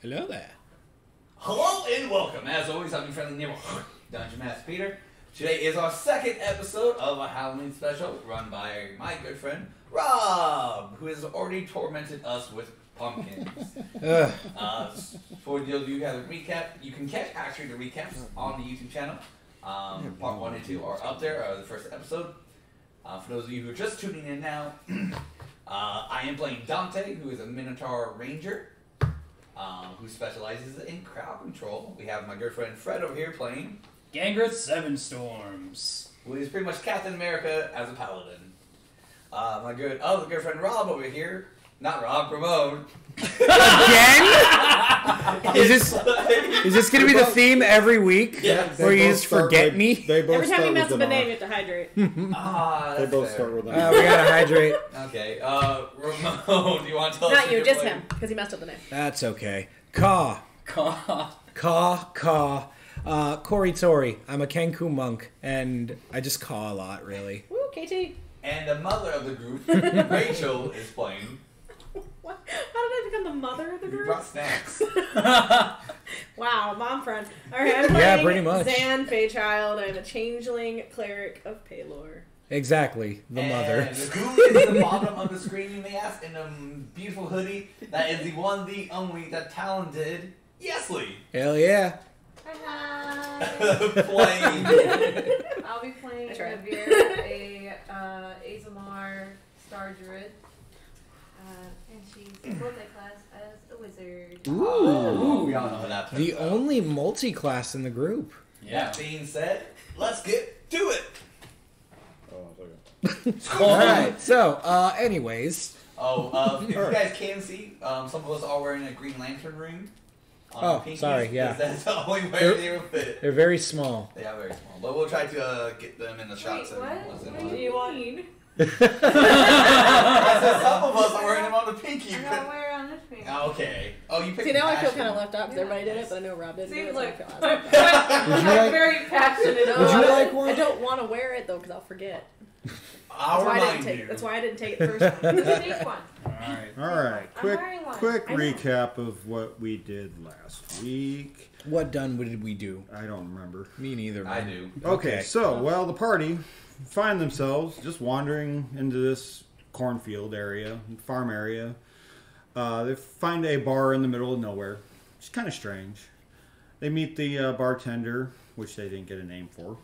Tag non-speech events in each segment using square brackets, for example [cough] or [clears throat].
Hello there. Hello and welcome. As always, I'm your friendly neighbor, [laughs] Dungeon Master Peter. Today is our second episode of a Halloween special run by my good friend Rob, who has already tormented us with pumpkins. [laughs] Uh, for those of you who have a recap, you can catch actually the recaps on the YouTube channel. Um, part one and two are up there, uh, the first episode. Uh, for those of you who are just tuning in now, [clears throat] uh, I am playing Dante, who is a Minotaur Ranger, um, who specializes in crowd control. We have my good friend Fred over here playing, Gangreth Seven Storms. who is pretty much Captain America as a paladin. Uh, my good other good friend Rob over here, not Rob, Ramon. Again? [laughs] Is this is this gonna be the theme every week? Yes. Where you just forget with- me? They both Every time you mess up a name, you have to hydrate. [laughs] Ah, They both fair. start with an Uh, R. we gotta hydrate. Okay, uh, Ramon, do you want to tell us? Not who you, just playing? him, because he messed up the name. That's okay. Ka, God. ka, ka. Uh, Kori-tori. I'm a Kenku monk, and I just caw a lot, really. Woo, KT. And the mother of the group, [laughs] Rachel, is playing. [laughs] What? How did I become the mother of the We group? brought snacks. [laughs] Wow, mom friend. All right, I'm playing Yeah, pretty much. Xan Faychild. I'm a changeling cleric of Pelor. Exactly, the mother. And who is the bottom of the screen, you may ask, in a beautiful hoodie? That is the one, the only, the talented Yesley. Hell yeah. Hi. [laughs] playing. I'll be playing I tried. A uh, Aasimar Star Druid. Uh, and she's multi-class as a wizard. Ooh, we all know that The out. only multi-class in the group. Yeah. That being said, let's get to it. Oh. [laughs] All right. So, uh, anyways, Oh, uh, if you guys can see, um, some of us are wearing a Green Lantern ring. on Oh, pinkies, sorry, yeah. 'cause That's the only way They're- they will fit. they're very small. They are very small, but we'll try to uh, get them in the shots. Wait, what? once in a What do you mean? I said some of us are wearing them on the pinky. I but- don't wear it on this finger. Ah, Okay. Oh, you picked. See, now I feel kind of left out because everybody did it, but I know Rob didn't See, do it. so I look. feel [laughs] I'm awesome. Would you like- very passionate Would about you like one? I don't want to wear it though because I'll forget. I'll That's why I didn't take. you. That's why I didn't take it first time. Just [laughs] take one. Alright. All right, quick, one. quick recap of what we did last week. What done What did we do? I don't remember. Me neither. I man. do. Okay, so well, the party find themselves just wandering into this cornfield area, farm area. Uh, they find a bar in the middle of nowhere. It's kind of strange. They meet the uh, bartender, which they didn't get a name for,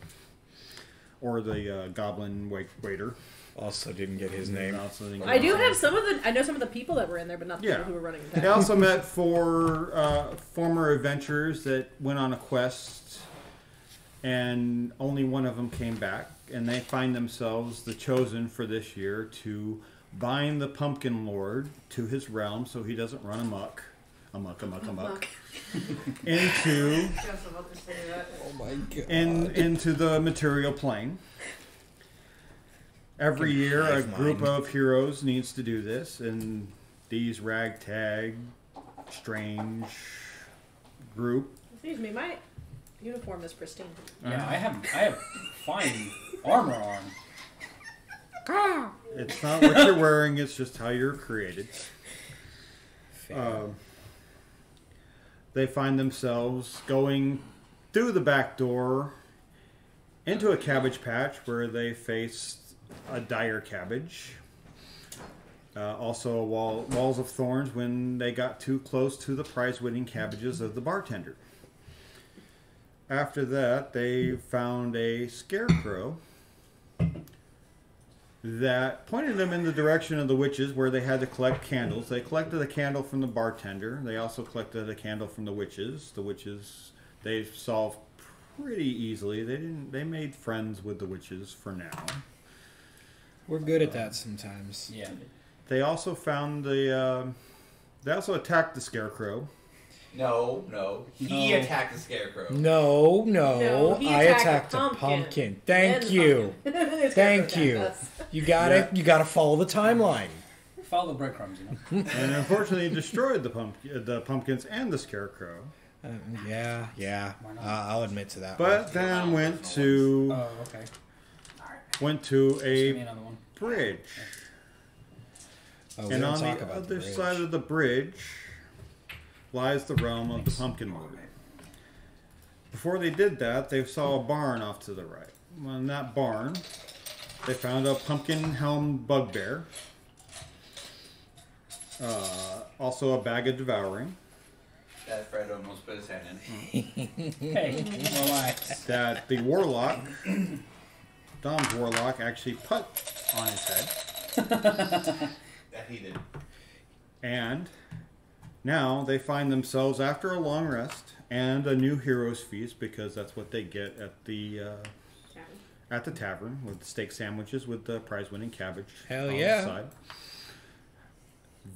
or the uh, goblin wait- waiter. Also didn't get his name. Also didn't get I a do name. have some of the. I know some of the people that were in there, but not the Yeah. people who were running the They also [laughs] met four uh, former adventurers that went on a quest, and only one of them came back. And they find themselves the chosen for this year to bind the Pumpkin Lord to his realm so he doesn't run amok, amok, amok, amok, [laughs] into Just about to say that. Oh my god. in into the material plane. Every year, a hive group mind. of heroes needs to do this, and these ragtag, strange group. Excuse me, my uniform is pristine. Yeah, I have I have fine armor on. It's not what you're wearing; it's just how you're created. Fair. Um, they find themselves going through the back door into a cabbage patch where they face a dire cabbage. Uh, also, wall, walls of thorns when they got too close to the prize winning cabbages of the bartender. After that, they found a scarecrow that pointed them in the direction of the witches where they had to collect candles. They collected a candle from the bartender. They also collected a candle from the witches. The witches they solved pretty easily. They didn't they made friends with the witches for now. We're good at that sometimes. Yeah. They also found the uh, they also attacked the scarecrow. No, no. He No. attacked the scarecrow. No, no, No, he I attacked attacked a a pumpkin. pumpkin. Thank Then you. pumpkin. [laughs] Thank you. us. You gotta, Yeah. you gotta follow the timeline. Follow the breadcrumbs, you know. [laughs] and unfortunately destroyed the pump the pumpkins and the scarecrow. Uh, yeah, yeah. Uh, I'll admit to that. But then went to Oh, okay. went to Just give me a bridge. Oh, we and on talk the about other bridge. side of the bridge lies the realm of the Pumpkin Lord. Before they did that, they saw a barn off to the right. Well, in that barn, they found a pumpkin helm bugbear, uh, also a bag of devouring. That Fred almost put his hand in. [laughs] Hey, relax. That the warlock, Dom's warlock, actually put on his head. [laughs] That he did. And now they find themselves after a long rest and a new hero's feast because that's what they get at the uh, at the tavern with the steak sandwiches with the prize-winning cabbage. Hell on yeah. The side.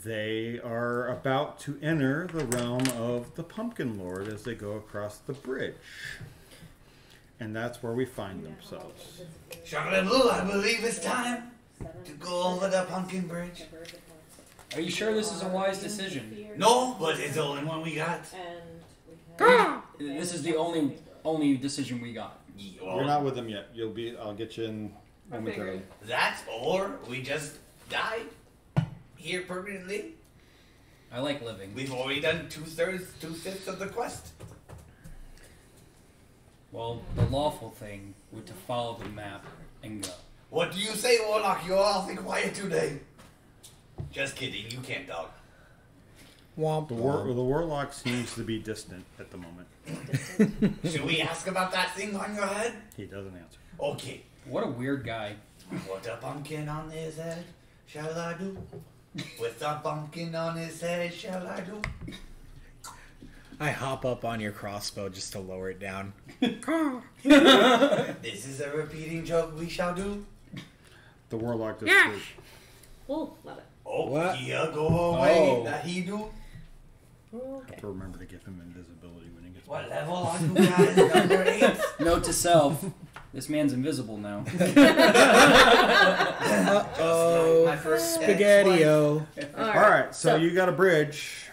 They are about to enter the realm of the Pumpkin Lord as they go across the bridge. And that's where we find themselves. Chocolate Blue, I believe it's time to go over the pumpkin bridge. Are you sure this is a wise decision? No, but it's the only one we got. And This is the only only decision we got. You're not with them yet. You'll be. I'll get you in momentarily. that or we just die here permanently. I like living. We've already done two thirds, two fifths of the quest. Well, the lawful thing would to follow the map and go. What do you say, Warlock? You're awfully quiet today. Just kidding, you can't talk. Womp The, war, the warlock seems to be distant at the moment. [laughs] Should we ask about that thing on your head? He doesn't answer. Okay. What a weird guy. What a pumpkin on his head shall I do? With a pumpkin on his head shall I do? I hop up on your crossbow just to lower it down. [laughs] This is a repeating joke we shall do. The warlock just Yeah. oh, love it. Oh, What? here go away Oh. that he do. Okay. to remember to give him invisibility when he gets What back. level are you guys? [laughs] Number eight. Note to self: this man's invisible now. [laughs] Uh oh. my Spaghetti-o. All All right, so, you got a bridge.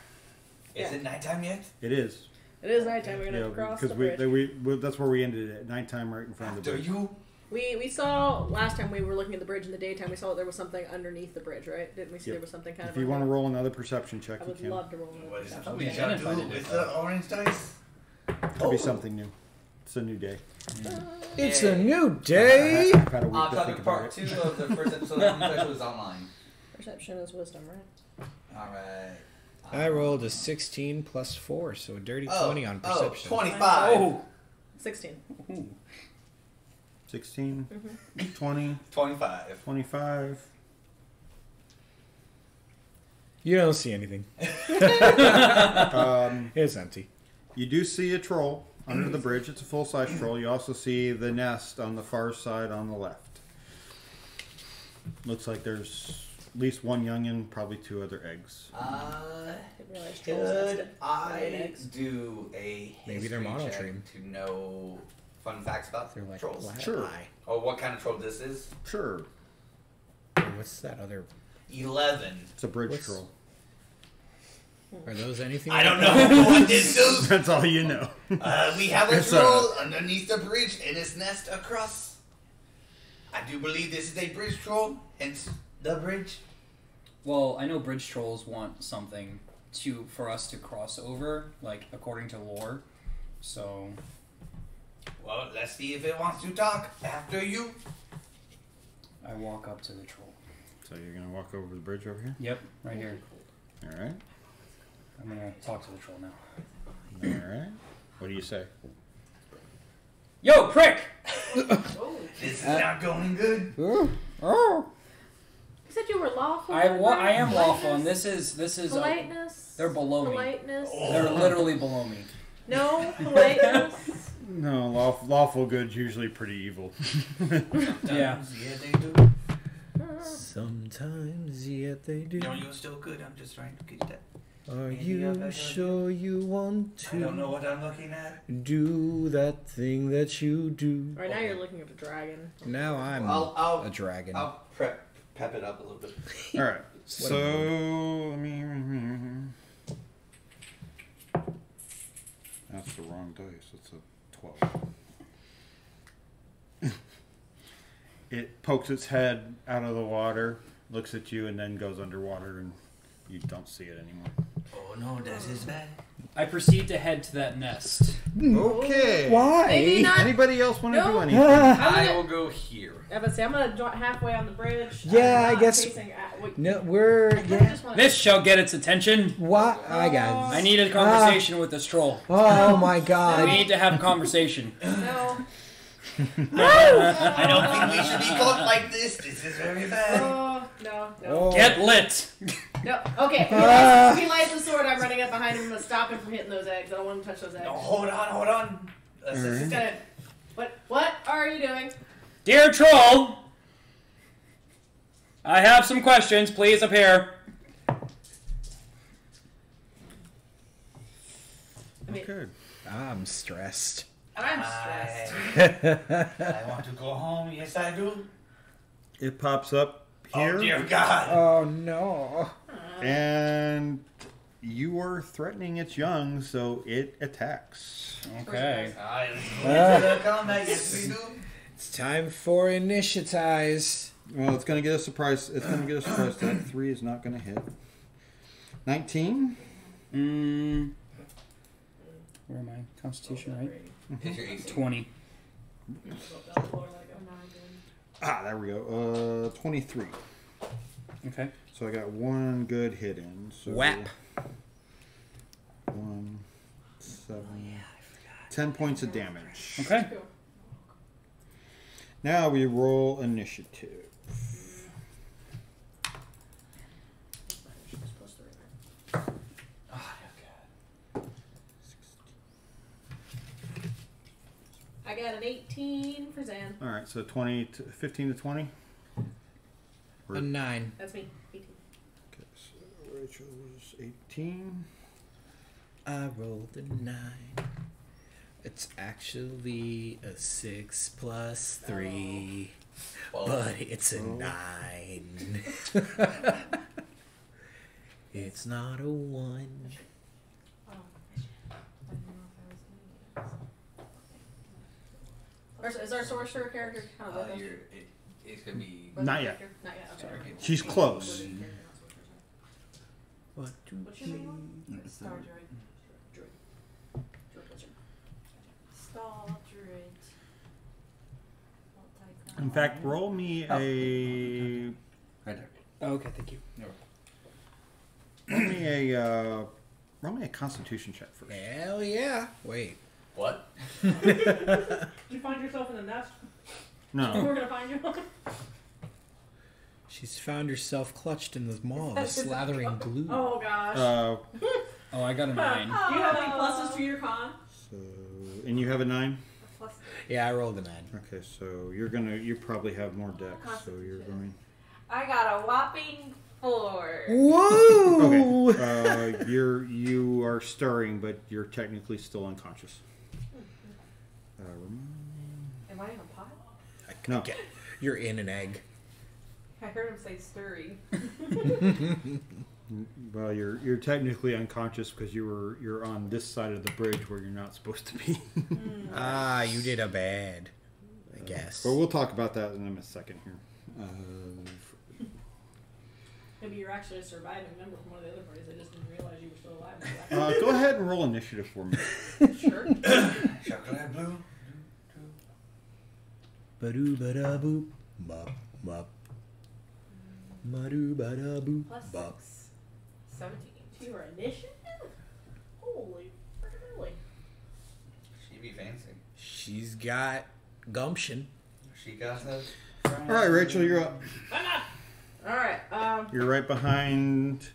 Is it nighttime yet? It is. It is nighttime. We're gonna Yeah, cross because the we, bridge. they, we, we that's where we ended it nighttime, right in front of the After bridge. you. We we saw last time we were looking at the bridge in the daytime. We saw that there was something underneath the bridge, right? Didn't we see Yep. there was something kind If of? you want to roll another perception check, I you would can. love to roll another What is it perception. we we shall identified do it with as the orange dice? Could be something new. It's a new day. It's a new day. I've had a week Uh, to topic think about part it. two of the first episode of Universal is online. Perception is wisdom, right? Alright. I rolled a 16 plus 4, so a dirty 20 on perception. Oh, 25. Oh, Sixteen. 16, Mm-hmm. 20, 25. 25. You don't see anything. [laughs] Um, It's empty. you do see a troll under the bridge. It's a full size troll. You also see the nest on the far side on the left. Looks like there's at least one youngin, probably two other eggs. Uh, Didn't realize trolls could. I do a Maybe they're history check to know fun facts about They're like trolls? flat Sure. eye. Or what kind of troll this is? Sure. What's that other? 11. It's a bridge What's- troll. Are those anything? I don't know what this is. [laughs] That's all you know. Uh, we have a It's a- troll underneath the bridge and its nest across. I do believe this is a bridge troll, hence the bridge. well, I know bridge trolls want something to for us to cross over, like according to lore. So Well, let's see if it wants to talk after you. I walk up to the troll. So you're gonna walk over the bridge over here. Yep, right here. All right. I'm gonna talk to the troll now. All right. What do you say? Yo, prick! This is not going good. Oh, You said you were lawful. I wa- I am lawful, and this is this is uh, politeness. they're below me. Politeness. they're literally below me. No politeness. [laughs] No, lawful, lawful good's usually pretty evil. [laughs] Yeah. Yeah, they do. sometimes yet they do. No, you're still good. I'm just trying to get that. Are Maybe you I've sure you want I don't know to what I'm looking at. do that thing that you do? Right now you're looking at a dragon. Now I'm I'll, I'll, a dragon. I'll prep, pep it up a little bit. [laughs] All right. So let me. [laughs] That's the wrong dice. Twelve. it pokes its head out of the water, looks at you, and then goes underwater, and you don't see it anymore. Oh no, that is his bad. I proceed to head to that nest. Okay. Why? Maybe not. Anybody else want to No. do anything? Ah. I will go here. I was say I'm gonna join halfway on the bridge. Yeah, I'm I not guess- Facing, at, wait, No, we're I kinda yeah. just wanna- This shall get its attention. What? I got. I need a conversation with this troll. Ah. Oh my god. We god. need to have a conversation. [laughs] [laughs] No. I don't think we should be caught like this. This is very bad. Oh no no Oh. Get lit. [laughs] no. Okay. He lights, he lights the sword. I'm running up behind him. I'm gonna stop him from hitting those eggs. I don't want him to touch those eggs. No, hold on, hold on. Let's Just just- gonna. What? What are you doing? Dear troll, I have some questions. Please appear. I mean, Okay. I'm stressed. I'm stressed. I want to go home. Yes, I do. It pops up here. Oh here, dear God. oh no. And you are threatening its young, so it attacks. Okay. I Ah. am going to combat. Yes, we do. It's time for initiatize. Well, it's going to get a surprise. It's going to get a surprise attack. Three is not going to hit. Nineteen. Mm, where am I? Constitution, right? Hit your 20. Ah, there we go. Uh, twenty-three. Okay. So I got one good hit in. So Whap. One, seven, ten points of damage. Okay. Now we roll initiative. Oh, I got an 18 for Xan. All right, so 20 to 15 to 20. A nine. That's me. 18. Okay, so Rachel's 18. I rolled a nine. It's actually a six plus three, but it's a Oh. nine. [laughs] it's not a one. Oh, I didn't know if I was doing it. Or, is our sorcerer character kind of Uh, with us? you're, it, it's going to be. Not yet. Not yet. Okay. Sorry. She's close. What? do What's your name? Star Droid. Droid. Multi-class. In fact, roll me a Right there. Okay, thank you. roll me a uh, roll me a Constitution check first. Hell yeah! Wait. What? [laughs] Did you find yourself in the nest? No. [laughs] We're gonna find you. [laughs] She's found herself clutched in the maw of a slathering glue. oh gosh. Uh, Oh, I got a 9. [laughs] Do you have any pluses to your con? so and you have a nine. Plus Yeah, I rolled a nine. Okay, so you're gonna you probably have more decks, so you're going. I got a whopping four. Whoa! Okay. Uh, you're you are stirring, but you're technically still unconscious. Uh, Ramon- Am I in a pot? No. Get- You're in an egg. I heard him say stirry. [laughs] Well, you're you're technically unconscious because you were you're on this side of the bridge where you're not supposed to be. [laughs] Ah, you did a bad. I guess. but we'll talk about that in a second here. Uh, Maybe you're actually a surviving member from one of the other parties. I just didn't realize you were still alive. uh, go ahead and roll initiative for me. [laughs] sure. [coughs] Chocolate blue. Ba-doo ba-da boop. Bop bop. Ba-doo ba-da boop. Plus Bop. six. Seventeen. To your initiative? Holy freaking moly. She be fancy. She's got gumption. She got that. All right, Rachel, you're up. Alright, um, You're right behind.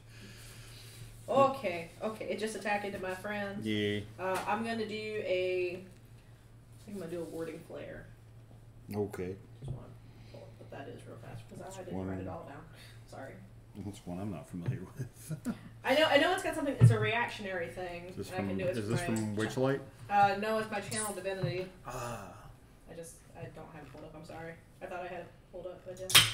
okay, okay. It just attacked into my friends. Yeah. Uh, I'm gonna do a. I think I'm gonna do a warding flare. Okay. Just want to pull up what that is real fast because I didn't write it all down. Sorry. That's one I'm not familiar with. [laughs] I know. I know it's got something. It's a reactionary thing. Is this and I can from, do it. is this from Witchlight? Uh, no, it's my channel divinity. Ah. I just I don't have it pulled up. I'm sorry. I thought I had it pulled up, but didn't. [laughs]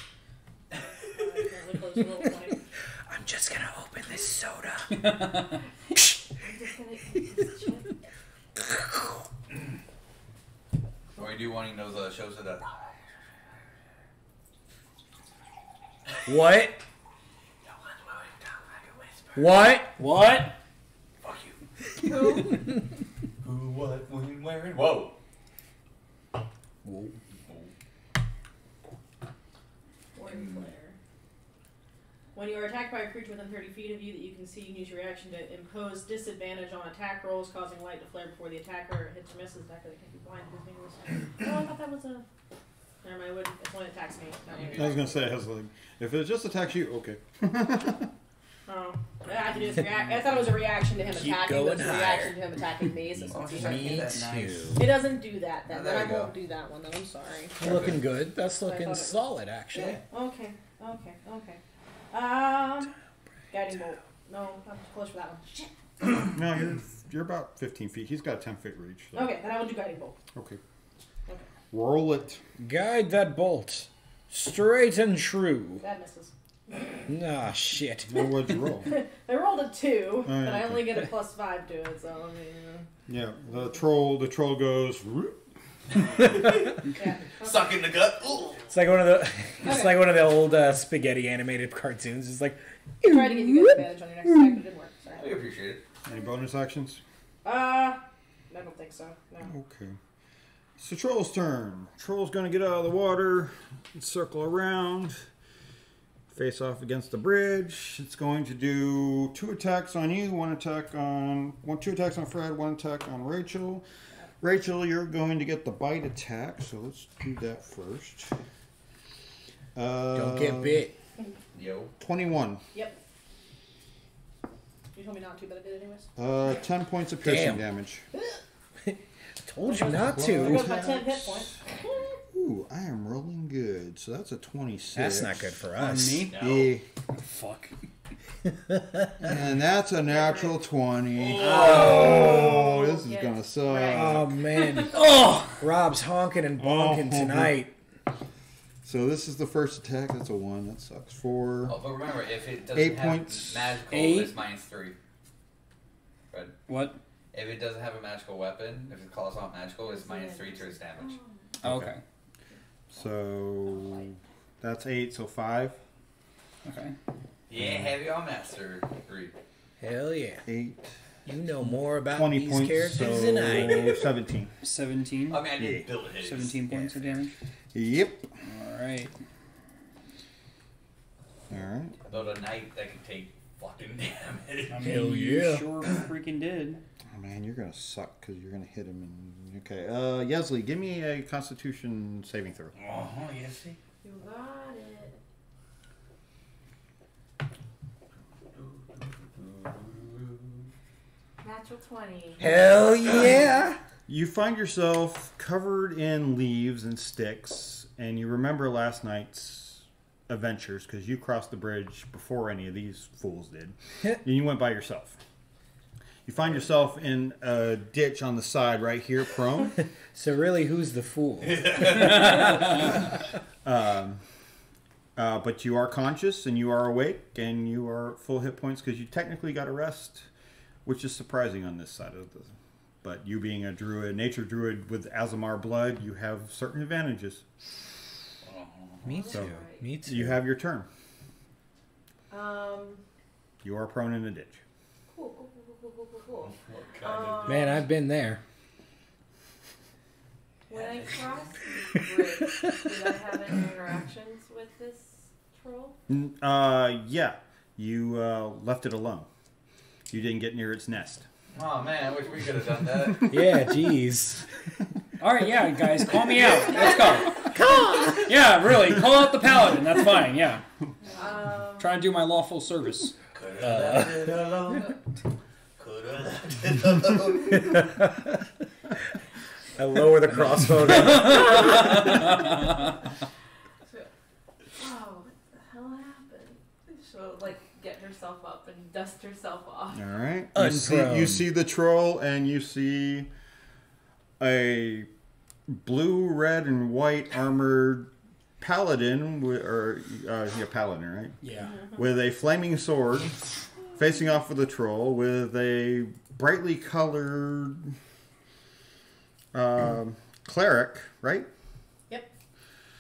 Uh, I apparently closed the little blank. I'm just gonna open this soda. [laughs] I'm just gonna eat this chip. Or you do one of those uh, shows that. What? What? What? Fuck you. [laughs] Who? Who, what, when, where, and whoa. Whoa. Warding Flare. When you are attacked by a creature within 30 feet of you that you can see, you can use your reaction to impose disadvantage on attack rolls, causing light to flare before the attacker hits or misses. Attacker that can be blind with fingers. Oh, I thought that was a. Never mind. It would, it's when attacks me. Not when I was gonna say, it has like, if it just attacks you, okay. [laughs] Oh, I had to do this react. I thought it was a reaction to him Keep attacking, but it's a reaction to him attacking me. So [laughs] it's sure. Me That's too. it doesn't do that. Then, Oh, then I you go. won't do that one. Then I'm sorry. Looking good. That's I looking thought it- solid, actually. Okay, okay, okay. Um, guiding bolt. No, I'm too close for that one. Shit. [clears throat] No, you're you're about 15 feet. He's got a 10 foot reach. so- Okay, then I will do guiding bolt. Okay. Okay. Roll it. Guide that bolt. Straight and true. That misses. Ah, shit. What would you roll? [laughs] I rolled a two, Oh, yeah, but I okay. only get a plus five to it, so I mean, yeah, the troll. The troll goes. "Whoop." [laughs] uh, yeah. Okay. Suck in the gut. Ooh. It's like one of the. [laughs] It's Okay. like one of the old uh, spaghetti animated cartoons. It's like. I tried to get you guys advantage on your next attack, but it didn't work. We Sorry. appreciate it. Any bonus actions? Uh, I don't think so. No. Okay. So troll's turn. Troll's gonna get out of the water, and circle around, face off against the bridge. It's going to do two attacks on you, one attack on one, two attacks on Fred, one attack on Rachel. Rachel, you're going to get the bite attack, so let's do that first. Uh, Don't get bit. Yo. Twenty-one. Yep. You told me not to, but I did anyways. Uh, ten points of piercing Damn. damage. [laughs] Told you not There to. goes my ten hit points. Ooh, I am rolling good. So that's a twenty-six. That's not good for On us. me? No. Yeah. Fuck. [laughs] And that's a natural 20. Oh, this is Yes. going to suck. Right. Oh man. [laughs] oh, Rob's honking and bonking Oh. tonight. So this is the first attack. That's a 1. That sucks. 4. Oh, but remember, if it doesn't Eight have points. magical, Eight. it's minus three. But What? if it doesn't have a magical weapon, if it calls out magical, it's minus three to its damage. Oh, okay. So that's 8. So 5. Okay. Yeah, Heavy Armor Master three. Hell yeah. 8. You know more about 20 these points. characters So than I do. [laughs] 17. 17. I mean, I didn't Yeah. build it. 17 points of damage. Yep. Alright. Alright. Build a knight that can take fucking [laughs] damage. I mean, Hell you yeah. sure [laughs] freaking did. Oh, man, you're going to suck because you're going to hit him. And... Okay. Uh, Yesley, give me a constitution saving throw. Oh, yes. see? You got it. Natural 20. Hell yeah. You find yourself covered in leaves and sticks, and you remember last night's adventures because you crossed the bridge before any of these fools did. [laughs] and you went by yourself. You find yourself in a ditch on the side right here, prone. [laughs] So really, who's the fool? [laughs] um, uh, but you are conscious and you are awake and you are full hit points because you technically got a rest, which is surprising on this side of the. But you being a druid, nature druid with Aasimar blood, you have certain advantages. Me So- too. Me too. You have your turn. Um, You are prone in a ditch. cool, cool, cool, cool, cool, cool, cool. [laughs] Kind of Um, Man, I've been there. When I crossed [laughs] the bridge, did I have any interactions with this troll? Uh, yeah. You uh, left it alone. You didn't get near its nest. Oh man, I wish we could have done that. [laughs] Yeah, jeez. Alright, yeah, guys, call me out. Let's go. Come Yeah, really. Call out the paladin. That's fine, yeah. Um, Try and do my lawful service. Could have left it alone. Could have left it alone. I lower the crossbow. [laughs] oh, what the hell happened? She'll like get herself up and dust herself off. All right. You see, you see the troll, and you see a blue, red, and white armored paladin, or uh, yeah, paladin, right? yeah. With a flaming sword, facing off with the troll, with a brightly colored um, cleric, right? Yep.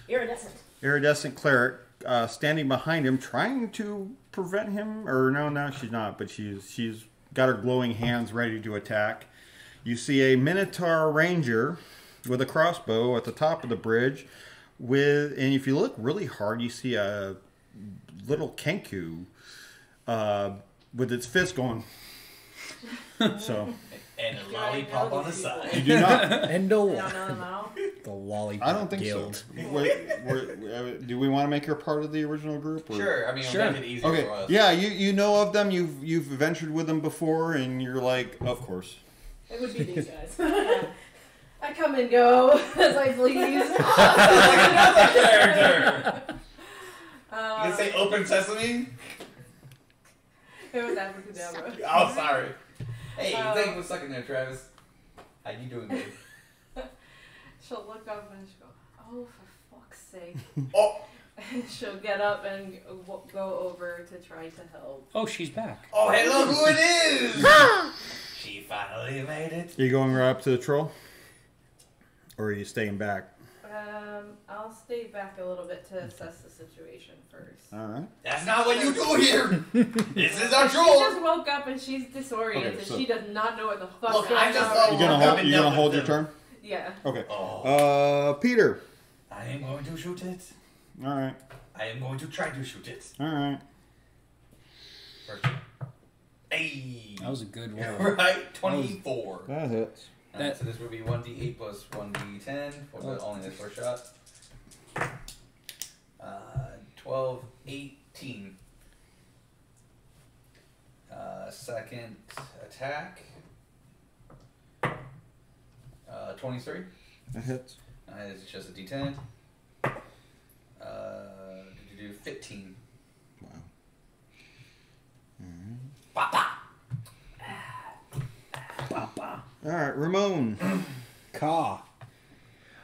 Iridescent. iridescent cleric uh, standing behind him, trying to prevent him. Or no, no, she's not. But she's she's got her glowing hands ready to attack. You see a Minotaur Ranger with a crossbow at the top of the bridge. With and if you look really hard, you see a little Kenku uh, with its fist going. [laughs] so And a lollipop on the side. you do not. [laughs] And the, You don't know the lollipop I don't think guild. so. Wait, wait, uh, do we want to make her part of the original group? Or? Sure, I mean, Sure. it'll make it easier Okay. for us. Yeah, you you know of them. You've you've ventured with them before, and you're like, of course. It would be these guys. [laughs] I come and go [laughs] as I please. Character. You Um, can say open sesame? it was abracadabra. Oh, sorry. Hey, Uh, thank you for sucking there, Travis. How you doing, babe? [laughs] She'll look up and she'll go, "Oh, for fuck's sake!" [laughs] Oh, And she'll get up and go go over to try to help. Oh, she's back. oh, hey, look who it is! [laughs] she finally made it. Are you going right up to the troll, or are you staying back? Um, I'll stay back a little bit to assess the situation first. All right. That's not what you do here. [laughs] this is our She troll. just woke up and she's disoriented. Okay, so- she does not know what the fuck. Look, going I just on. You gonna hold? You gonna hold your turn? Yeah. Okay. Oh, Uh, Peter. I am going to shoot it. All right. I am going to try to shoot it. All right. First. Hey. That was a good Yeah, [laughs] roll. right. Twenty-four. That hits. Alright, That- so this would be one d eight plus one d ten for the, only the first shot. Uh, 12, 18. Uh, second attack. Uh, 23. That hits. Uh, it's just a d10. Uh, did you do 15? Wow. Papa! Papa. All right, Ramon. [clears throat] Caw.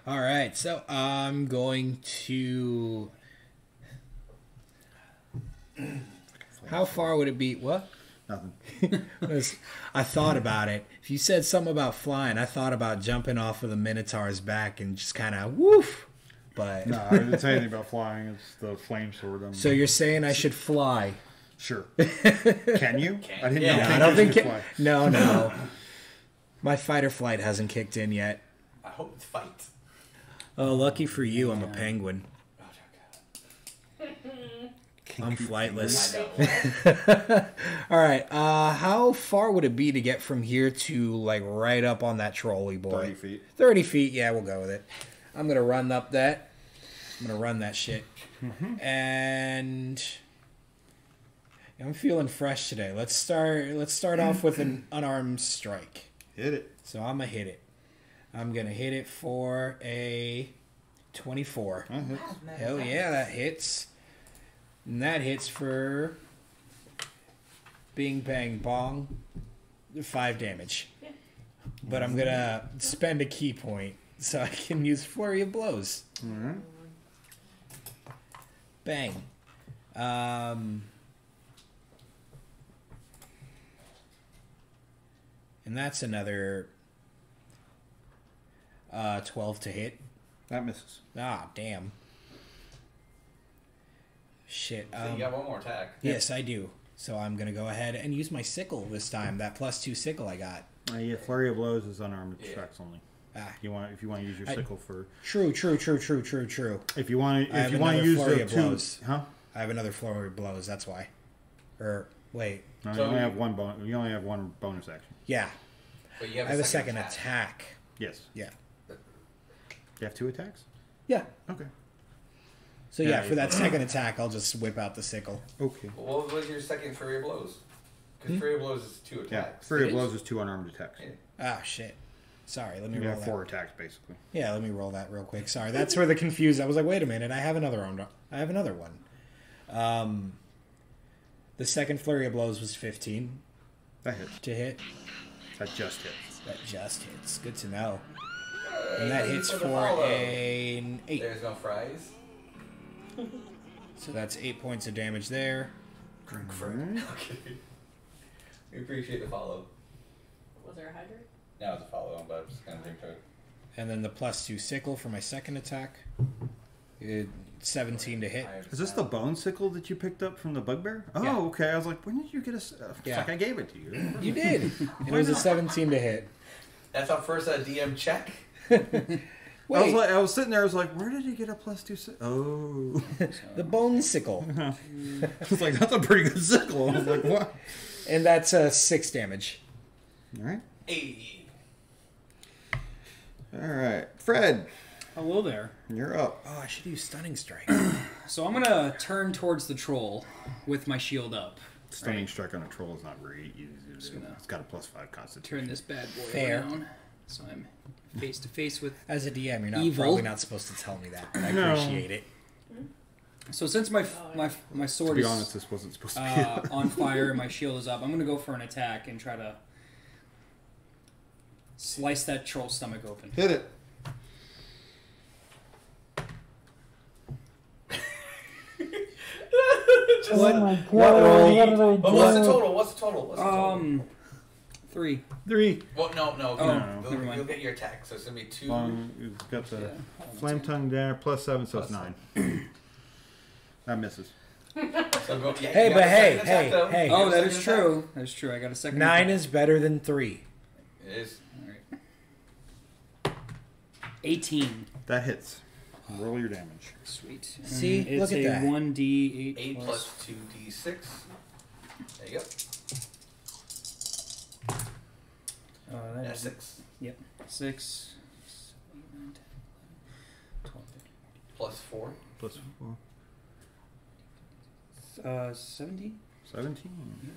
All right, so I'm going to. How far would it be? What? Nothing. [laughs] Was- I thought about it. If you said something about flying, I thought about jumping off of the Minotaur's back and just kind of woof. But No, I didn't say anything about flying. It's the flame sword. I'm so you're saying I should fly? sure. [laughs] Can you? Can- I didn't Yeah, know. No, I don't think. you could fly. no, no. My fight or flight hasn't kicked in yet. I hope it's fight. Oh, lucky for you, I'm a penguin. Oh. I'm [laughs] flightless. [laughs] All right. Uh, how far would it be to get from here to like right up on that trolley boy? Thirty feet. 30 feet. Yeah, we'll go with it. I'm gonna run up that. I'm gonna run that shit. And I'm feeling fresh today. Let's start. Let's start off with an [clears throat] unarmed strike. Hit it. So I'm gonna hit it. I'm gonna hit it for a 24. That hits. Hell yeah, that hits. And that hits for Bing Bang Bong. Five damage. Yeah. [laughs] But I'm gonna spend a ki point so I can use Flurry of Blows. All right. Bang. Um, and that's another uh, 12 to hit. That misses. Ah, damn. Shit. So Um, you got one more attack. Yes, I do. So I'm gonna go ahead and use my sickle this time. That plus two sickle I got. Uh, yeah, flurry of blows is unarmed Yeah. attacks only. Ah, You want if you want to use your I- sickle for true, true, true, true, true, true. if you want to if you want to use flurry the two blows. huh? I have another flurry of blows. That's why. Or wait, No, So you only have one bon- You only have one bonus action. yeah, But you have I have a second attack. Yes. Yeah, You have two attacks. yeah. Okay. So Yeah, yeah, for that second attack, I'll just whip out the sickle. Okay. What was your second Fury of Blows? Because Hmm? Fury of Blows is two Yeah. attacks. Flurry It of is? blows is two unarmed attacks. Yeah. Ah, shit. Sorry, let me You roll have that. four attacks basically. Yeah, let me roll that real quick. Sorry, that's where the confused. I was like, wait a minute, I have another on. I have another one. Um, the second flurry of blows was 15 That hits. to hit. That just hits. That just hits. Good to know. And that hits for for a, an eight. There's no fries. So that's eight points of damage there. Alright. [laughs] Okay. We appreciate the follow. Was there a hydrant? Now it's a follow, but I'm just gonna drink to it. And then the plus two sickle for my second attack. It, 17 to hit. Is this the style. bone sickle that you picked up from the bugbear? Oh, Yeah. okay. I was like, when did you get a? s- uh, It's Yeah. like I gave it to you. You did. And [laughs] it was a 17 to hit. That's our first uh, DM check. [laughs] I was Wait, like, I was sitting there. I was like, where did he get a plus two? Si- oh, the bone sickle. [laughs] I was like, that's a pretty good sickle. I was like, what? And that's uh, 6 damage. All right, Hey. all right, Fred, Hello there. you're up. Oh, I should use Stunning Strike. [clears throat] So I'm gonna turn towards the troll with my shield up. Stunning Right. strike on a troll is not very easy to do. gonna It's got a plus five constitution. Turn this bad boy Fair. around. So I'm face to face with. As a DM, you're not Evil. probably not supposed to tell me that. But I No. appreciate it. So since my Oh, my my To sword be is honest, this wasn't supposed to be. uh, [laughs] on fire and my shield is up, I'm gonna go for an attack and try to slice that troll's stomach open. Hit it. Just, Oh my what god, roll? what did I But what's the total? What's the total? What's the total? Um, three. Three. well, no, no. Oh, you'll, never you'll, mind. you'll get your attack, so it's gonna be two. Long, you've got the Yeah. flame it's tongue there, plus seven, so it's Plus nine. [clears throat] that misses. [laughs] So go, yeah, Hey, but the hey, hey, though. hey. Oh, that is second attack? true. That is true. I got a second. 9 attack. is better than 3. It is. Alright. 18. That hits. Roll your damage. Sweet. And See? it's Look at a that. 1d8 Eight plus. plus two d six. There you go. Uh, that That's six. Yep. 6, 8, 9, 10, 12, Plus four. Plus four. 13. Uh, 17? Seventeen. Yeah.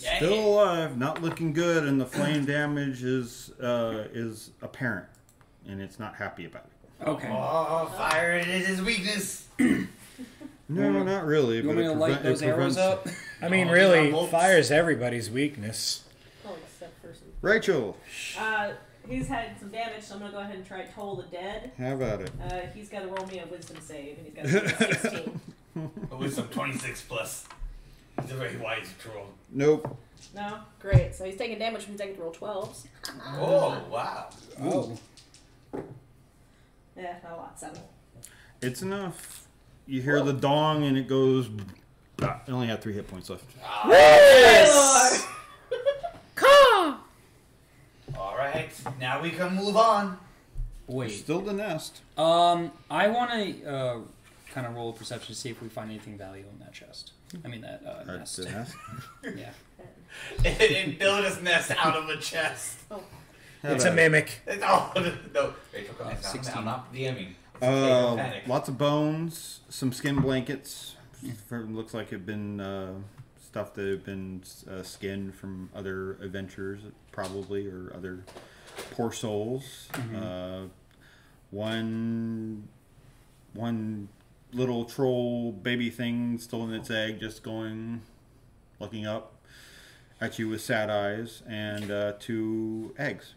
Yeah. Still alive, not looking good, and the flame damage is uh, is apparent, and it's not happy about it. Okay. Oh, fire it is his weakness. [clears throat] No, You not really. You but want me it to light prevent- it those arrows prevents- up? [laughs] I mean, Oh, really, these are bolts. fire's everybody's weakness. Oh, except for some. Rachel, Uh, he's had some damage, so I'm gonna go ahead and try Toll the Dead. How about it. Uh, he's got to roll me a wisdom save, and he's got to a 16. [laughs] With some 26 plus. He's a very wise troll. Nope. No? Great. So he's taking damage, which means I get to roll 12s. Oh, wow. Oh. Yeah, not a lot. Seven. It's enough. You hear the dong, and it goes. I only had three hit points left. Yes! [laughs] Come. Alright, now we can move on. Wait. Still the nest. Um, I want to uh, kind of roll a perception to see if we find anything valuable in that chest. I mean that uh, nest. the nest. [laughs] Yeah. [laughs] and build his nest out of a chest. Have [laughs] It's a it. Oh, mimic. no. Rachel, come in. I'm- 16. I'm not DMing. Uh, Panic. lots of bones, some skin blankets. For, looks like it been uh, stuff that have been uh, skinned from other adventures, probably, or other poor souls. Uh, one, one little troll baby thing still in its egg, just going, looking up at you with sad eyes, and uh, two eggs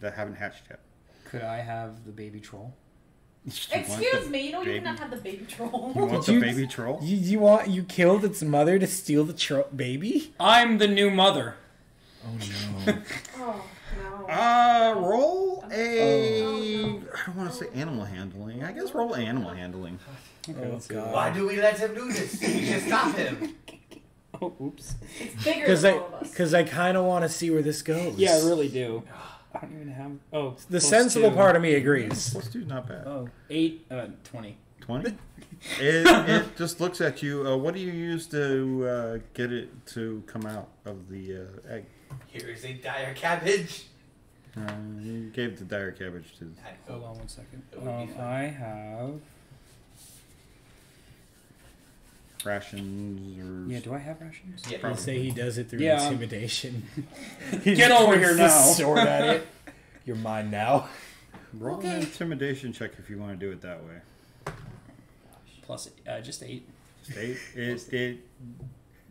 that haven't hatched yet. Could I have the baby troll? [laughs] Excuse me, you know you baby- cannot have the baby troll. [laughs] You want [laughs] the You- baby troll? You, you want you killed its mother to steal the tro- baby? I'm the new mother. Oh no! oh, no. Uh, roll a. Oh. I don't want to say animal handling. I guess roll animal handling. oh god! Why do we let him do this? We should stop him. Oh, oops. it's bigger Because than I all of us. because I kind of want to see where this goes. Yeah, I really do. [sighs] [sighs] [sighs] I don't even have. Oh, The plus sensible two. part of me agrees. Plus two's not bad. Oh, eight, uh, twenty. Twenty. [laughs] It, it just looks at you. Uh, what do you use to uh, get it to come out of the uh, egg? Here is a dire cabbage. Uh, you gave the dire cabbage to. Hold on one second. It would be Um. I have. Rations or Yeah, do I have rations? Yeah. I'll say he does it through Yeah. intimidation. [laughs] Get over here points the now. Sword at it. [laughs] You're mine now. roll an intimidation check if you want to do it that way. Plus, uh, just eight. State [laughs] it it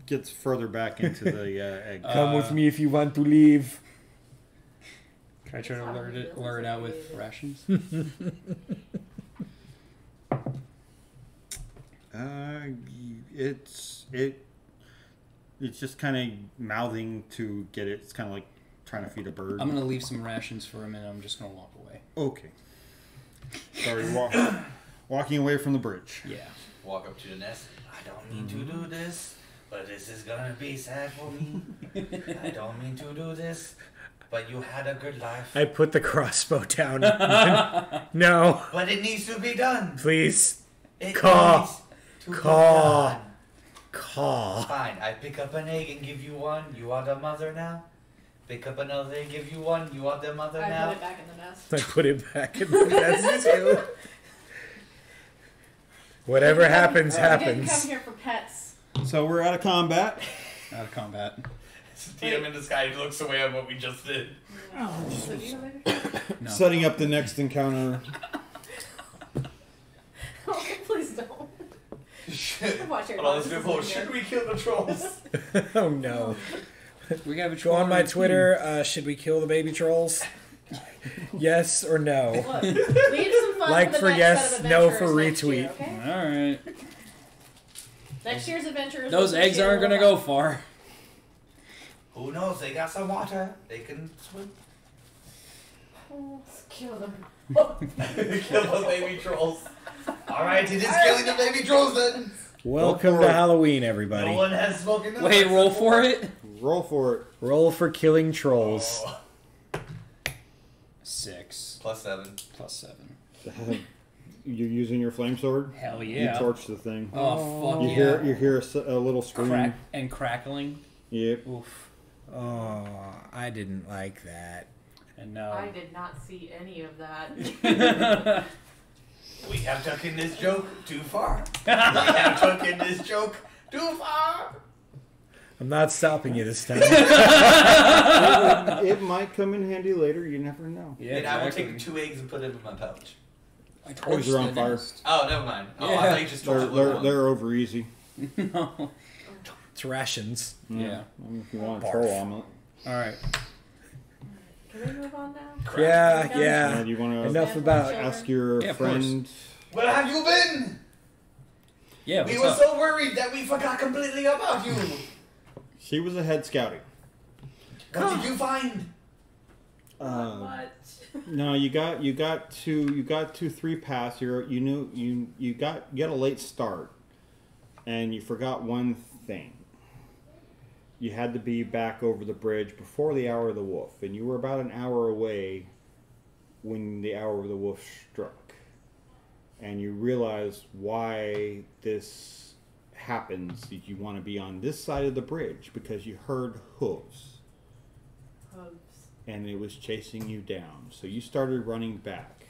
gets further back into the uh, egg. Come with Uh, me if you want to leave. Can I try to lure it, lure it out with rations? Uh, it's it. It's just kind of mouthing to get it. It's kind of like trying to feed a bird. I'm gonna leave some rations for a minute. I'm just gonna walk away. Okay. Sorry, walk. walking away from the bridge. Yeah. Walk up to the nest. I don't mean to do mm-hmm. this, but this is gonna be sad for me. [laughs] I don't mean to do this, but you had a good life. I put the crossbow down. no, But it needs to be done. please It Caw. needs to be Caw. done. Call. Fine, I pick up an egg and give you one. You are the mother now. Pick up another egg, give you one. You are the mother I now. put it back in the nest. I put it back in the nest too. Whatever happens, We didn't happens. come here for pets. So we're out of combat. Out of combat. DM in the sky he looks away on what we just did. Oh, so do you have any- No. Setting up the next encounter. Oh, please don't. Shit. Watch your Hold on, let's glasses do a poll. in Should we kill the trolls? [laughs] [laughs] oh no. We gotta Go on my Twitter. Uh, should we kill the baby trolls? [laughs] yes or no? Look, leave some fun Like for, for the next yes, no for next year, retweet. okay? All right. Next year's adventures. Those eggs aren't gonna go far. Who knows? They got some water. They can swim. fun. Let's kill them. Kill the baby trolls. Alright, it is killing the baby trolls then. Welcome to it. Halloween, No everybody. one has spoken to Wait, us. roll for it. Roll for it. Roll for killing trolls. Oh, Six plus seven. plus seven. [laughs] You're using your flame sword. Hell yeah! You torch the thing. Oh fuck You yeah. hear you hear a, s- a little scream. Crack and crackling. Yep. Oof. Oh, I didn't like that. And now. I did not see any of that. [laughs] We have taken this joke too far. [laughs] we have taken this joke too far. I'm not stopping you this time. [laughs] it might come in handy later. You never know. yeah, and I will exactly. take two eggs and put them in my pouch. I Eggs torched are on fire. Oh, never mind. Oh, Yeah. I thought you just told They're they're, one. they're over easy. no. it's rations. Yeah. If you want a Barf. troll omelet. All right. Can we move on now? Yeah, Okay. Uh, yeah. do you want to Enough about. ask your Yeah, friend? Where have you been? Yeah. we were up? so worried that we forgot completely about you. She was ahead scouting. What did you find? Uh, [laughs] no, you got you got to you got to three pass. You you knew you you got you got a late start, and you forgot one thing. You had to be back over the bridge before the hour of the wolf, and you were about an hour away when the hour of the wolf struck, and you realize why this happens. That you want to be on this side of the bridge because you heard hooves Hubs. and it was chasing you down. So you started running back.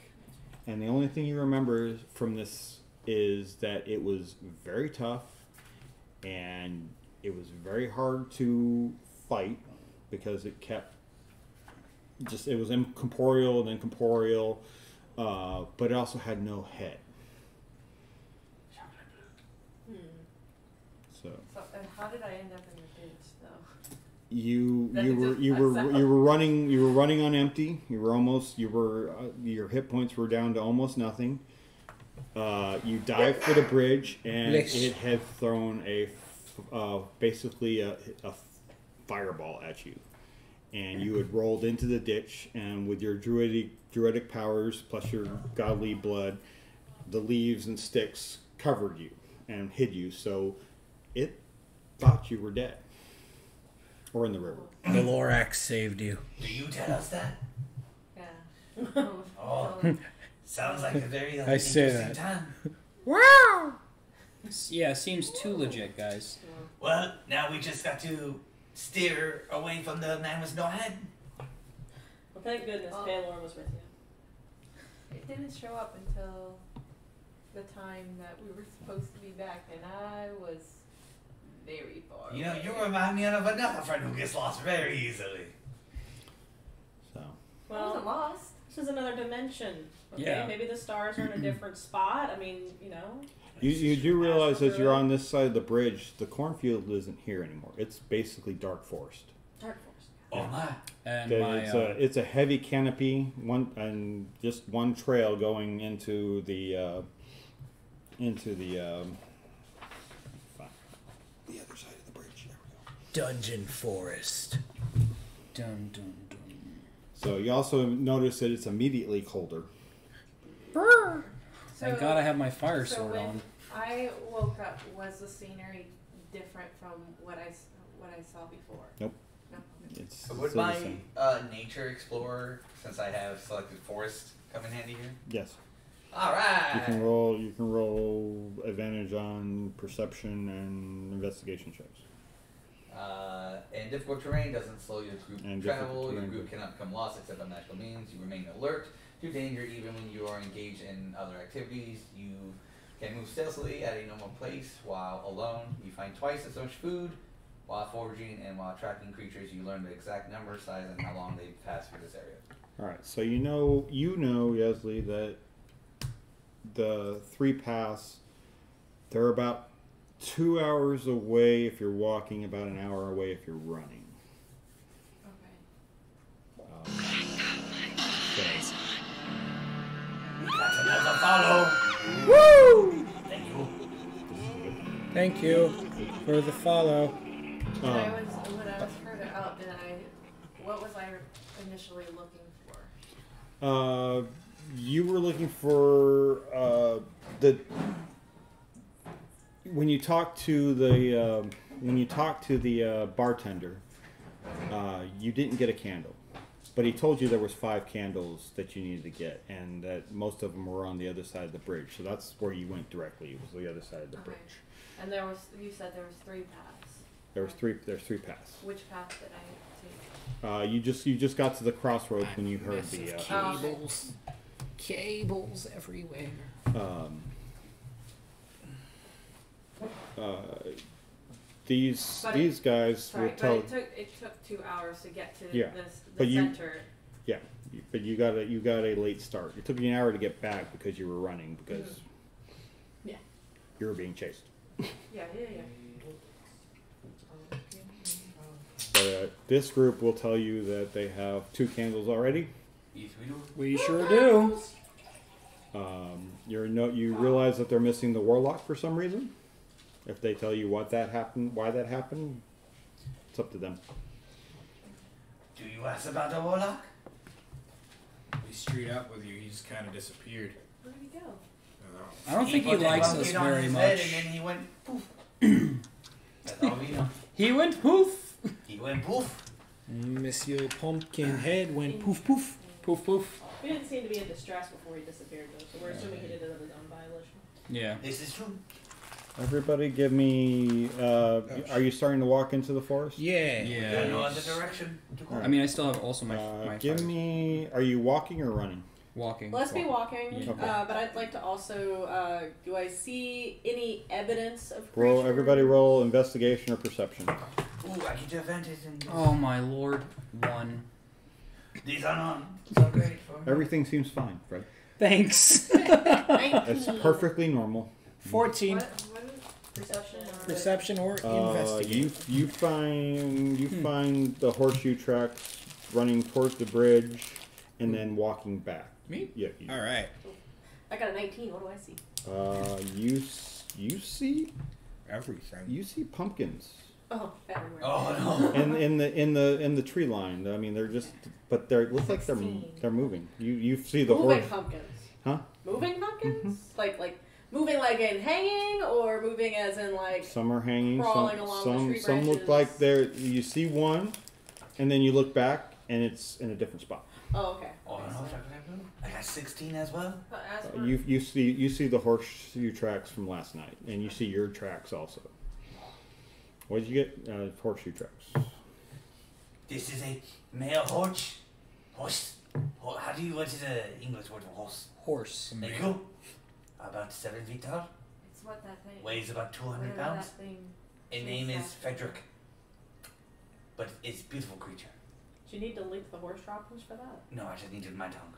And the only thing you remember from this is that it was very tough and it was very hard to fight because it kept just it was incorporeal and then corporeal uh, but it also had no head Hmm. so So, and how did I end up in the ditch, though? you That you were you were myself. you were running you were running on empty. You were almost you were uh, your hit points were down to almost nothing. Uh, you dived for the bridge and Yes. it had thrown a f- uh, basically a, a fireball at you, and you had rolled into the ditch. And with your druidic druidic powers plus your godly blood, the leaves and sticks covered you and hid you. So it thought you were dead or in the river. The Lorax saved you. Do you tell us that? Yeah. [laughs] [laughs] Oh, So, sounds like a very uh, I say interesting that. time. Wow! Yeah, seems too legit, guys. Well, now we just got to steer away from the man with no head. Well, thank goodness Oh. Pelor was with you. it didn't show up until the time that we were supposed to be back, and I was very far. You know, away. you remind me of another friend who gets lost very easily. So Well, I wasn't lost. this is another dimension. Okay, Yeah. maybe the stars are in a [clears throat] different spot. I mean, you know. You, you do realize as you're on this side of the bridge, the cornfield isn't here anymore. It's basically dark forest. Dark forest. Oh my. And Okay, my it's uh, a it's a heavy canopy, one and just one trail going into the uh, into the um, fine. the other side of the bridge. There we go. Dungeon Forest. dun dun dun. So you also notice that it's immediately colder. Thank So- God I have my fire so sword when on. I woke up. Was the scenery different from what I s- what I saw before? Nope. No. It's Would still the my same. uh, nature explorer, since I have selected forest, come in handy here? Yes. All right. You can roll. You can roll advantage on perception and investigation checks. Uh, and difficult terrain doesn't slow your group And travel. Your terrain. group cannot become lost except by natural means. You remain alert to danger even when you are engaged in other activities. You can move stealthily at a normal pace while alone. You find twice as much food while foraging and while tracking creatures. You learn the exact number, size, and how long they've passed through this area. All right. So you know, you know, Yesley, that the three paths, they're about two hours away if you're walking, about an hour away if you're running. Okay. Um, so- That's another follow. Woo! Thank you. For the follow. When I Um, was when I was further out, did I? What was I initially looking for? Uh, you were looking for uh, the when you talk to the um when you talk to the uh, bartender, uh, you didn't get a candle, but he told you there was five candles that you needed to get, and that most of them were on the other side of the bridge. So that's where you went directly. It was the other side of the Okay. bridge. And there was you said there was three paths. There was three. There's three paths. Which path did I take? Uh, you just you just got to the crossroads when you heard the. Uh, cables, cables everywhere. um, uh, these But it- these guys Sorry, will but tell it took it took two hours to get to Yeah, this the but you- center. yeah but you got a you got a late start it took you an hour to get back because you were running because Mhm. Yeah. you were being chased [laughs] Yeah, yeah, yeah. but uh, this group will tell you that they have two candles already Yes, we do. We sure do. um, you're no you realize that they're missing the warlock for some reason if they tell you what that happened why that happened it's up to them Do you ask about the warlock? He's straight up with you. He just kind of disappeared. Where did he go? Uh, I don't think he put a likes us very much. And then he went poof. [clears throat] That's all we know. He went poof. He went poof. Monsieur Pumpkinhead went poof mm. poof. Poof poof. We didn't seem to be in distress before he disappeared, though, so we're assuming he did it of his own violation. Yeah. This is true. Everybody give me uh, are you starting to walk into the forest Yeah. Yeah. don't know other direction to. I mean, I still have also my, Uh, my give fire- me. Are you walking or running? walking. Let's be walking, Yeah. Okay. uh, but I'd like to also. Uh, do I see any evidence of Roll. Everybody roll investigation or perception. Ooh, I get advantage in. Oh my lord. One. These are not so great for. Everything seems fine, Fred. Thanks. [laughs] It's perfectly normal. 14. What, what is Perception or Perception or Uh, investigate. you you find you Hmm. find the horseshoe tracks running towards the bridge, and then walking back. Me? Yeah. You, All right. I got a 19. What do I see? uh, you s- you see Everything. you see pumpkins. Oh, everywhere. Oh no. in in the in the in the tree line. I mean, they're just, but they look like they're Sixteen. they're moving. You you see the moving horse, pumpkins. huh? Moving pumpkins? Like like moving like in hanging, or moving as in like Some are hanging. Crawling Some along the some tree some look like they're. You see one, and then you look back, and it's in a different spot. oh okay. Oh no, chocolate blue. I got 16 as well. As Uh, you you see you see the horseshoe tracks from last night, and you see your tracks also. What did you get? Uh, horseshoe tracks. This is a male horse. Horse. How do you, what is the English word for horse? Horse. There you go. About seven feet tall. it's what that thing. Weighs about 200 pounds. That thing. Its name is Frederick. But it's a beautiful creature. Do you need to lick the horse droppings for that? No, I just needed my tongue.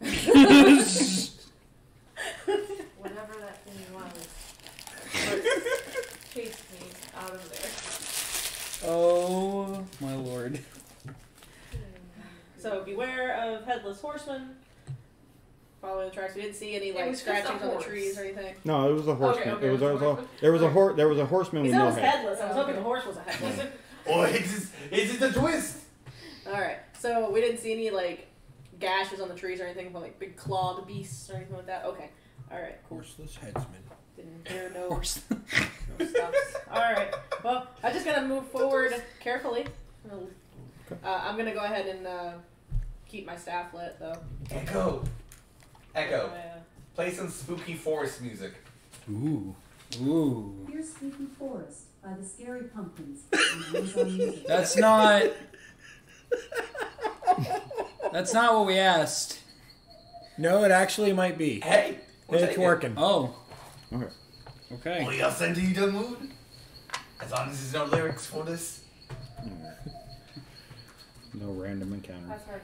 [laughs] Whatever that thing was. [laughs] chased me out of there. Oh my lord. [laughs] So beware of headless horsemen. Following the tracks. We didn't see any like was just a scratchings on the horse. trees or anything. No, it was a horseman. okay, it was, it there was was a a horseman. there was a hor- there was a horseman with Because that no was head. headless. I was hoping the horse was a headless. [laughs] [laughs] Oh, it's is it the twist? All right. So we didn't see any like gashes on the trees or anything from like big clawed beasts or anything like that. Okay. All right, cool. Horseless headsman. Didn't hear no, Horse. no stops. [laughs] All right. Well, I'm just gonna move forward carefully. Uh, I'm gonna go ahead and uh, keep my staff lit though. Echo. Echo. Play some spooky forest music. Ooh. Ooh. Here's Spooky Forest by the Scary Pumpkins on Amazon Music. That's not. That's not what we asked. No, it actually might be. Hey. we'll It's take it. working. Oh. Okay. Okay. Will you send you the mood? As long as there's no lyrics for this. No random encounter. that's hard.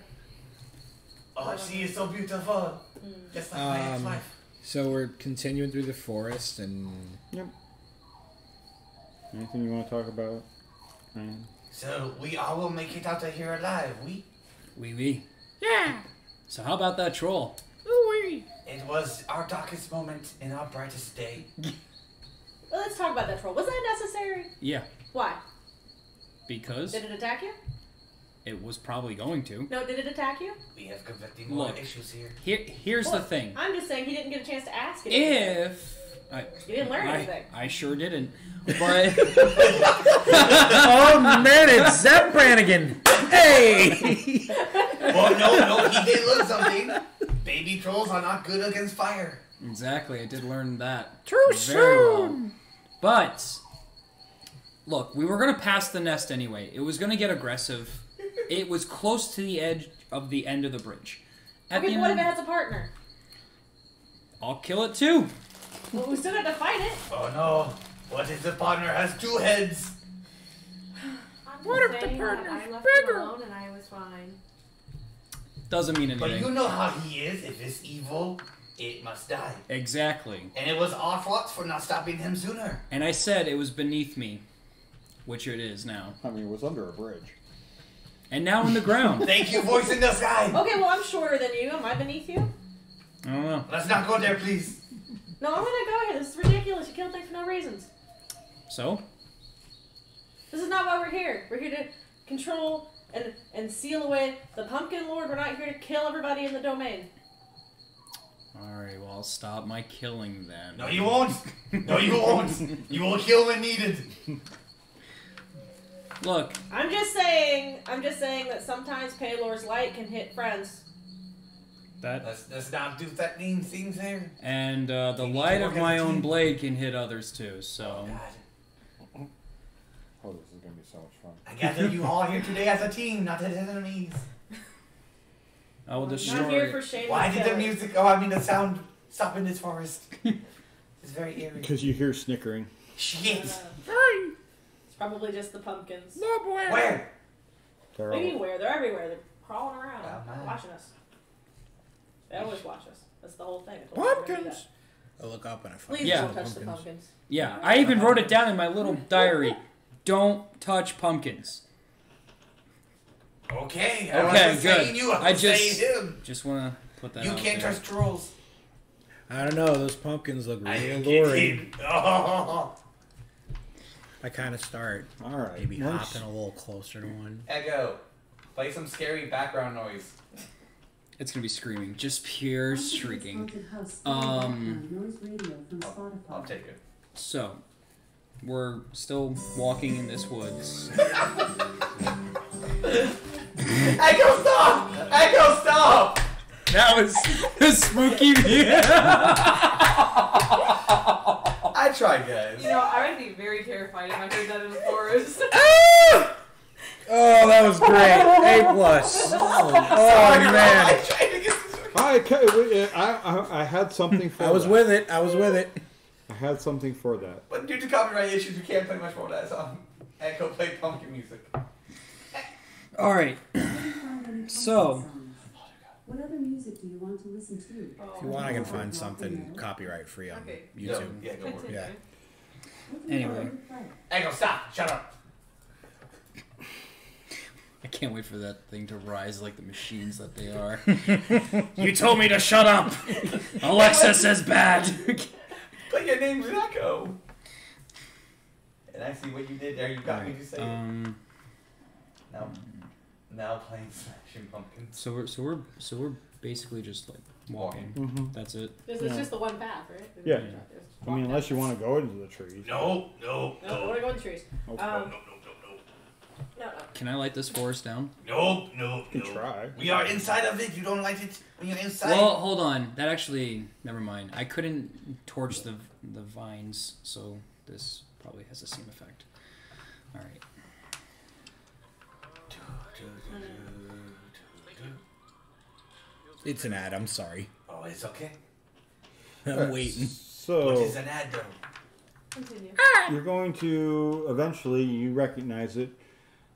Oh, she is so beautiful. Just like my Um, ex-wife. So we're continuing through the forest, and Yep. Anything you want to talk about? Ryan? So we all will make it out of here alive. We. we, wee. Yeah. So how about that troll? It was our darkest moment and our brightest day. Well, let's talk about that troll. Was that necessary? Yeah. Why? Because Did it attack you? It was probably going to. No, did it attack you? We have conflicting moral Look. issues here. Here, here's the thing. I'm just saying he didn't get a chance to ask it. If I, You didn't learn I, anything. I sure didn't. [laughs] But oh man, it's Zapp Brannigan. Hey. well, no, no, he did learn something. Baby trolls are not good against fire. exactly, I did learn that. True, Very well. But look, we were gonna pass the nest anyway. It was gonna get aggressive. It was close to the edge of the end of the bridge. At Okay, the but what if it has a partner? I'll kill it too. Well, we still got to fight it. Oh no. What if the partner has two heads? I'm What if the partner's I left bigger? alone and I was fine. Doesn't mean anything. But you know how he is. If it's evil, it must die. Exactly. And it was our fault for not stopping him sooner. And I said it was beneath me, which it is now. I mean, it was under a bridge. And now in the ground. [laughs] Thank you, voice in the sky. Okay, well, I'm shorter than you. Am I beneath you? I don't know. Let's not go there, please. No, I'm gonna go here. This is ridiculous. You kill things for no reasons. So? This is not why we're here. We're here to control and and seal away the pumpkin lord. We're not here to kill everybody in the domain. Alright, well, I'll stop my killing then. No, you won't. No, you [laughs] won't. You will kill when needed. Look, I'm just saying. I'm just saying that sometimes Pelor's light can hit friends. that. Let's, let's not do threatening thing there. And uh, the You need to light of my own team. blade can hit others too, so. God. Oh, this is gonna be so much fun. I gather you all here today as a team, not as enemies. I will destroy not here for shame. Why and did the music, oh, I mean the sound, stop in this forest? [laughs] it's very eerie. Because you hear snickering. Shit. Uh, it's probably just the pumpkins. Where? They're Maybe all. They're everywhere. They're crawling around, Oh, watching us. They always watch us. That's the whole thing. I told you never do Pumpkins. I look up and I find Please Yeah. don't touch the pumpkins. Yeah, I even wrote it down in my little diary. Don't touch pumpkins. Okay, I Okay, wasn't good. you, I I just- him. Just want to put that You out can't there. trust trolls. I don't know. Those pumpkins look I real get [laughs] Oh. I kind of start all right. maybe once- hopping a little closer to one. Echo, play some scary background noise. It's going to be screaming. Just pure shrieking. Um, background noise radio from I'll, I'll take it. So, we're still walking in this woods. [laughs] Echo, stop! Echo, stop! That was the spooky I [laughs] tried, guys. You know, I would be very terrified if I heard that in the forest. [laughs] Ah! Oh, that was great. A plus. [laughs] Oh I man, tried to get. [laughs] I, I, I, I had something for I was that. with it. I was with it. I had something for that. But due to copyright issues, we can't play much more of that song. Echo, play pumpkin music. All right. Couldn't find any So- pumpkin songs. What other music do you want to listen to? If you want, I can find something copyright free on Okay. YouTube. Yeah. Yeah. Do you Anyway. want to play? Echo, stop! Shut up! I can't wait for that thing to rise like the machines that they are. [laughs] you told me to shut up. [laughs] Alexa says bad. [laughs] But your name's Echo. And I see what you did there. You got me to say it. um, No. Now playing Smashing Pumpkins. So we're so we're so we're basically just like walking. Mhm. That's it. This is Yeah. just the one path, right? Yeah. There's I mean, walk unless you want to go into the trees. No, no, No, I want to go in the trees. Nope. Um, no, no, no, no, no. Can I light this forest down? no, no, You can no. try. We are inside of it. You don't like it when you're inside. Well, hold on. That actually, never mind. I couldn't torch the the vines, so this probably has the same effect. All right. It's an ad. I'm sorry. Oh, it's okay. I'm waiting. So what is an ad though? Continue. you're going to eventually you recognize it.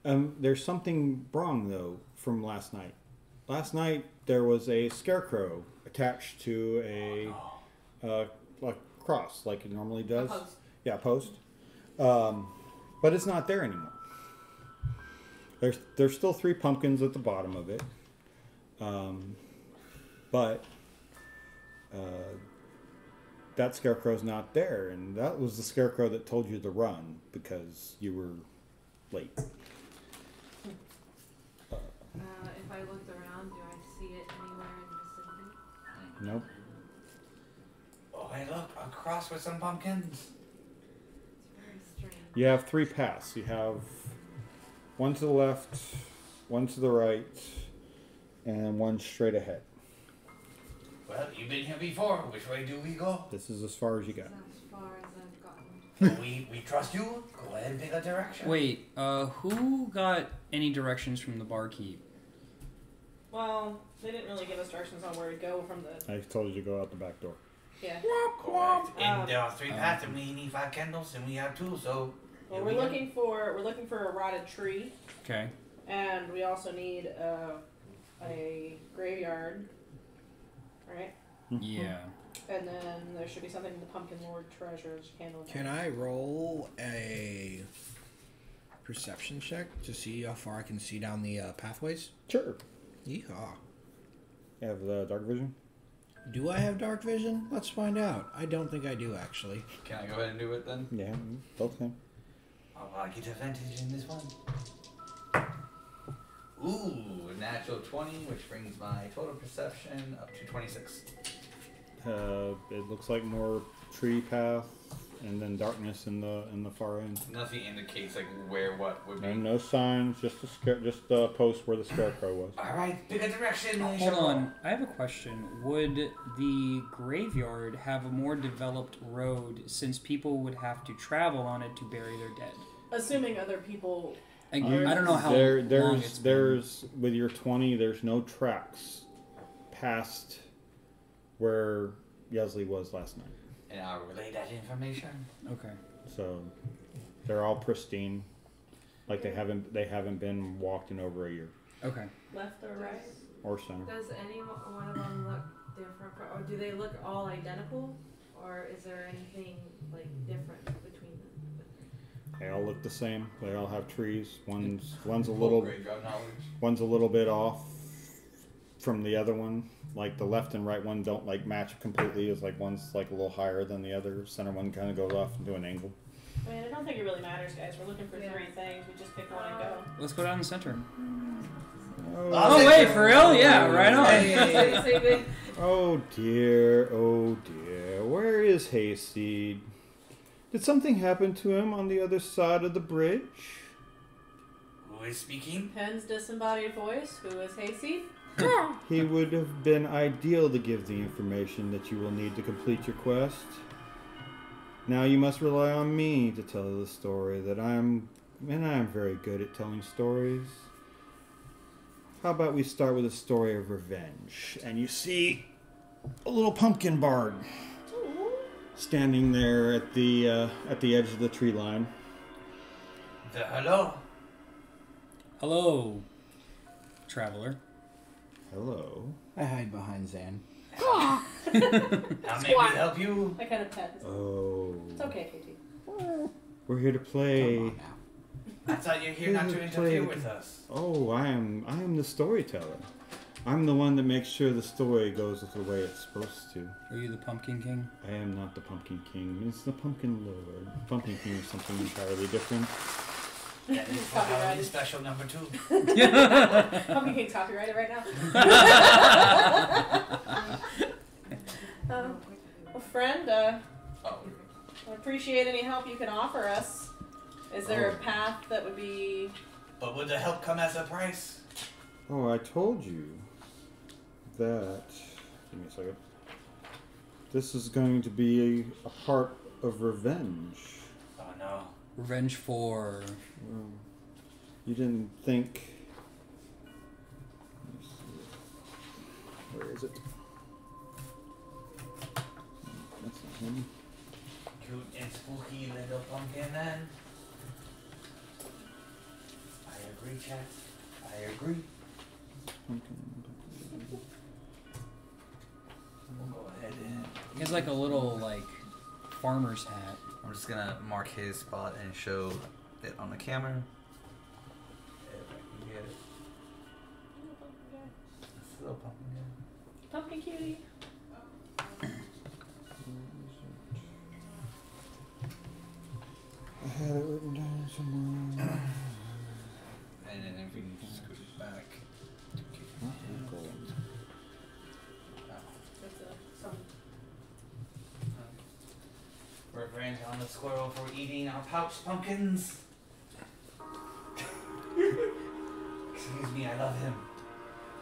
Um, there's something wrong though from last night. Last night there was a scarecrow attached to a uh, like cross, like it normally does. post. Yeah, post. Um, but it's not there anymore. There's there's still three pumpkins at the bottom of it, um, but uh, that scarecrow's not there, and that was the scarecrow that told you to run because you were late. Uh, if I looked around, do I see it anywhere in the vicinity? Nope. Oh, hey, look, a cross with some pumpkins. It's very strange. You have three paths. You have one to the left, one to the right, and one straight ahead. Well, you've been here before. Which way do we go? This is as far as you got. As far as I've gotten. [laughs] we we trust you. Go ahead and pick a direction. Wait. Uh, who got any directions from the barkeep? Well, they didn't really give us directions on where to go from the. I told you to go out the back door. Yeah. Correct. And Um, there are three um, paths, and we need five candles, and we have two. So Well, we're we looking for we're looking for a rotted tree, Okay. and we also need uh, a graveyard, right? Yeah. And then there should be something in the Pumpkin Lord treasures candle. Can I roll a perception check to see how far I can see down the uh, pathways? Sure. Yeehaw. You have the dark vision. Do I have dark vision? Let's find out. I don't think I do actually. Can I go ahead and do it then? Yeah, both can. Oh, I get advantage in this one. Ooh, a natural 20, which brings my total perception up to 26. Uh, it looks like more tree path, and then darkness in the in the far end. Nothing indicates like where what would be. And no signs, just the scare, just the post where the scarecrow was. All right, pick a direction. Hold shall on. I have a question. Would the graveyard have a more developed road since people would have to travel on it to bury their dead? Assuming other people. I, I don't know how there, long there's it's been. there's with your twenty, there's no tracks past where Yesley was last night. And I'll relay that information. Okay. So they're all pristine, like they haven't they haven't been walked in over a year Okay. Left or right? or center. Does any one of them look different, or do they look all identical, or is there anything like different between them? They all look the same. They all have trees. One's [laughs] one's a little one's a little bit off from the other one. Like the left and right one don't like match completely. It's like one's like a little higher than the other. Center one kind of goes off into an angle. I mean, I don't think it really matters, guys. We're looking for Yeah. three things. We just pick one and go. Let's go down the center. I'll Oh, oh take wait, for real? Yeah, right on. Hey. Save [laughs] it. Oh dear, oh dear. Where is Hayseed? Did something happen to him on the other side of the bridge? Who is speaking? Pen's disembodied voice. Who is Hayseed? [laughs] He would have been ideal to give the information that you will need to complete your quest. Now you must rely on me to tell the story that I'm and I'm very good at telling stories. How about we start with a story of revenge? And you see a little pumpkin bard standing there at the uh, at the edge of the tree line. The hello. Hello, traveler. Hello. I hide behind Xan. How may we help you? I kind of pet. his- Oh. It's okay, KT. We're here to play. Come on now. I thought you're here not to Here's a play interfere with us. Oh, I am I am the storyteller. I'm the one that makes sure the story goes the way it's supposed to. Are you the Pumpkin King? I am not the Pumpkin King. It's the Pumpkin Lord. Pumpkin King is something entirely different. That is Copyrighted. special number two. [laughs] [laughs] Pumpkin King's copyrighted right now. [laughs] um, well, friend, uh, Oh, I appreciate any help you can offer us. Is there a Oh. path that would be? but would the help come as a price? Oh, I told you that. Give me a second. This is going to be a, a part of revenge. Oh no. Revenge for. Well, you didn't think. Let me see. Where is it? That's not him. Cute and spooky little pumpkin man. I agree, chat. I agree. We'll He has like a little like farmer's hat. I'm just gonna mark his spot and show it on the camera. If I can get it. It's little pumpkin guy. Pumpkin cutie. I had it written down somewhere. And then if we Revenge on the squirrel for eating our pouch pumpkins. Excuse me, I love him.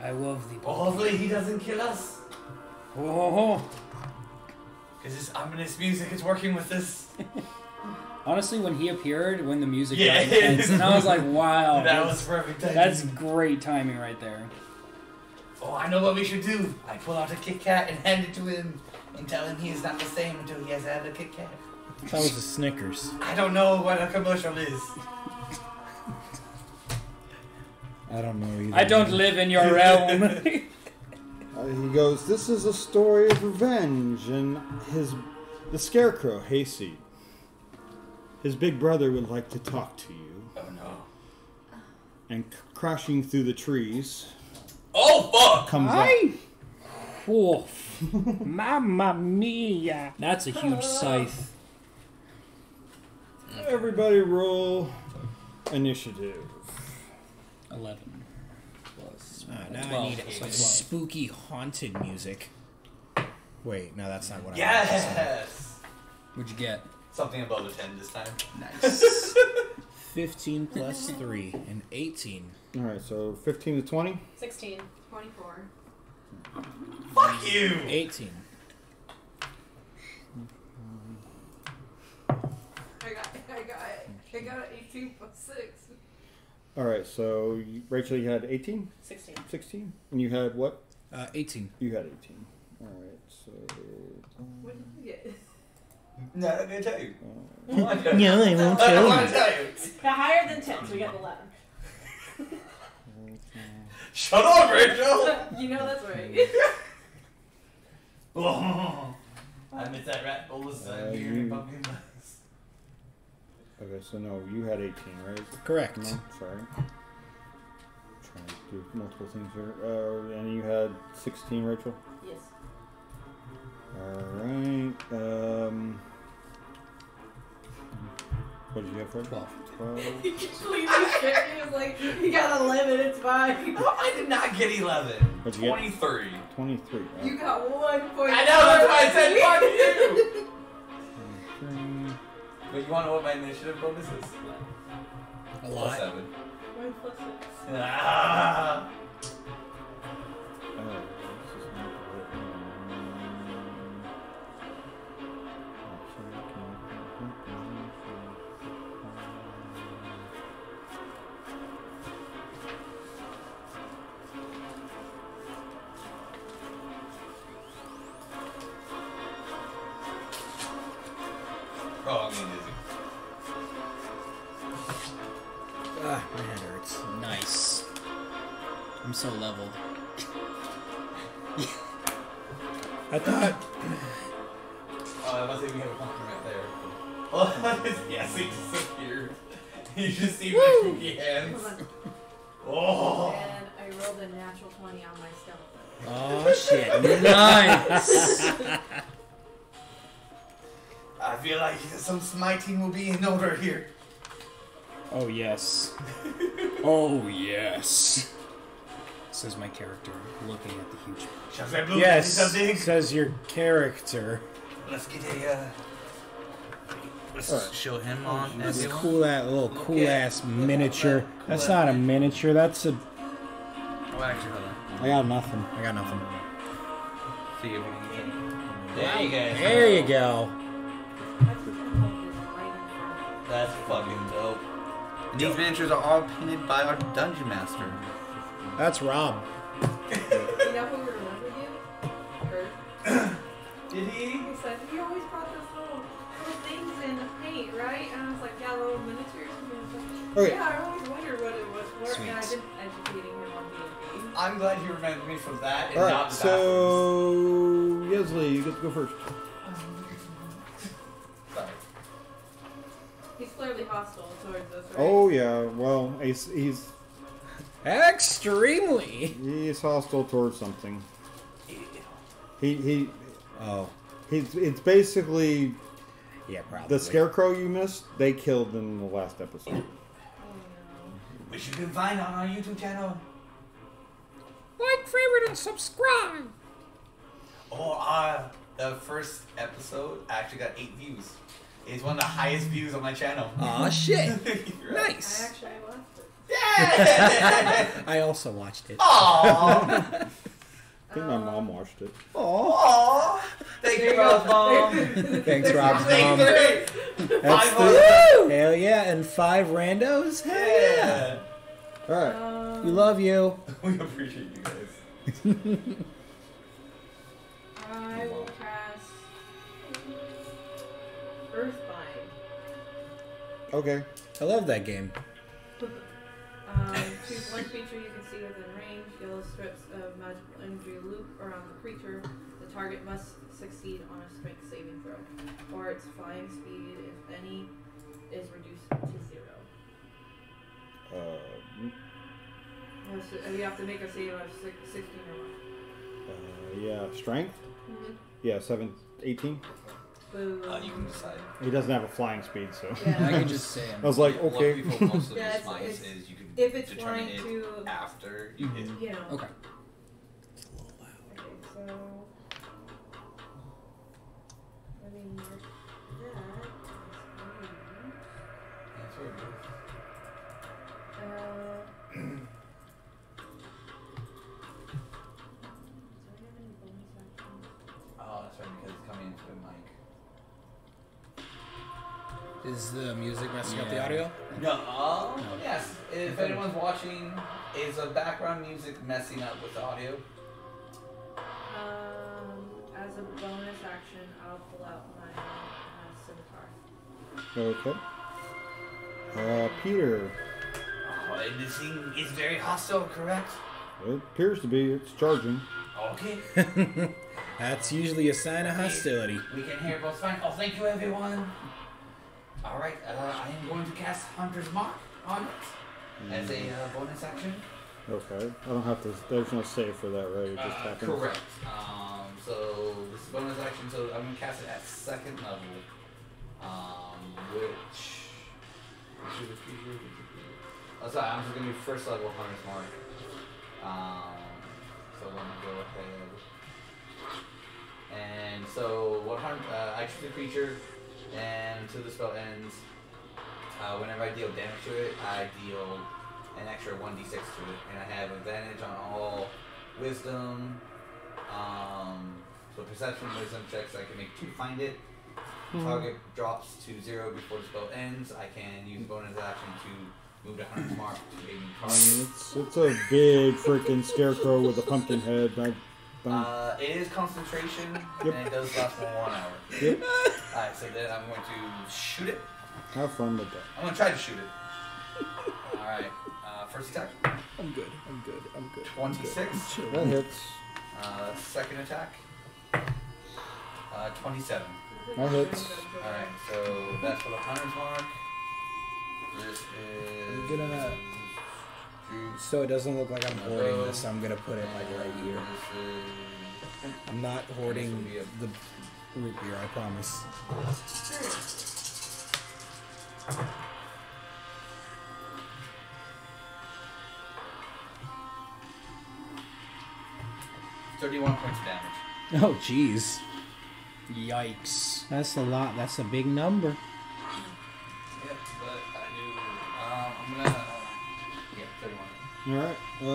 I love the. But hopefully he doesn't kill us. Oh. Because this ominous music is working with this. Honestly, when he appeared, when the music Yeah. got intense, and I was like, "Wow, [laughs] that was perfect. timing. that's great timing right there." Oh, I know what we should do. I pull out a Kit Kat and hand it to him and tell him he is not the same until he has had a Kit Kat. That was a Snickers. I don't know what a commercial is. I don't know either. I don't live in your realm. [laughs] Uh, he goes, "This is a story of revenge," and his the scarecrow Hayseed. His big brother would like to talk to you, Oh no. and c- crashing through the trees Oh fuck! comes up. Wolf. [laughs] Mamma mia. That's a huge scythe. Everybody roll initiative. Eleven plus. Ah, now I 12, need so 12. spooky haunted music. Wait, no, that's not what I Yes! What'd you get? Something above a 10 this time. Nice. [laughs] 15 plus 3 and 18. All right, so 15 to 20. 16. 24. Fuck you! 18. I got, I got, I got 18 plus 6. All right, so you, Rachel, you had 18, 16. 16, and you had what? Uh, 18. You had 18. All right, so What did you get? [laughs] No, I'm gonna tell you. uh, I want to. No, I won't [laughs] I tell want you. to tell you. The higher than 10, so we got 11. [laughs] Shut up, Rachel! you know that's right. Oh, I miss that rat bolus Uh, uh, beer you- and pumpkin pies. Okay, so no, you had 18, right? Correct. No, sorry. trying to do multiple things here. Uh, and you had 16, Rachel. yes. All right. Um, what did you have for it? Twelve. 12. [laughs] He was like, you got 11, it's fine. [laughs] No, I did not get 11. What'd you get? 23. 23. You got one point. I know, that's why I said fuck you! [laughs] 23. But you want to know what my initiative bonus is? A Plus lot. 7. One plus six. [laughs] Ah! Some smiting will be in order here. Oh yes. [laughs] oh yes. Says my character, looking at the huge. Shall I move Yes. something? Says your character. Let's get a. Uh, let's Alright. show him on. This everyone. cool that little cool Okay. ass miniature. that cool That's ass not a miniature. miniature. That's a. Oh, actually, hold on. I got nothing. I got nothing. See if we can get it. There you go. There you go. That's fucking dope. And these miniatures are all painted by our dungeon master. That's Rob. You know who remembered you? Kurt. [coughs] Did he? He said, he always brought this little, little things in the paint, right? And I was like, yeah, little miniatures. And he was like, Okay. yeah, I always wondered what it was for. And I've Sweet. been educating him on D&D. I'm glad you remembered me from that and All not right, the so Yesley, you get to go first. He's clearly hostile towards us, right? Oh yeah, well he's he's Extremely. he's hostile towards something. He he Oh. he's it's basically Yeah, probably. the scarecrow you missed. They killed in the last episode. Oh, no. Which you can find on our YouTube channel. Like, favorite, and subscribe. Oh, uh, the first episode actually got eight views. It's one of the highest views on my channel. Aw, shit. [laughs] You're right. I Nice. actually watched it. Yeah! [laughs] I also watched it. Aww. I think my mom watched it. Aw. Aww. Thank you, Rob's mom. Thanks, Rob's [laughs] Thank mom. That's Five the, hell yeah, and five randos? Hell yeah. Yeah. All right. Um, We love you. We appreciate you guys. Okay. I love that game. Um, choose one creature you can see within range. Yellow strips of magical energy loop around the creature. The target must succeed on a strength saving throw, or its flying speed, if any, is reduced to zero. Uh, Uh, so- uh, You have to make a save of six, 16 or more. uh, yeah, strength. Mm-hmm. Yeah, seven, 18. Boo. Uh, you can decide. He doesn't have a flying speed, so. I yeah. can just say I was like, What okay. people also Yeah, it's- it's- is you can if it's determine flying it to, after you hit. you know. Okay. Okay, so. I mean, that is That's what it is. Uh, Is the music messing up the audio? No, No. yes. If anyone's watching, is the background music messing up with the audio? Um, as a bonus action, I'll pull out my uh, scimitar. Okay. Uh, Peter. Oh, and this thing is very hostile, correct? It appears to be. It's charging. Okay. [laughs] That's usually a sign of hostility. We can hear both fine. Oh, thank you, everyone. All right, uh, I am going to cast Hunter's Mark on it as a uh, bonus action. Okay. I don't have to. There's no save for that, right? It just Uh, happens. correct. Um, so this is bonus action. So I'm gonna cast it at second level. Um, which. which is the creature? Oh, sorry. I'm just gonna do first level Hunter's Mark. Um, so let me go ahead. And so what? Uh, I choose a creature, and until the spell ends, uh, whenever I deal damage to it, I deal an extra 1d6 to it, and I have advantage on all wisdom, um, so perception, wisdom checks. I can make two find it. Target drops to zero before the spell ends. I can use bonus action to move to Hunter's Mark to a new target. it's it's a big freaking scarecrow with a pumpkin head. I, Uh, it is concentration, Yep. and it does last for one hour. Yep. Alright, so then I'm going to shoot it. have fun with that. I'm going to try to shoot it. Alright, uh, first attack, I'm good. I'm good. I'm good. 26. That hits. Uh, second attack, uh, 27. That hits. Alright, so that's for the Hunter's Mark. This is. Good enough. So it doesn't look like I'm hoarding this, I'm gonna put it like right here. I'm not hoarding the root beer, I promise. Thirty-one points of damage. Oh, jeez. Yikes. That's a lot. That's a big number. Yep, but I. Uh, I'm gonna. Yeah, 31. All right. Uh,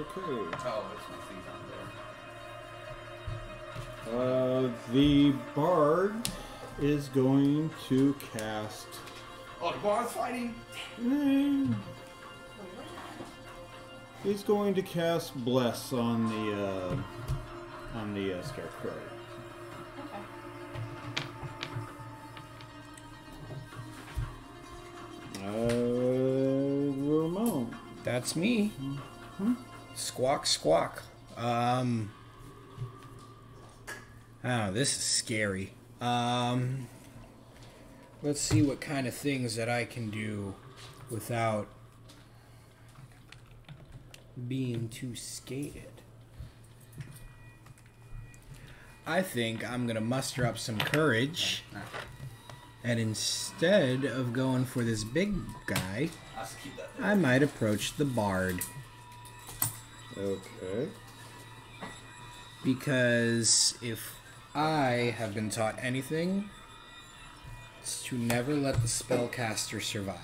okay. Oh, it's my feet on there. Uh, the bard is going to cast. Oh, the bard's fighting! He's going to cast bless on the uh, on the uh, scarecrow. That's me. Squawk, squawk. Um, I. This is scary. Um, let's see what kind of things that I can do without being too scared. I think I'm gonna muster up some courage, and instead of going for this big guy, I'll just keep that. I might approach the bard. Okay. Because if I have been taught anything, it's to never let the spellcaster survive.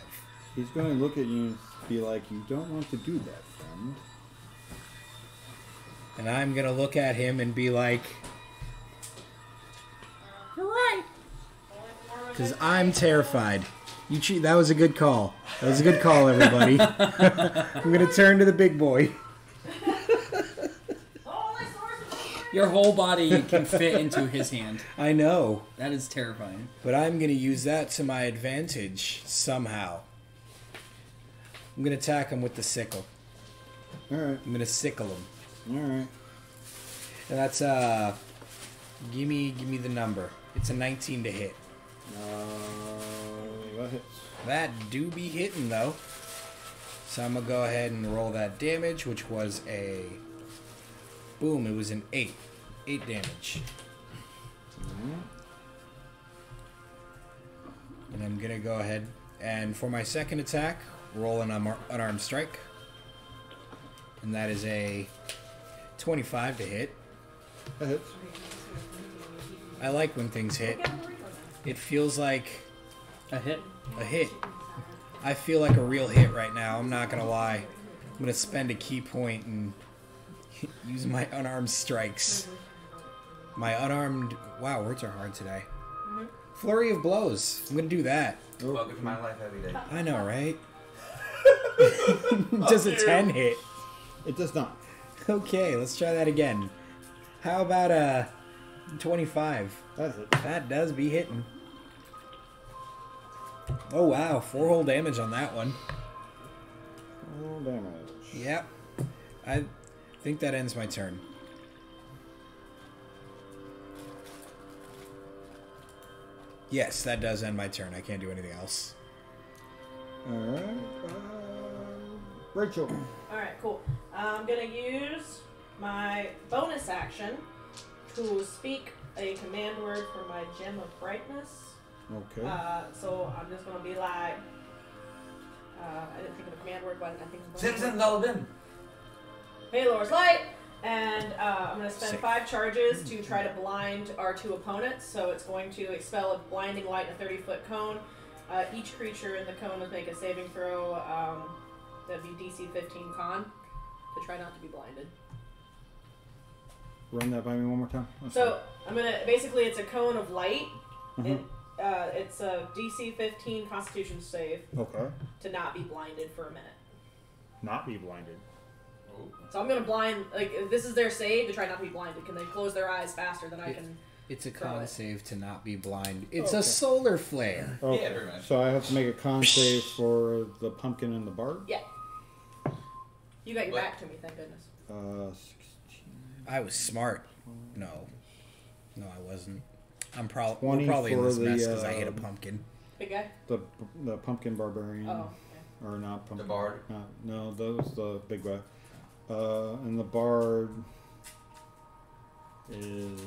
He's going to look at you and be like, "You don't want to do that, friend." And I'm gonna look at him and be like, You're right. Because I'm terrified. You che- that was a good call. That was a good call, everybody. [laughs] I'm gonna turn to the big boy. Oh, my sword's Your whole body can fit into his hand. I know, That is terrifying. but I'm gonna use that to my advantage somehow. I'm gonna attack him with the sickle. All right. I'm gonna sickle him. All right. And that's uh give me give me the number. It's a 19 to hit. Uh, that hits. That do be hitting though. So I'm gonna go ahead and roll that damage, which was a boom. It was an eight, eight damage. And I'm gonna go ahead and for my second attack, roll an unarmed strike, and that is a 25 to hit. That hits. I like when things hit. It feels like A hit. a hit. I feel like a real hit right now. I'm not gonna lie. I'm gonna spend a ki point and [laughs] use my unarmed strikes. My unarmed. Wow, words are hard today. Mm-hmm. Flurry of blows. I'm gonna do that. Welcome to my life every day. I know, right? [laughs] [laughs] Does a 10 hit? It does not. Okay, let's try that again. How about a 25? That hits. That does be hitting. Oh wow, four whole damage on that one. Roll damage. Yep. I think that ends my turn. Yes, that does end my turn. I can't do anything else. All right. Uh, Rachel. Alright, cool. I'm gonna use my bonus action to speak a command word for my gem of brightness. Okay. Uh, so I'm just gonna be like, uh, I didn't think of the command word, but I think of a Simpson Golden. Pelor's light, and uh, I'm gonna spend Sick. five charges to try to blind our two opponents. So it's going to expel a blinding light in a 30 foot cone. Uh, each creature in the cone must make a saving throw. Um, that'd be DC 15 con to try not to be blinded. Run that by me one more time. I'm So I'm gonna basically it's a cone of light. Mhm. It, uh, it's a DC 15 Constitution save. Okay. to not be blinded for a minute. Not be blinded. So I'm gonna blind like if this is their save to try not to be blinded. Can they close their eyes faster than I can? It's a con it. save to not be blind. It's okay. a solar flare. Okay. Yeah, much. So I have to make a con save for the pumpkin and the bard. Yeah. You got your What? back to me, thank goodness. Uh, 16. I was smart. No. No, I wasn't. I'm prob- 20 we're probably in for this the, mess because I hit a um, pumpkin. Big guy. The the pumpkin barbarian. Oh. Or not The pumpkin. bard. Not, no, that was the big guy. Uh, and the bard is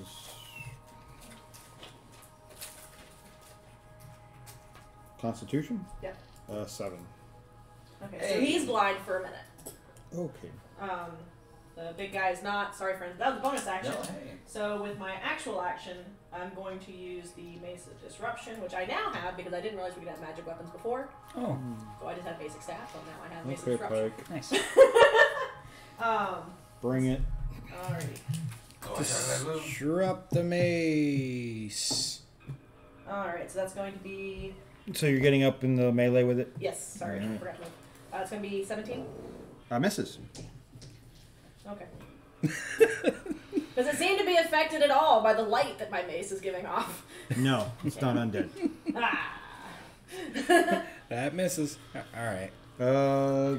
Constitution. Yep. Uh, seven. Okay. So he's blind for a minute. Okay. Um, The big guy is not. Sorry, friends. That was a bonus action. No, hey. So with my actual action, I'm going to use the Mace of Disruption, which I now have because I didn't realize we could have magic weapons before. Oh, So I just had basic staff, so now I have Mace Okay, of Disruption. Pike. nice. [laughs] Um, Bring it. alrighty. I tried that move. Disrupt the mace. Alright, so that's going to be. So you're getting up in the melee with it. Yes, sorry, I forgot to move. Uh, it's going to be 17. Uh, misses. Okay. [laughs] Does it seem to be affected at all by the light that my mace is giving off? No, it's not undead. Ah. [laughs] That misses. All right. Uh,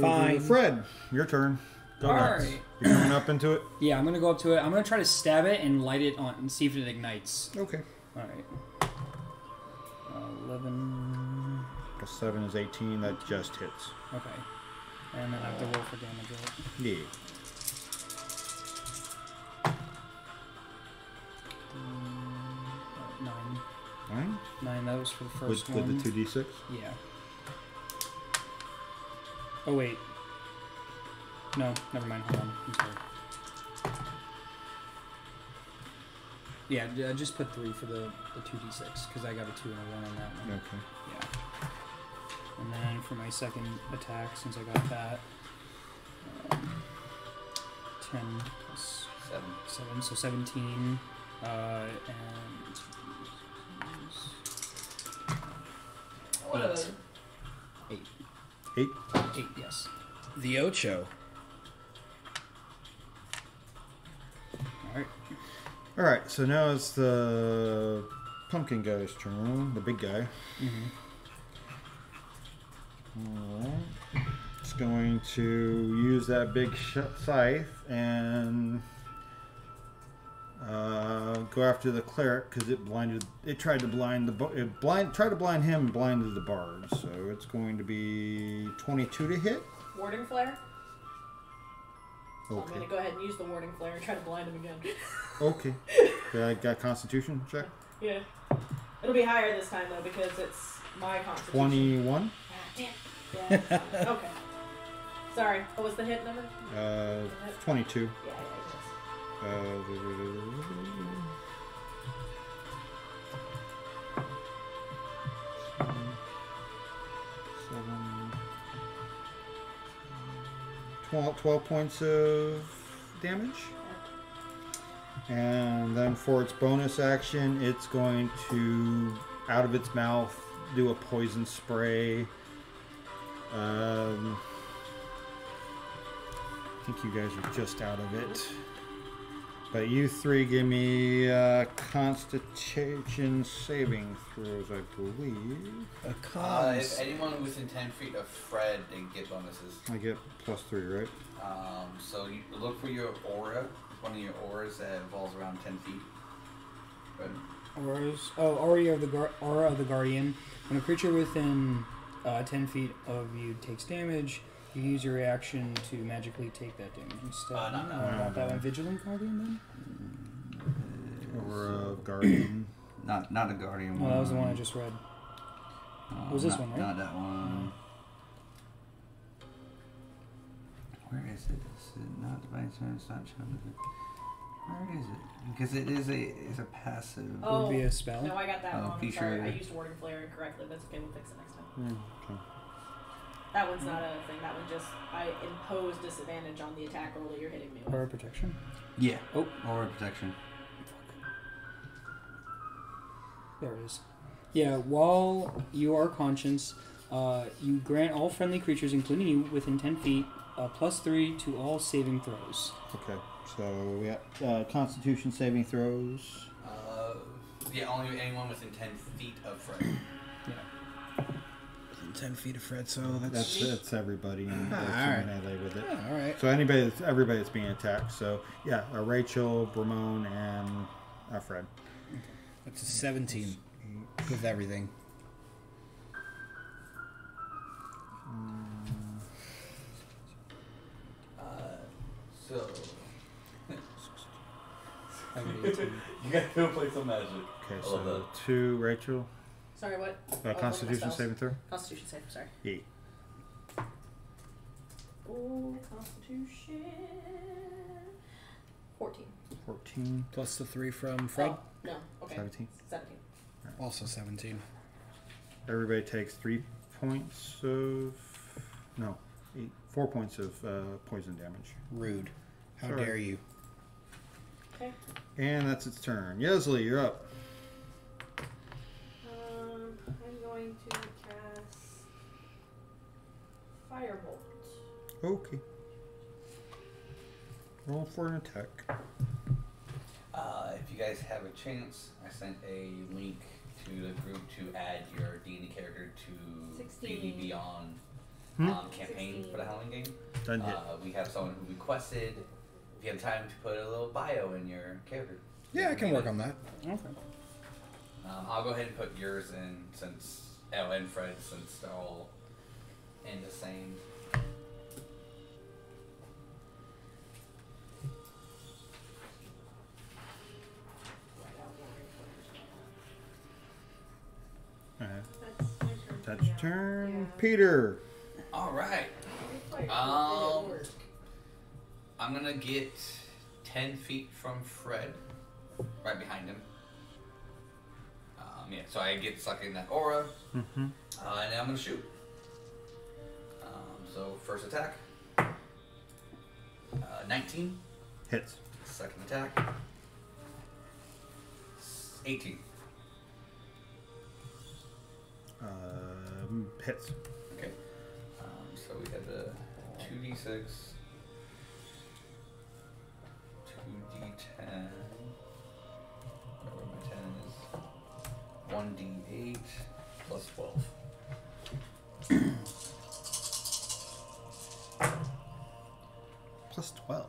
Fine. Fred, your turn. Go All nuts. right. You're coming up into it. [clears throat] Yeah, I'm gonna go up to it. I'm gonna try to stab it and light it on and see if it ignites. Okay. All right. Uh, Eleven. Plus seven is eighteen. That just hits. Okay. And then I have to roll for damage. Right? Yeah. Nine. Nine. That was for the with, first with one. the two d six. Yeah. Oh wait. No, never mind. Hold on. I'm sorry. Yeah, uh, just put three for the the two d six because I got a two and a one on that one. Okay. Yeah. And then for my second attack, since I got that, um, ten plus Seven. seven, so seventeen, uh, and What a- eight. Eight. Eight, yes. The Ocho. All right. All right. So now it's the pumpkin guy's turn. The big guy. Mm-hmm. Alright. It's going to use that big sh- scythe and uh, go after the cleric because it blinded. It tried to blind the bo- it blind tried to blind him and blinded the bard. So it's going to be twenty-two to hit. Warding Flare? So I'm going to go ahead and use the Warding Flare and try to blind him again. [laughs] Okay. Got, got Constitution check. yeah. It'll be higher this time, though, because it's my constitution. Twenty-one. Ah, damn. Yeah, [laughs] okay. Sorry. What was the hit number? Uh, twenty-two. Yeah, yeah, seven, 12, 12 points of damage. And then for its bonus action, it's going to, out of its mouth, do a poison spray. Um, I think you guys are just out of it. But you three give me uh, Constitution saving throws, I believe. A Uh, if anyone within 10 feet of Fred, they get bonuses. I get plus three, right? Um, so you look for your aura. One of your auras that revolves around 10 feet. Fred. Auras. Oh, aura of the Gar- aura of the guardian. When a creature within uh, ten feet of you takes damage, you use your reaction to magically take that damage instead. Uh, not that one. not that one. Vigilant guardian then? Or uh, Guardian. [clears throat] Not not a guardian one. Oh, that was the one I just read. Uh, was this not- one, right? Not that one. Where is it? Is it not divine sense? It's not challenge. Where is it? Because it is a it's a passive. Oh, Would be a spell. No, I got that Oh, wrong. I'm feature- sorry. I used Warding Flare incorrectly. That's okay. We'll fix it next time. Hmm, okay. That one's not a thing. That one just I impose disadvantage on the attack roll that you're hitting me with. Aura protection. Yeah. Oh. Aura protection. There it is. Yeah, while you are conscious, uh, you grant all friendly creatures, including you, within 10 feet, uh, plus 3 to all saving throws. Okay. So we got uh, Constitution saving throws. Uh, yeah, only anyone within 10 feet of Fred. Ten feet of Fred, so that's. That's that's everybody in Ah, that's in alright. melee with it. Yeah, all right. So anybody, that's, everybody that's being attacked. So yeah, uh, Rachel, Ramon, and uh, Fred. That's a seventeen with everything. Uh, so. I got 18. [laughs] You gotta go play some magic. Okay, I love so that. two Rachel. Sorry, what? Uh, what Constitution spells? saving throw. Constitution save. Sorry. Yeah. Oh, Constitution. 14. 14, Plus the three from Fred. Oh, no. Okay. 17. 17. Also 17. Everybody takes three points of. No, eight, four points of uh, poison damage. Rude. How Sorry. dare you? Okay. And that's its turn. Yesley, you're up. Going to cast Firebolt. Okay. Roll for an attack. Uh, if you guys have a chance, I sent a link to the group to add your D&D character to 16. D&D Beyond Hmm? um, campaign 16. for the Howling game. Doesn't hit. Uh, we have someone who requested if you have time to put a little bio in your character. Yeah, I can work on that. Okay. Um, I'll go ahead and put yours in since oh, and Fred since they're all in the same. Alright. That's my turn. That's Yeah. turn. Yeah. Peter. All right, Um, did it work? I'm gonna get ten feet from Fred, right behind him. Um, yeah, so I get stuck in that aura, Mm-hmm. uh, and I'm gonna shoot. Um, so first attack, uh, 19. Hits. Second attack, 18. Um, hits. Okay. Um, so we had the 2d6, plus 12. [clears throat] Plus 12.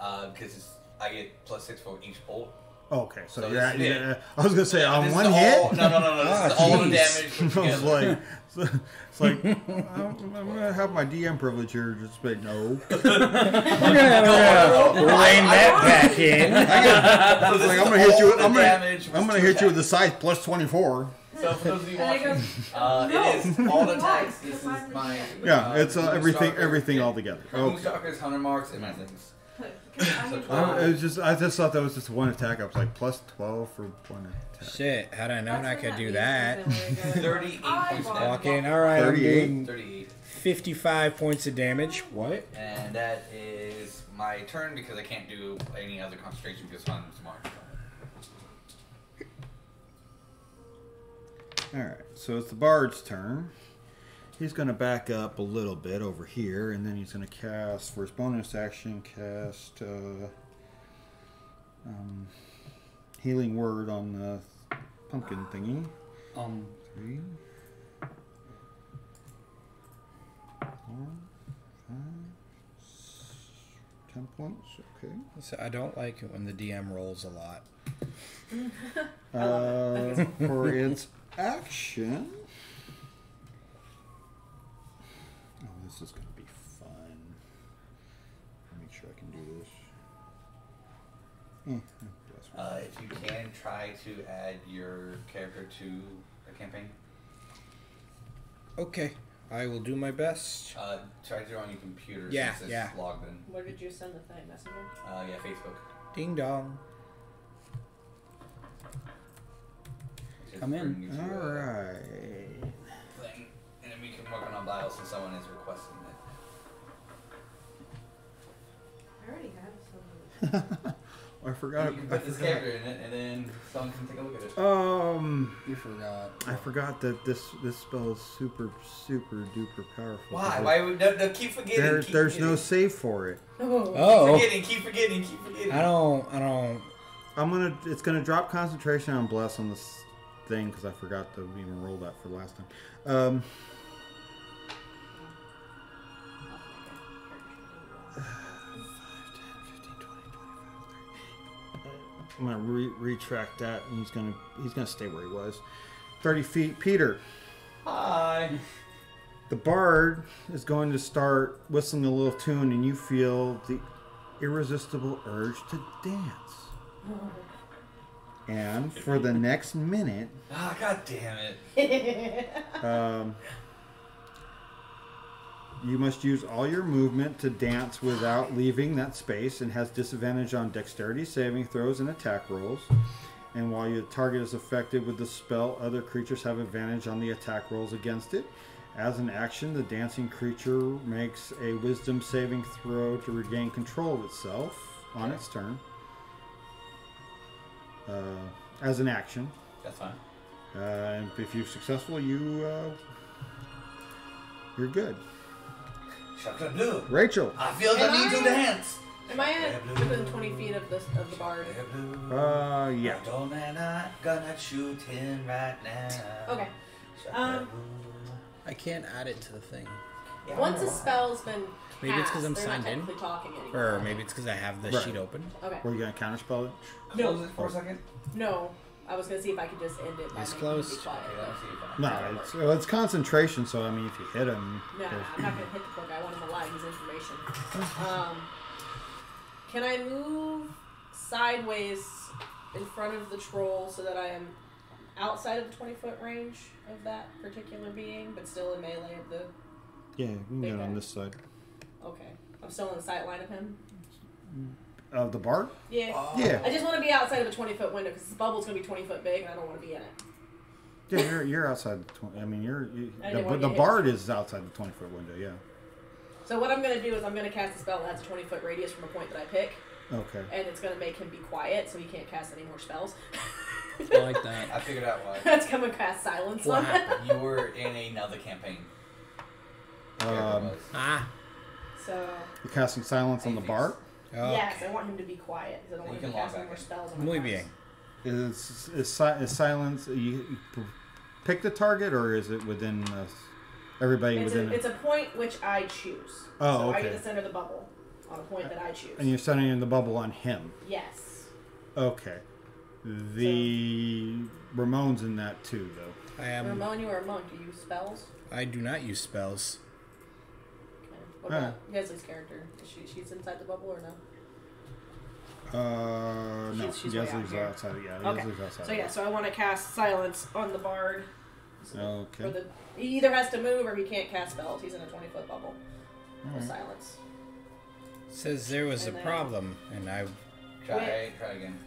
Uh, because I get plus 6 for each bolt. Oh, okay, so, So yeah, yeah, I was gonna say on This is one all- hit. No, no, no, no. This Ah, is all the damage. [laughs] put I was like, [laughs] it's like I'm, I'm gonna have my DM privilege here. Just be no. [laughs] We're gonna, we're gonna rein that back in. So It's this like I'm gonna hit you. I'm gonna, I'm gonna two hit you with the scythe plus 24. So for those of you And I go, watching, [laughs] uh, No, it is all the why? attacks. This is my the- Yeah, it's uh, Gloom Stalker, everything, everything all together. Okay. Gloom Stalkers, hunter marks, and my things. [laughs] So in. I, it was just, I just thought that was just one attack. I was like plus 12 for one attack. Shit, had I known That's I could do that. that. isn't it, where it goes, 38 [laughs] points bought- down. Walking, alright, I'm 38. doing 38. 55 points of damage. What? And that is my turn because I can't do any other concentration because I'm smart. All right, so it's the bard's turn. He's going to back up a little bit over here, and then he's going to cast for his bonus action. Cast uh, um, healing word on the pumpkin thingy. Um, Three, four, five, ten points. Okay. So I don't like it when the DM rolls a lot. [laughs] Uh, for its action. Oh, this is going to be fun. Make sure I can do this. That's fine. Uh, if you can, try to add your character to the campaign. Okay, I will do my best. Uh, try to do it on your computer Yeah, since it's yeah. logged in. Where did you send the thing? Messenger? Uh, yeah, Facebook. Ding dong. Come in. bring you to, uh, right. Thing, and then we can work on a bio since someone is requesting it. I already have some. [laughs] I forgot. you can I put this forgot. character in it, and then someone can take a look at it. Um, You forgot. I forgot that this this spell is super super duper powerful. Why? Why? would- No, no, keep forgetting. There, keep there's forgetting. no save for it. [laughs] Oh. Oh, Forgetting, keep forgetting, keep forgetting. I don't. I don't. I'm gonna. It's gonna drop concentration on bless on this thing because I forgot to even roll that for the last time. Um, I'm gonna re- retract that, and he's gonna he's gonna stay where he was. Thirty feet, Peter. Hi. The bard is going to start whistling a little tune, and you feel the irresistible urge to dance. And for the next minute, Ah, god damn it. um, You must use all your movement to dance without leaving that space and has disadvantage on dexterity saving throws and attack rolls. And while your target is affected with the spell, other creatures have advantage on the attack rolls against it. As an action, the dancing creature makes a wisdom saving throw to regain control of itself on its turn. Uh, as an action. That's fine. Uh, and if you're successful, you uh, you're good. Chocolate blue. Rachel. I feel the Am need to I- dance. Am I at within 20 feet of the of the bard? Chocolate. Uh, yeah. I don't and I gonna shoot him right now. Okay. Um. I can't add it to the thing. Yeah, Once I a know. spell's been Maybe it's because I'm they're signed in. talking anymore. Or maybe it's because I have the Right. sheet open. Okay. Were you gonna counterspell it? Close it for a second. No, I was gonna see if I could just end it by It's making him be close. quiet. Okay, let me see if I- No, That'll it's, well, it's concentration. So I mean, if you hit him, No, no, I'm not gonna hit the poor guy. I want him alive. He's information. Um, can I move sideways in front of the troll so that I am outside of the 20 foot range of that particular being, but still in melee of the. Yeah, you can Big get on this side Okay. I'm still in the sight line of him? of the bar. Yeah. Oh. Yeah. I just want to be outside of a 20 foot window because this bubble's gonna be 20 foot big and I don't want to be in it. Yeah, you're you're outside the twenty. I mean, you're you, I the, the get bard is outside the twenty foot window. Yeah. So what I'm gonna do is I'm gonna cast a spell that has a 20 foot radius from a point that I pick, Okay. and it's gonna make him be quiet so he can't cast any more spells. I like that. I figured out why. [laughs] That's gonna cast silence What on happened? You were in another campaign. Whatever it Um. Ah. So you're casting silence on the bard. Oh. yes, I want him to be quiet because I don't You want him can to cast log any more spells on my Muy class. bien. Is is, si- is silence? You, you pick the target, or is it within uh, everybody It's within? a, it's a point which I choose. Oh, so I get to center the bubble on a point that I choose. and you're centering the bubble on him. yes. Okay. The Ramon's in that too, though. I am. Ramon, you are a monk. Do you use spells? I do not use spells. Okay. What Alright. about Yesley's character? Is she she's inside the bubble or no? Uh, no. She's- she's way out Yesley's here. outside. Yeah, Okay. Yesley's outside. So yeah, so I want to cast silence on the bard. For Okay. the he either has to move or he can't cast spells. He's in a twenty foot bubble. of Alright. silence. Says there was a And then- problem, and I Try, try again.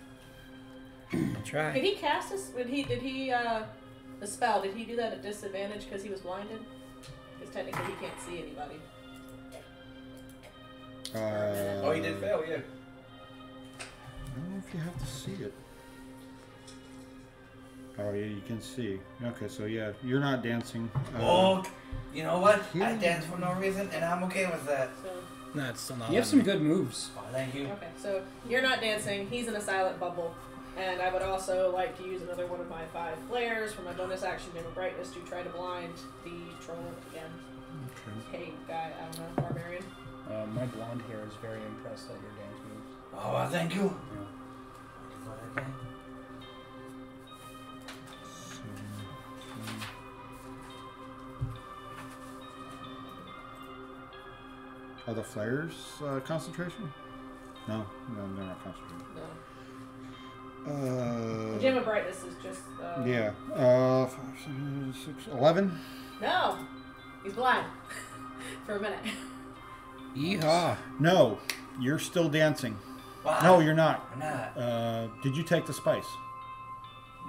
Try. Did tried. he cast this? Did he? Did he? uh The spell? Did he do that at disadvantage because he was blinded? Because technically he can't see anybody. Uh, Oh, he did fail, yeah. I don't know if you have to see it. Oh yeah, you can see. Okay, so yeah, you're not dancing. Uh, Oh, you know what? I dance for no reason, and I'm okay with that. So No, it's still not. You have some me. good moves. Oh, thank you. okay, so you're not dancing. He's in a silent bubble. And I would also like to use another one of my five flares for my bonus action, Gem of Brightness, to try to blind the troll again. Okay. Hey, guy, I don't know, barbarian. Uh, my blonde hair is very impressed at your dance moves. Oh, well, thank you. Yeah. So, Are the flares uh, concentration? No, no, they're not concentration. No. Uh, Gem of Brightness is just. Uh, yeah. Uh, five, seven, six, eleven. No! He's blind. [laughs] for a minute. Yeehaw! No, you're still dancing. Why? No, you're not. I'm not. Uh, did you take the spice?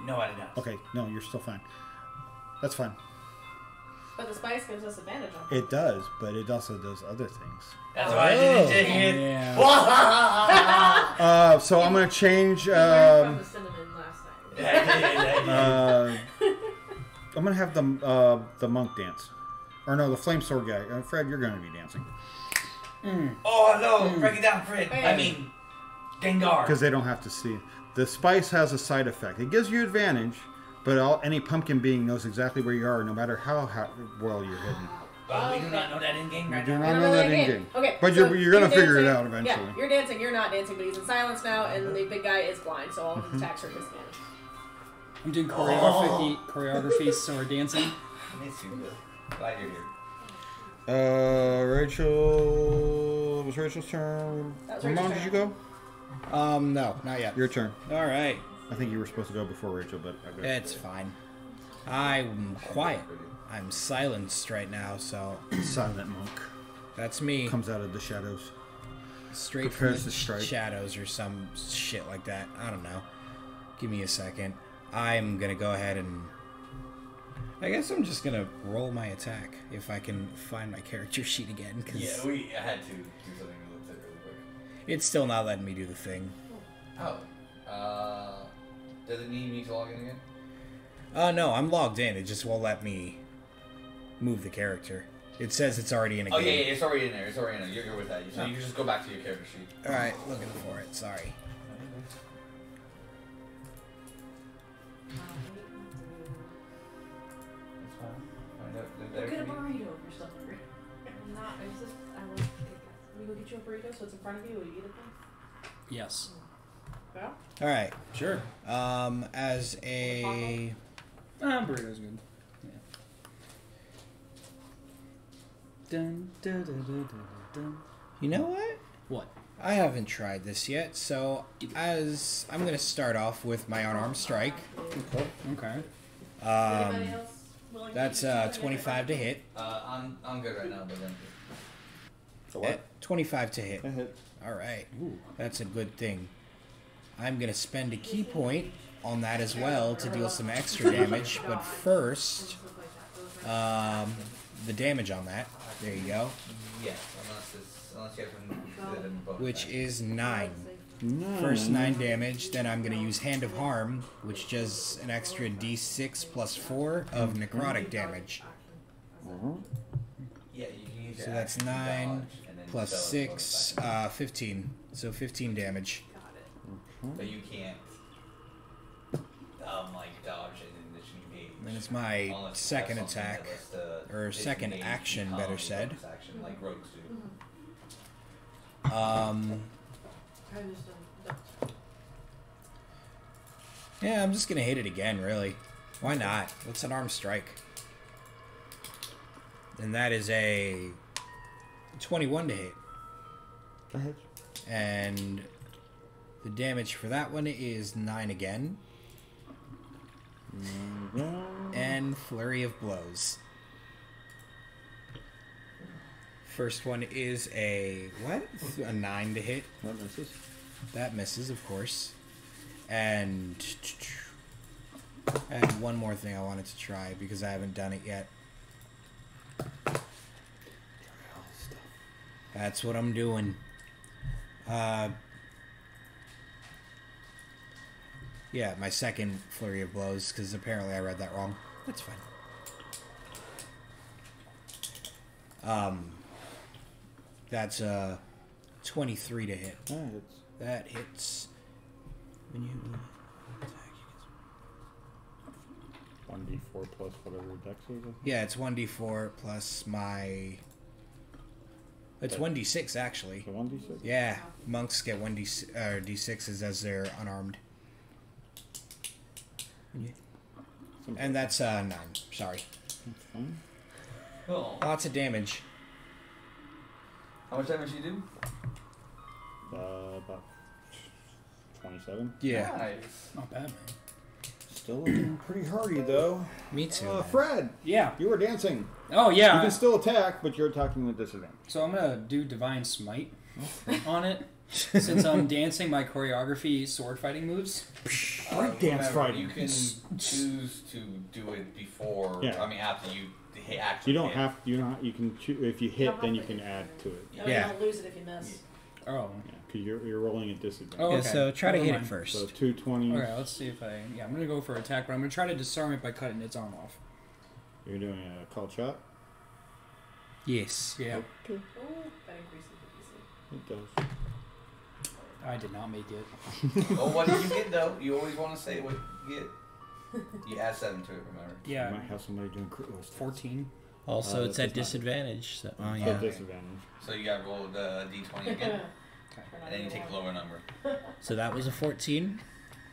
No, I did not. Okay, no, you're still fine. That's fine. But the spice gives us advantage on It does, but it also does other things. That's why I didn't Oh. take it. Yeah. [laughs] Uh, so I'm gonna change. Um, the cinnamon last time. [laughs] I did, I did. uh, I'm gonna have the uh, the monk dance, or no, the flame sword guy. Uh, Fred, you're gonna be dancing oh, no. Break it down, Fred. I mean, Gengar. because they don't have to see. The spice has a side effect. It gives you advantage, but all, any pumpkin being knows exactly where you are, no matter how, how well you're hidden. [gasps] But we do not know that in game You right do now. not You know that in in game. Okay. But so you're- you're gonna figure it out eventually. Yeah, you're dancing, you're not dancing, but he's in silence now, and the big guy is blind, so all Mm-hmm. of his attacks are disadvantaged. I'm doing choreography, choreography, so we're dancing. [laughs] I miss you. Glad you're here. Uh, Rachel, it was Rachel's turn. That was Ramon, Rachel's did you go? Um, no, not yet. Your turn. All right, I think you were supposed to go before Rachel, but I got it's fine. I'm quiet. I'm silenced right now, so silent monk. That's me. comes out of the shadows. Straight prepares from the to strike. shadows or some shit like that. I don't know. Give me a second. I'm gonna go ahead and. I guess I'm just gonna roll my attack if I can find my character [laughs] sheet again, because Yeah, we had to do something at really quick. it's still not letting me do the thing. Oh. Uh, does it need me to log in again? Uh, no, I'm logged in. It just won't let me move the character. It says it's already in a Oh game. yeah, yeah, it's already in there. It's already in there. You're, you're with that. So Oh. you can just go back to your character sheet. All right, looking for it. Sorry. Find out get a better for you. burrito if you're still hungry. I'm not. It's just I love Kit Kats. Let me go get you a burrito so it's in front of you. Will you eat it then? Yes. Well, All right. Sure. Um, as a Ah, burrito's good. Yeah. Dun, dun, dun, dun, dun, dun. You know what? What? I haven't tried this yet, so as I'm gonna start off with my unarmed strike. Okay. Is Um, anybody else willing to that's uh, 25 to hit. Uh, I'm I'm good right now, but then. So Eh, 25 to hit. That hit. All right, Ooh. that's a good thing. I'm gonna spend a ki point on that as well to deal some extra damage, but first, Stuff like that. Those are- um, the damage on that. There you go, Yes, unless it's unless you have to do it in both. which times. is nine. First nine damage, then I'm gonna use Hand of Harm, which does an extra D6 plus four of necrotic damage. Mhm. Yeah, you can use So that's nine dodge and then plus spell it six, uh, 15. So 15 damage. Got it. but you can't um like dodge and then disengage. And then it's my Unless second attack. or second action, better said. Action, like rogues do. Um, I just don't. Yeah, I'm just gonna hit it again, really. Why not? What's an arm strike? And that is a 21 to hit. That hits. And the damage for that one is 9 again. And Flurry of Blows. First one is a what? A 9 to hit. That misses. That misses, of course. And I had one more thing I wanted to try because I haven't done it yet. That's what I'm doing. Uh, yeah, my second flurry of blows because apparently I read that wrong. That's fine. Um, that's uh, 23 to hit. That hits. That hits. When you attack, you One d four plus whatever dex is. get- Yeah, it's one d four plus my. It's one d six actually. One d six. Yeah, monks get one d uh, d sixes as they're unarmed, and that's uh nine. Sorry, That's. Cool. lots of damage. How much damage you do? Uh, about twenty-seven. Yeah, Nice. Not bad, man. Still looking pretty hardy though. me too. Uh. Fred, Yeah. you were dancing. Oh yeah. You can still attack, but you're attacking with disadvantage. So I'm gonna do divine smite on it. Since I'm dancing my choreography sword fighting moves. Uh, dance fighting. You can choose to do it before. Yeah. I mean, after you hit actually. You don't hit. have. You don't. You can. Choo- if you hit, don't then you can add to it. Oh, Yeah. You don't lose it if you miss. Oh. Yeah, because you're you're rolling at disadvantage. Oh, Yeah, okay. so try to Never hit mind. it first. So two twenty. Okay, let's see if I. Yeah, I'm gonna go for attack, but I'm gonna try to disarm it by cutting its arm off. You're doing a call shot. Yes. Yeah, Okay. Oh, that increases the DC. It does. I did not make it. [laughs] oh, what did you get though? You always want to say what you get. [laughs] You add seven to it. Remember. You Yeah, might have somebody doing crit rolls. 14. Also, Uh, it's at disadvantage. So, oh Yeah. yeah. disadvantage. So you got to roll the d20 again, [laughs] and then you take the lower number. [laughs] So that was a 14.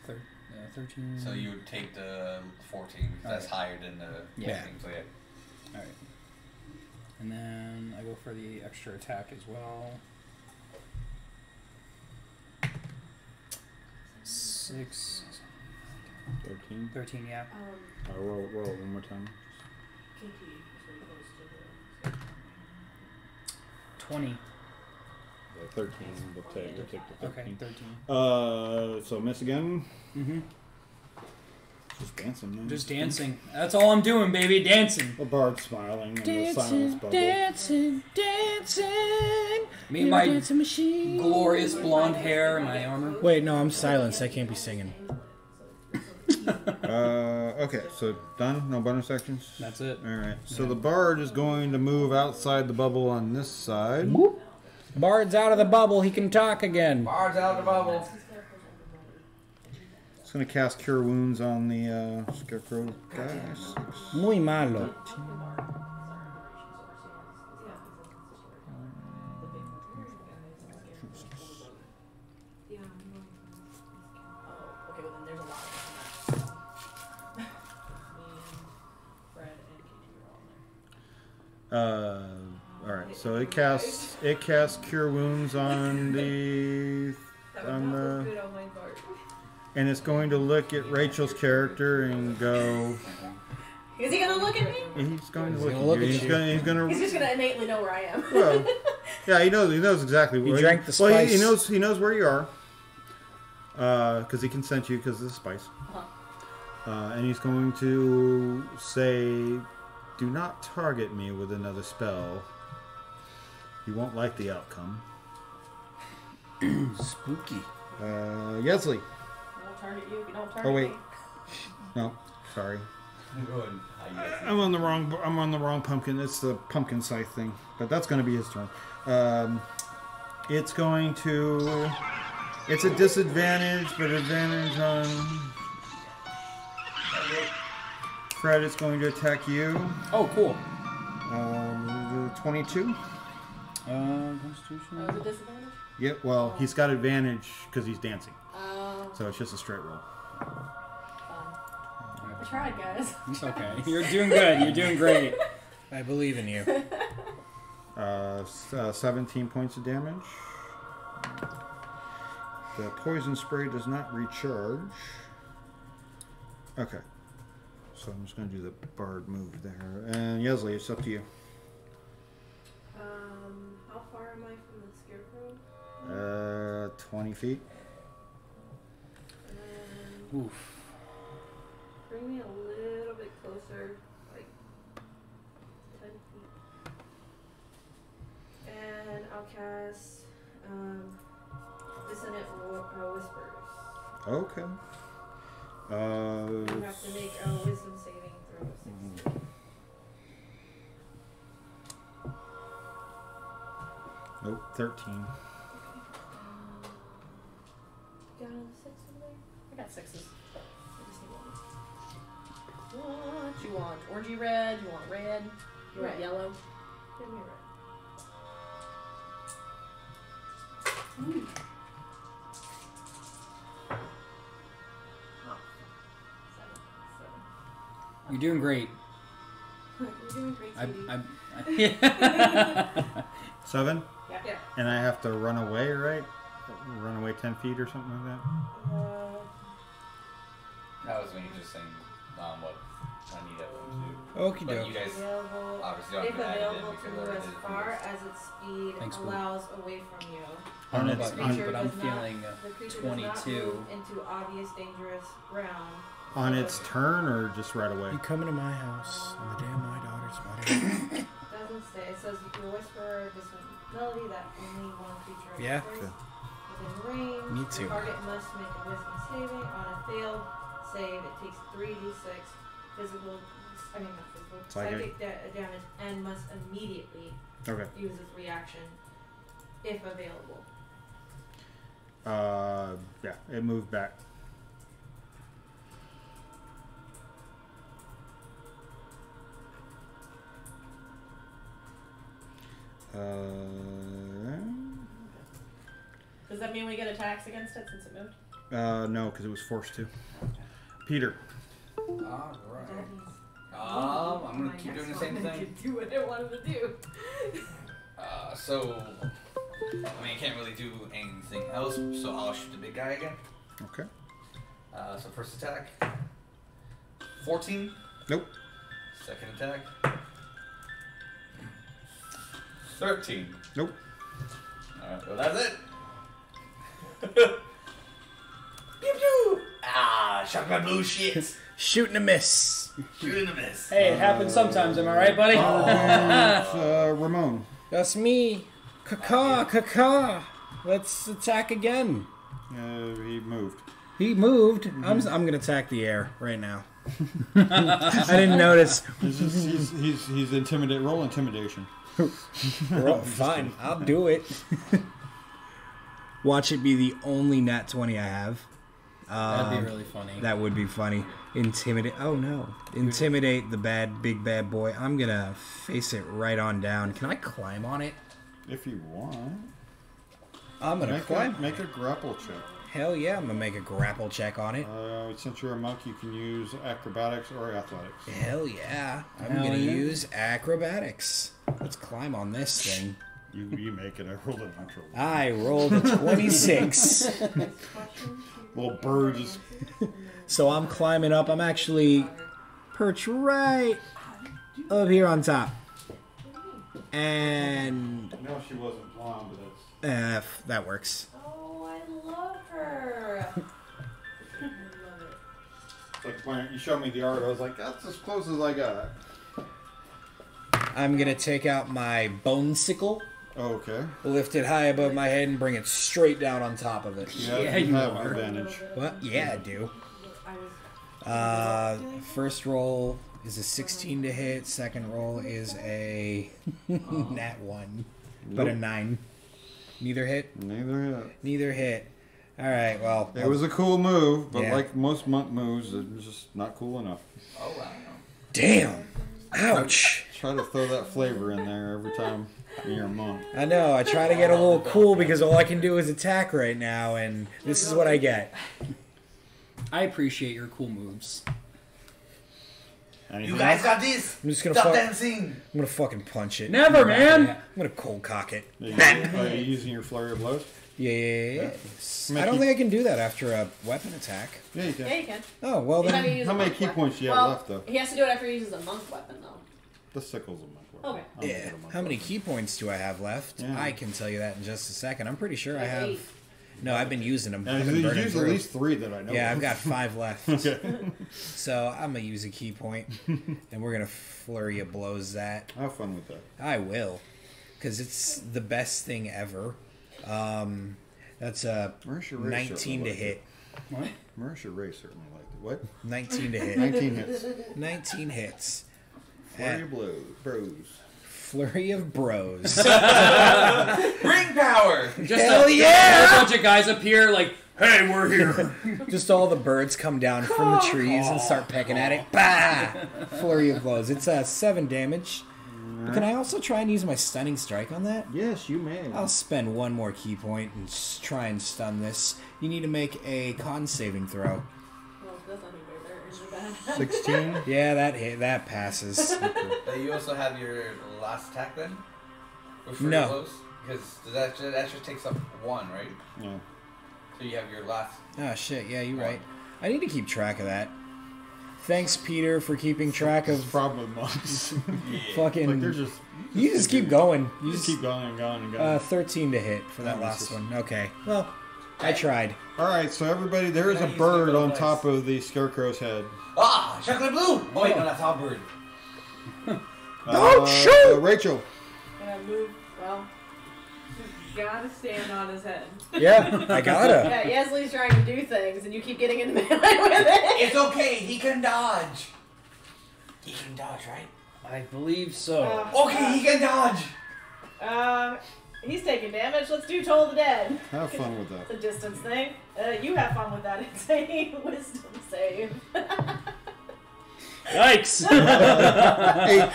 Thir- uh, 13. So you would take the 14 because that's higher than the Yeah. thing. So yeah. Alright. And then I go for the extra attack as well. Six. Thirteen. 13, yeah. Um, Uh, roll roll one more time. KT is very close to the. 20. The 13 will take, will take the Okay, 13. 13. Uh, so miss again. Mm-hmm. Just dancing, man. Just dancing. That's all I'm doing, baby. Dancing. The bard smiling in the silence bubble. dancing, dancing. Me and my glorious blonde hair and my armor. Wait, no, I'm silenced. I can't be singing. Uh, okay, so done. No bonus actions. That's it. All right. So the bard is going to move outside the bubble on this side. Bard's out of the bubble. He can talk again. Bard's out of the bubble. It's going to cast Cure Wounds on the uh, Scarecrow guy. Six. Muy malo. Yeah, I'm going Oh, okay, well then there's [laughs] a lot of us in that. Me and Fred and KT are all in there. Uh, all right. So it casts it casts Cure Wounds on the on the good on my part. and it's going to look at Rachel's character and go. Is he gonna look at me? He's going to look, gonna at look you. at He's you. going. He's going He's to. just gonna innately know where I am. Well, [laughs] yeah, he knows. He knows exactly. He where drank the spice. Well, he, he knows. He knows where you are. Because he can sense you because of the spice. Uh-huh. Uh, and he's going to say, "Do not target me with another spell. You won't like the outcome." [clears throat] Spooky. Uh, Yesley. I won't target you if you don't target Oh, wait. me. [laughs] No, sorry. Go ahead. How you I'm on the wrong. I'm on the wrong pumpkin. It's the pumpkin scythe thing, but that's going to be his turn. Um, it's going to. It's a disadvantage, but advantage on. Fred is going to attack you. Oh, cool. Um, 22. Uh, Oh, Constitution. is it disadvantage? Yep. Well, he's got advantage because he's dancing, Oh, so it's just a straight roll. fun. I tried, guys. [laughs] It's okay. [laughs] You're doing good. You're doing great. I believe in you. [laughs] Uh, uh, 17 points of damage. The poison spray does not recharge. Okay. So I'm just going to do the bard move there. And Yesley, it's up to you. Uh, 20 feet. Um, Oof. bring me a little bit closer, like ten feet. And I'll cast um, dissonant uh, whispers. Okay. Uh, You Uh, have to make a wisdom saving throw. of 16. nope, 13. Got a six over there. I got sixes. I just need one. What you want? Orangey red? You want red? You want Red. yellow? Give me a red. Mm. Seven. You're doing great. [laughs] You're doing great, [laughs] I, sweetie. I, I, Seven? Yeah. yeah. And I have to run away, right? Run away 10 feet or something like that? Uh, That was when you just saying um, what I need everyone to do. Okie But you doke. guys available. obviously don't If have to add it in available to because move as did it far as its speed Thanks, Boo. allows away from you. I don't know On about its- you, but I'm not- feeling uh, The not 22. into obvious dangerous ground. On its turn or just right away? You coming to my house on the day of my daughter's wedding? [coughs] Doesn't say. It says you can whisper this melody that only one creature Yeah. whispers within range. Me too. The target must make a wisdom saving. On a failed save, it takes three d6 physical. I mean not physical. Psychic. Psychic da- damage and must immediately Okay. use its reaction if available. Uh, yeah, it moved back. Uh, Does that mean we get attacks against it since it moved? uh, no, because it was forced to. Peter. Alright. Um, I'm gonna keep doing the same one thing. could Do what I wanted to do. Uh, so, I mean, I can't really do anything else, so I'll shoot the big guy again. Okay. Uh, so first attack, 14. Nope. Second attack, 13. Nope. Alright, well, that's it. Pew pew! Ah, chocolate blue shit. Shooting a miss. Shooting the miss. Hey, it happens sometimes. Am I right, buddy? [laughs] It's, uh, Ramon. That's me. Caca, caca. Let's attack again. Uh, he moved. He moved. I'm, I'm gonna attack the air right now. [laughs] I didn't notice. He's, just, he's, he's, he's intimidate. Roll intimidation. [laughs] Well, fine, I'll do it. Watch it be the only nat 20 I have. That'd Um, be really funny. That would be funny. Intimidate. Oh no. Intimidate the bad, big bad boy. I'm gonna face it right on down. Can I climb on it? If you want. I'm gonna Make a, climb. make a grapple check. Hell yeah, I'm gonna make a grapple check on it. Uh, since you're a monk, you can use acrobatics or athletics. Hell yeah. I'm Hell gonna yeah. use acrobatics. Let's climb on this thing. You, you make it. I rolled a natural. I rolled a 26. Little bird just. So I'm climbing up. I'm actually perched right up here on top. And No, she wasn't blonde, but that's. uh, f- that works. Oh, I love her. [laughs] It's like when you showed me the art, I was like, that's as close as I got. I'm gonna take out my bone sickle, Oh, okay. lift it high above my head, and bring it straight down on top of it. Yeah, Yeah, you you have are. advantage. What? Yeah, I do. Uh, first roll is a 16 to hit. Second roll is a [laughs] nat one, but a nine. Neither hit. Neither hit. Neither hit. All right. Well, It was a cool move, but Yeah. like most monk moves, it was just not cool enough. Oh, wow. damn. Ouch. Try to throw that flavor in there every time you're a monk. I know. I try to get a little cool because all I can do is attack right now, and this is what I get. I appreciate your cool moves. Anything You guys else? got this. I'm just gonna Stop fuck. dancing. I'm gonna fucking punch it. Never, man. I'm gonna cold cock it. Are you, are you using your flurry of blows? Yeah, yeah, yeah. yeah. I don't you- think I can do that after a weapon attack. Yeah, you Yeah, can. you can. Oh well Anytime you then. use How a many monk ki weapon. points do you have well, left, though? He has to do it after he uses a monk weapon, though. The sickle's a monk. Weapon. Okay. Yeah. think a monk How many ki points do I have left? Yeah. I can tell you that in just a second. I'm pretty sure I have. eight. No, I've been using them. Yeah, I've been he's burning used at least three that I know. Yeah, of. I've got five [laughs] left. Okay. So I'm gonna use a ki point, [laughs] and we're gonna flurry of blows that. Have fun with that. I will, because it's the best thing ever. Um, that's a Marisha 19 to liked hit. What? it. Marisha Ray certainly liked it. What? 19 to hit. 19 hits. 19 hits. Flurry of blows. Bros. Flurry of bros. [laughs] Ring power. Just Hell a, yeah! A bunch of guys up here, like, hey, we're here. [laughs] Just all the birds come down from the trees and start pecking at it. Bah! Flurry of blows. It's uh, seven damage. Can I also try and use my stunning strike on that? Yes, you may. I'll spend one more ki point and try and stun this. You need to make a con saving throw. Well, that's not any better. It's really bad. 16. Yeah, that hit, that passes. Uh, you also have your last attack then? With flurry No. of blows? Because that, ju- that just takes up one, right? Yeah. So you have your last. oh shit, yeah, you're right. I need to keep track of that. Thanks, Peter, for keeping track of problem with [laughs] monks. fucking. like they're just. you just keep going. You You just keep going and going and going. Uh, 13 to hit for that Oh, last this one. Okay. Well, I tried. All right, so everybody, there is a bird on top of the scarecrow's head. Ah, chocolate blue. Oh wait, no, that's all bird. Oh, Uh, shoot! uh, Rachel. Gonna move. Well, You gotta stand on his head. Yeah, [laughs] I gotta. yeah, Yesley's trying to do things, and you keep getting in the [laughs] melee with it. It's okay. He can dodge. He can dodge, right? I believe so. Uh, Okay, he can dodge. Um, he's taking damage. Let's do Toll the Dead. Have fun with that. It's a distance thing. Uh, you have fun with that. [laughs] It's a wisdom save. Yikes! [laughs] Eight.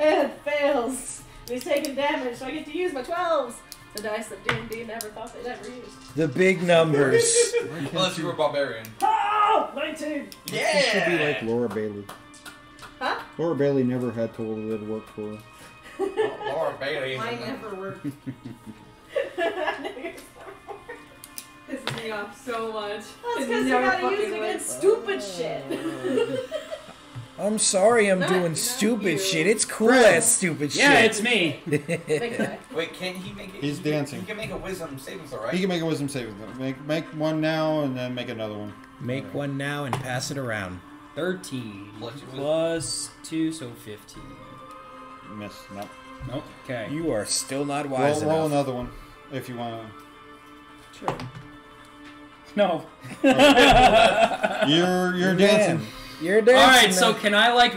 and fails. He's taking damage, so I get to use my 12s. The dice that D&D never thought they'd ever use. The big numbers. [laughs] Unless you were a barbarian. Oh! 19! Yeah. She should be like Laura Bailey. Huh? Laura Bailey never had told her that work for her. Laura Bailey. I never worked. [laughs] Pisses me off so much. That's because you never gotta use it against stupid shit. [laughs] I'm sorry I'm Not- doing not stupid you. shit. It's cool Fred. ass stupid Yeah, shit. it's me. [laughs] Wait, can he make it? He's he can- dancing. He can make a wisdom saving throw, right? He can make a wisdom saving throw. Make make one now and then make another one. Make one now and pass it around. 13 Plus your wisdom. plus 2, so 15. Miss. Nope. Nope. Okay. You are still not Roll, wise roll enough. another one if you want to. Sure. No. You're you're dancing. You're dancing. All right, so can I like?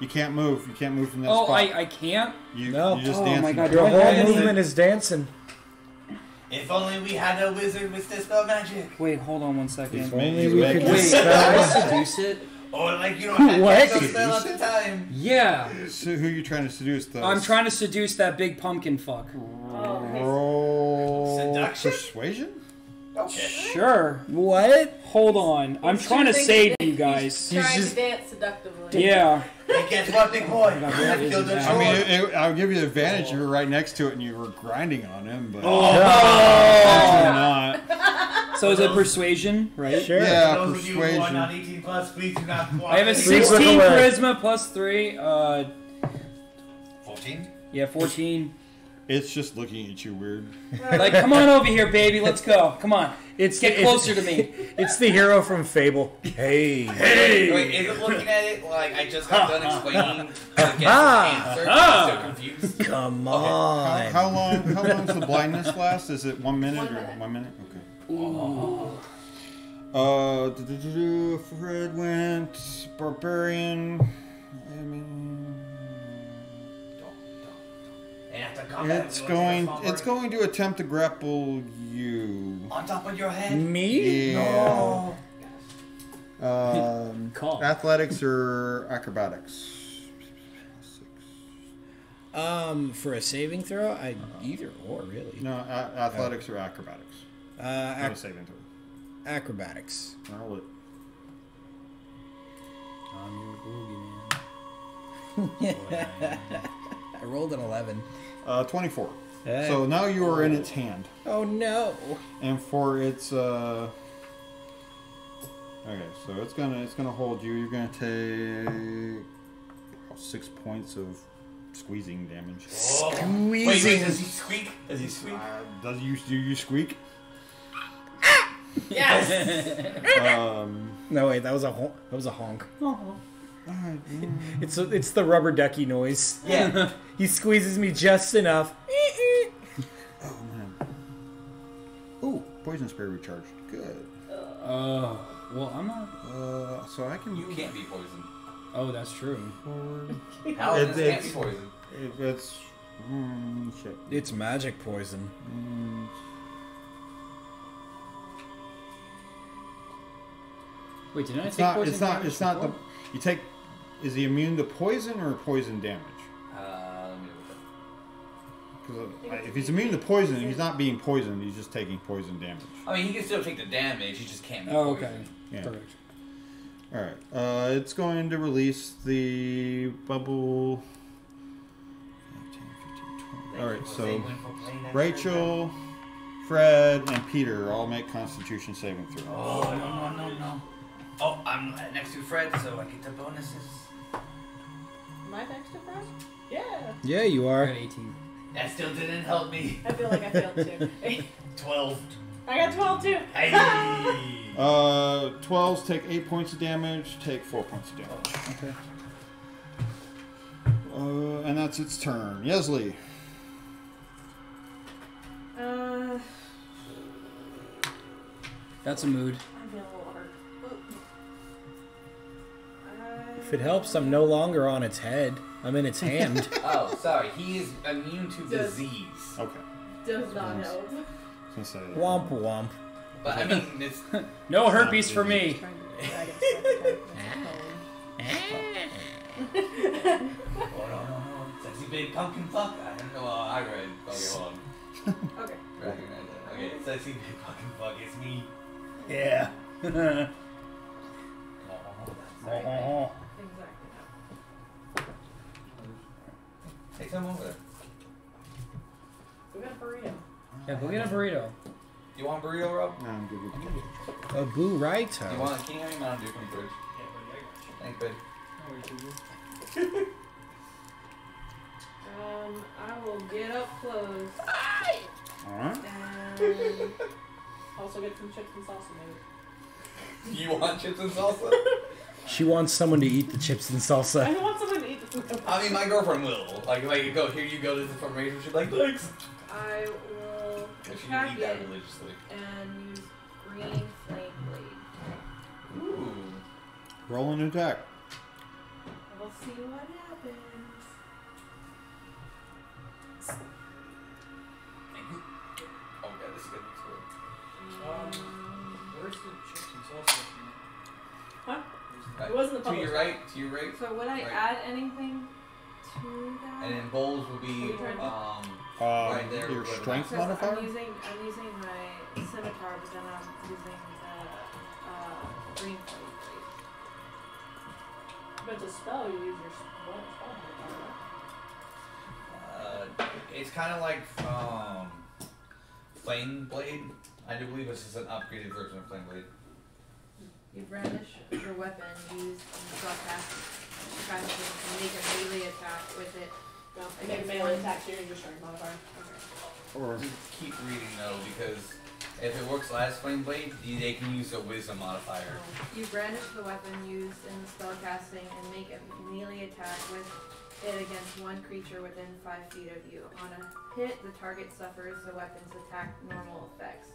You can't move. You can't move from that Oh, spot. I I can't. You, No. you're just Oh my. God, your whole have movement is dancing. If only we had a wizard with dispel magic. Wait, hold on one second. He's Wait, ma- we making- could can dispel- I seduce it? Oh, or like you don't have What? to cast a at the time. Yeah, So who you trying to seduce? Though? I'm trying to seduce that big pumpkin fuck. Oh, okay. Roll Seduction? persuasion. Okay. Sure. What? Hold on. I'm trying to choosing save to- you guys. Trying just- to dance seductively. Yeah. And guess what, big boy? God, You have where killed is the I mean, it, it, I'll give you the advantage. If You were right next to it, and you were grinding on him, but Oh. actually not. [laughs] So is it persuasion, right? Sure. Yeah, For those of you who are persuasion. not 18 plus, please do not I have a Please look 16 away. charisma plus three. Uh, 14? yeah, 14. It's just looking at you weird. [laughs] Like, come on over here, baby. Let's go. Come on. It's Get the, closer to me. [laughs] It's the hero from Fable. Hey. hey. Wait, is it looking at it like I just got done explaining the Ha. answer? Ha. I'm so confused. Come How, on. how long? How long does the blindness last? Is it one minute One or minute. one minute? Okay. Ooh. Uh, Fred went barbarian. It's we will going. take It's going to attempt to grapple you. on top of your head. Me? Yeah. Um, [laughs] Call. athletics or acrobatics? Um, for a saving throw, I either or really. No, a- athletics or acrobatics. Uh, Not a ac- saving throw. acrobatics. Roll it. I'm your boogeyman. [laughs] I rolled an eleven. Uh, Twenty-four. Hey. So now you are in its hand. Oh no. and for its uh okay so it's gonna it's gonna hold you you're gonna take oh, six points of squeezing damage Oh. Wait, wait, does he squeak? Does he squeak? uh, does you do you squeak Yes! [laughs] um No wait, that was a honk. That was a honk. alright, It's it's the rubber ducky noise. yeah. [laughs] He squeezes me just enough. oh man ooh poison spray recharged good Uh, well, I'm not. uh so i can You move can't be poisoned. Oh, that's true. forward How It- can't be it's- poisoned? if it's mm, shit It's magic poison. Mm, Wait, didn't I it's take not poison it's not it's not the you take is he immune to poison or poison damage Uh, let me look at Because if he's immune to poison, he's not being poisoned. He's just taking poison damage. I mean, he can still take the damage. He just can't be Oh, okay. poisoned. Yeah. Perfect. All right. Uh, it's going to release the bubble. 10, 15, 20. All right. So Thank you for playing that Rachel, Fred, and Peter all make Constitution saving throw. Oh, no, no, no, no. Oh, I'm next to Fred, so I get the bonuses. Am I next to Fred? Yeah. Yeah, you I are. got 18. That still didn't help me. I feel like I failed too. [laughs] 12. I got 12 too. Hey! [laughs] Uh, 12s take 8 points of damage, take 4 points of damage. Okay. Uh, and that's its turn. Yesley. Uh, That's a mood. If it helps, I'm no longer on its head. I'm in its [laughs] hand. oh, sorry. He is immune to Does- disease. Okay. Does not help. I was gonna say, womp uh, womp. But I mean, it's. [laughs] No herpes for me. Trying to drag it Oh, no, no, no. Sexy big pumpkin fuck. I don't know. I read. Okay, hold on. Okay. Recognize that. Okay, sexy big pumpkin fuck. It's me. Yeah. [laughs] Oh, sorry. Exactly. Take some over there. We got a burrito. yeah, go get a burrito. You want a burrito, Rob? No, I'm good with A Do you burrito. want? Can you have me Mountain Dew from the fridge? Thanks, babe. Um, I will get up close Alright. and Also get some chips and salsa maybe. You want chips and salsa? [laughs] She wants someone to eat the chips and salsa. I want someone to eat the food. I mean, my girlfriend will. Like, like you go here, you go. This is from Rachel. She's like, thanks. I will And she attack eat that it religiously. and use green flame blade. Ooh. Roll an attack. We'll see what happens. Oh god, this is gonna be good. Um, Right. It wasn't the To public. your right, to your right, So would I Right. add anything to that? and then bowls will be What are you trying to um. Um, Right there, your where strength Because modifier? I'm using I'm using my scimitar, but then I'm using the uh, green flame blade. But to spell, you use your spell. spell Uh, it's kind of like um, flame blade. I do believe this is an upgraded version of flame blade. You brandish your weapon used in the spellcast kind of and make a melee attack with it. No, I make a melee attack, so you're your strength modifier. Or Keep reading though, because if it works last flame blade, they can use a wisdom modifier. Oh. You brandish the weapon used in the spellcasting and make a melee attack with it against one creature within 5 feet of you. On a hit, the target suffers the weapon's attack normal effects.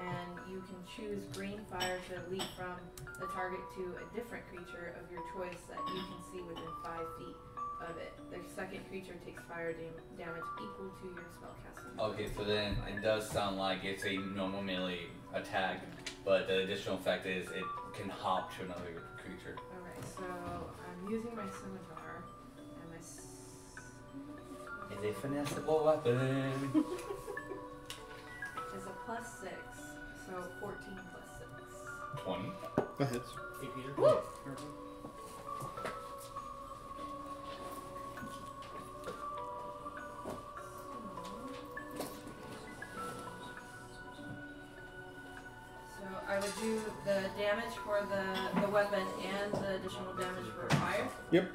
And you can choose green fire to leap from the target to a different creature of your choice that you can see within 5 feet of it. The second creature takes fire dam- damage equal to your spellcasting. Okay, so then it does sound like it's a normal melee attack, but the additional effect is it can hop to another creature. Alright, so I'm using my scimitar and my. S- It's a finessable weapon. [laughs] is a plus 6, so 14 plus 6. Twenty. that hits. Hey, Peter. Woo! So I would do the damage for the, the weapon and the additional damage for fire? Yep.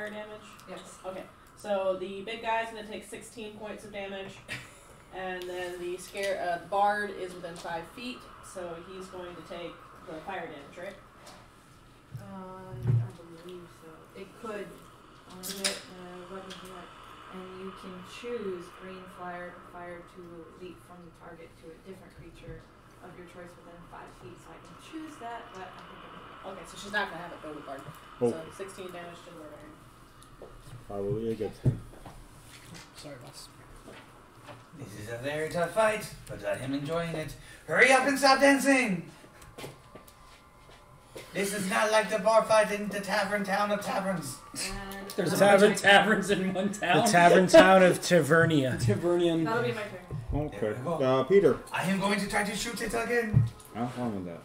Fire damage? Yes. Okay. So the big guy's gonna take 16 points of damage, [laughs] and then the scare uh, bard is within five feet, so he's going to take the fire damage, right? Uh, I believe so. It could on a hit, uh, weapon select, and you can choose green fire fire to leap from the target to a different creature of your choice within five feet. So I can choose that, but I think I'm Okay, so she's not gonna have it go to bard. Oh. So 16 damage to the barbarian. Probably a good thing. Sorry, boss. This is a very tough fight, but I am enjoying it. Hurry up and stop dancing! This is not like the bar fight in the tavern town of taverns. and There's a Tavern- [laughs] taverns in one town. The tavern town of Tavernia. [laughs] Tavernian. that'll be my turn. Okay. There we go. Uh, Peter. I am going to try to shoot it again. How long with that?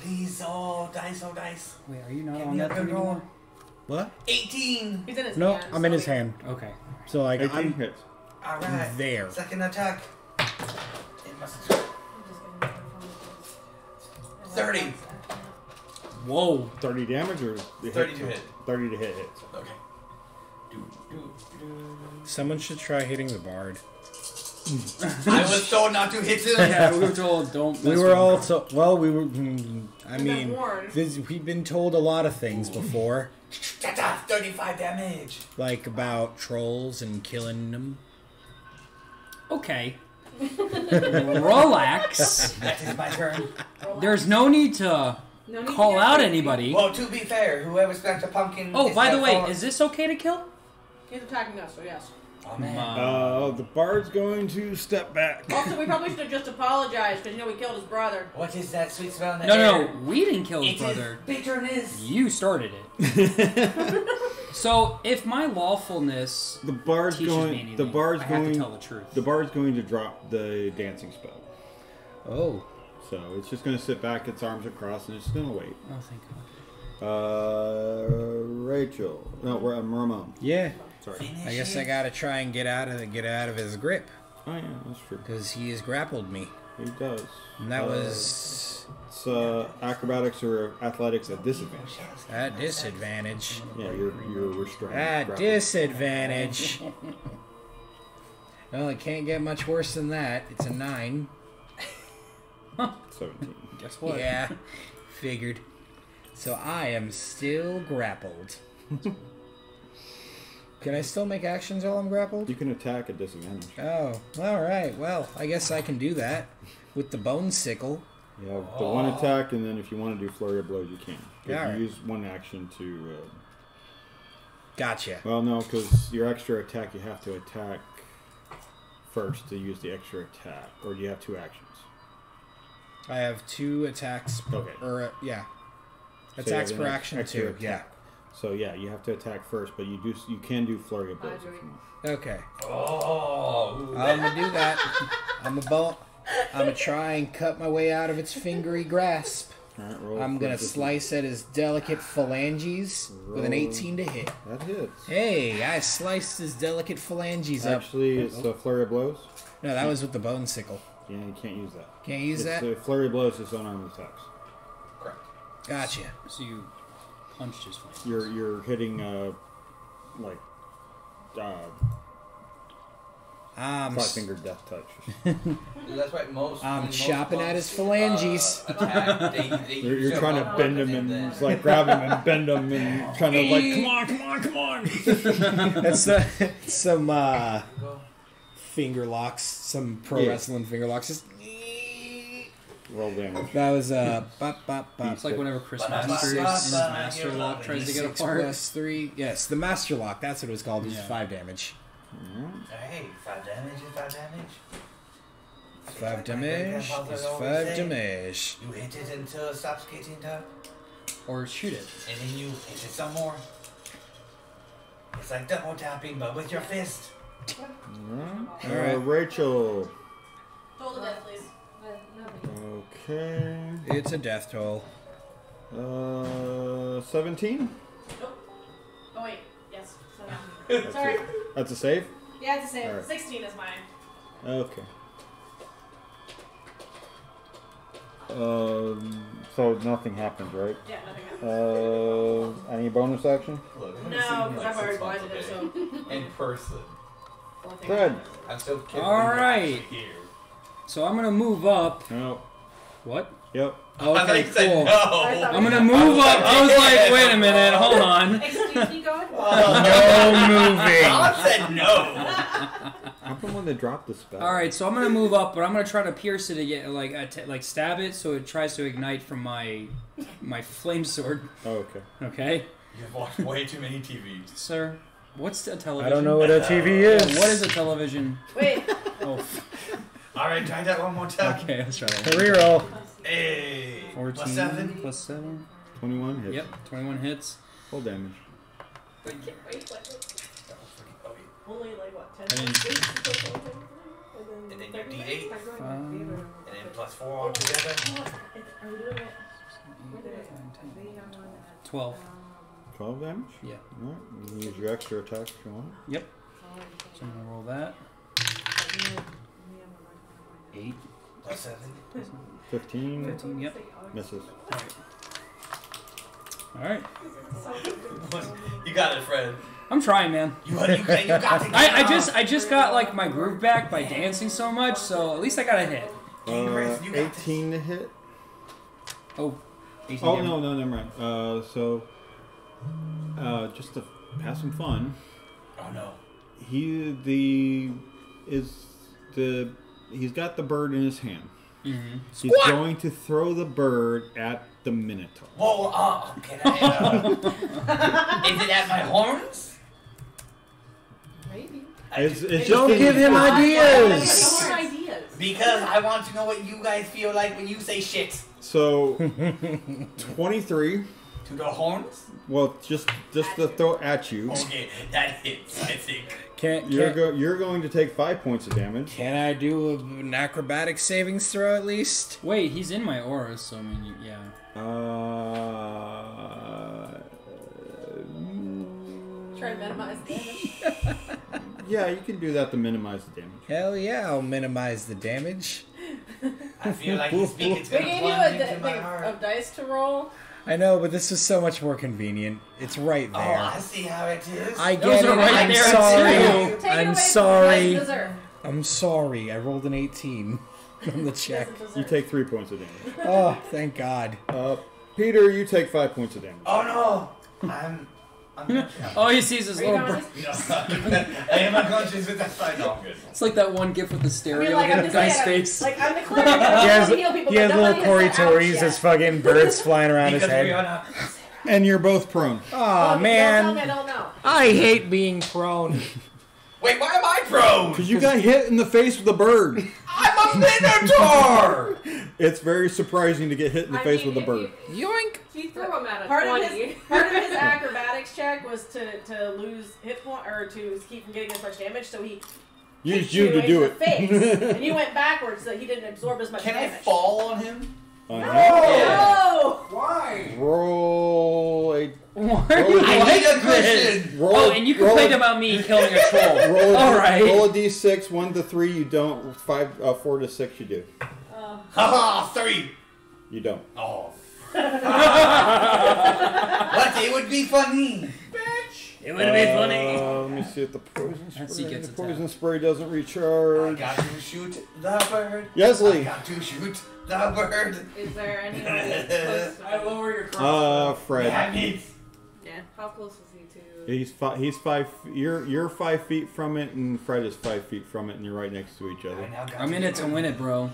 Please, oh, dice, oh, dice. Wait, are you not Give on that thing anymore? What? 18. He's in his No, hand. I'm in his he- hand. Okay. So like 18 I'm hits. Alright. there. Second attack. It must I'm just gonna make a phone call. 30. Whoa. 30 damage or the 30 hit? to hit. 30 to hit hits. Okay. Do, do, do. Someone should try hitting the bard. I was told not to hit him. yeah, we were told don't. Mess We were all so well. We were. mm, I We've mean, warned. this, we've been told a lot of things before, Get off 35 damage. like about trolls and killing them. Okay. Relax. That is my turn. There's no need to No need call get out crazy. anybody. Well, to be fair, whoever spent a pumpkin. Oh, by the way, fall- is this okay to kill? He's attacking us, so yes. Oh man. Uh, the bard's going to step back. Also, we probably should have just apologized because you know we killed his brother. what is that sweet smell in the No, air? no, we didn't kill his It brother. is bitterness. You started it. [laughs] so if my lawfulness The bard's teaches me going. anything, The bard's I have going. to tell the truth. The bard's going to drop the dancing spell. Oh, So it's just going to sit back, its arms across, and it's going to wait. oh, thank God. Uh, Rachel. No, we're um, Ramon. yeah. Sorry. Finish I guess it. I gotta try and get out of the, get out of his grip Oh yeah, that's true. because he has grappled me, He does. and that Uh, was It's uh, acrobatics or athletics at disadvantage. at disadvantage. Yeah, you're you're restrained. At grappled. disadvantage. [laughs] well, it can't get much worse than that. It's a nine. Seventeen. [laughs] Guess what? Yeah, figured. So I am still grappled. [laughs] Can I still make actions while I'm grappled? You can attack at disadvantage. Oh, all right. Well, I guess I can do that with the bone sickle. You have the one attack, and then if you want to do flurry of blows, you can. You alright. use one action to. Uh, Gotcha. well, no, because your extra attack, you have to attack first to use the extra attack, or do you have two actions? I have two attacks. Per, Okay. Or uh, yeah, attacks have per action two. attack. Yeah. So yeah, you have to attack first, but you do you can do flurry of blows if you want. Okay. Oh. I'm gonna do that. I'm a bone. I'm gonna try and cut my way out of its fingery grasp. All right, roll. I'm gonna slice at his delicate phalanges with an 18 to hit. That hits. Hey, I sliced his delicate phalanges up. Actually, oh. it's a flurry of blows. No, that was with the bone sickle. Yeah, you can't use that. Can't use it's that. A flurry of blows is unarmed attacks. Correct. Gotcha. So you punched his face. You're you're hitting uh like uh I'm, five finger death touch. [laughs] That's right. Most. I'm most chopping at his phalanges. [laughs] Uh, attack, they, they You're, you're trying to bend him and and then- like grab him and bend him and trying to like come on, come on, come on. [laughs] That's uh, some uh, finger locks, some pro Yeah. wrestling finger locks. Just Roll damage. that was uh, bop, bop, bop. It's like whenever Chris Masters and his master lock tries to get Six apart. plus three. Yes, the master lock. That's what it was called. It was Yeah. five damage. Hey, five damage is five damage. Five damage is five say, damage. You hit it until it stops getting tough, Or shoot it. and then you hit it some more. It's like double tapping, but with your fist. Alright. All Uh, right. Rachel. Toll the death, please. Okay. It's a death toll. Uh, 17? Nope. Oh wait, yes. seven. [laughs] Sorry. That's a save? Yeah, it's a save. Alright. 16 is mine. Okay. Um, so nothing happens, right? Yeah, nothing happens. Uh, any bonus action? Look, I've no, because I've already blinded it, okay? so. In person. only thing Fred. I'm still kidding. All right. Here. So I'm gonna move up. No. What? Yep. Oh, [laughs] I thought Okay, you said cool. no. I thought- I'm gonna move up. I was [laughs] like, wait a minute, hold on. Excuse me, God? [laughs] No moving. God said no. I'm the one that dropped the spell. All right, so I'm gonna move up, but I'm gonna try to pierce it again, like uh, att- like stab it, so it tries to ignite from my my flame sword. Oh, okay. Okay, You've watched way too many TVs. sir. What's a television? I don't know what a TV is. what is a television? Wait, Oh, All right, try that one more time. okay, let's try A that. reroll. Hey. Fourteen Plus seven. plus seven. 21 hits. Yep, twenty-one hits. Full damage. wait, wait. Oh, Only like what, 10 I didn't- And then your D8, Five, and then plus four altogether. Are we doing it? Twelve. 12 damage? Yeah. Alright. You can use your extra attack if you want. Yep. So I'm gonna roll that. Eight. Plus seven. 15 Fifteen. Yep. misses. All right. You got it, Fred. I'm trying, man. You, you, got- you got to I, I just I just got like my groove back by dancing so much, so at least I got a hit. Uh, you got this. 18 to hit. Oh, 18 Oh, damage. no, no, never mind. Uh, so, uh, just to have some fun, Oh no. he, the, is the, he's got the bird in his hand. Mm-hmm. He's going to throw the bird at the Minotaur. Whoa, uh, can I, uh, [laughs] is it at my horns? Maybe. It's, it's Don't just give him Why- why- ideas. why- why ideas. Because I want to know what you guys feel like when you say shit. So, 23. To the horns? Well, just just to throw at you. Okay, that hits, I think. Can You're can, go, you're going to take five points of damage. can I do an acrobatic savings throw at least? Wait, he's in my aura, so I mean, yeah. Uh, Try to minimize the damage. [laughs] yeah, you can do that to minimize the damage. Hell yeah, I'll minimize the damage. I feel like his beak is We gonna gave you a plunge my thing heart. of dice to roll. I know, but this is so much more convenient. It's right there. Oh, there. I see how it is. I Those get it. are right I'm there, sorry. too. Take I'm sorry. the. I'm sorry. I rolled an 18 [laughs] on the check. You take three points of damage. Oh, thank God. Uh, Peter, you take five points of damage. Oh no! I'm. I'm [laughs] All he sees is little. conscious? You know, I am unconscious, but that's fine. No, It's like that one gif with the I stereo mean, like, in I'm the just guy's saying, face. Like, I'm the [laughs] cleric. I'm He has, supposed to heal people, he but has nobody little Cory said ouch Tories, yet. there's fucking birds flying around his Because we head. are not. And you're both prone. Oh Don't tell me man, I don't know. I hate being prone. Wait, why am I prone? Because you got hit in the face with a bird. I'm a minotaur. [laughs] It's very surprising to get hit in the I face mean, with a bird. You, Yoink! He threw throw him at a Part of his [laughs] part of his acrobatics check was to, to lose hit point or to keep from getting as much damage, so he used you to do the it. face, [laughs] and you went backwards so he didn't absorb as much Can I damage. fall on him? Uh, No! Why? Roll a What? Roll a I What? need a cushion. roll. Oh, and you roll complained a- about me killing a troll. Roll a, All right. roll a d6, one to three. You don't. Five, uh, four to six. You do. Uh, Haha, three. You don't. Oh. [laughs] but it would be funny. [laughs] It would have been funny. Uh, let me see if the poison spray. gets The attacked. poison spray doesn't I recharge. got to shoot the bird. I Yesley. got to shoot the bird. Is there anyone close to [laughs] I lower your crossbow. Uh, Fred. Damn it. Yeah. How close is he to? He's five. He's five. You're you're five feet from it, and Fred is five feet from it, and you're right next to each other. I'm in it to win it, bro.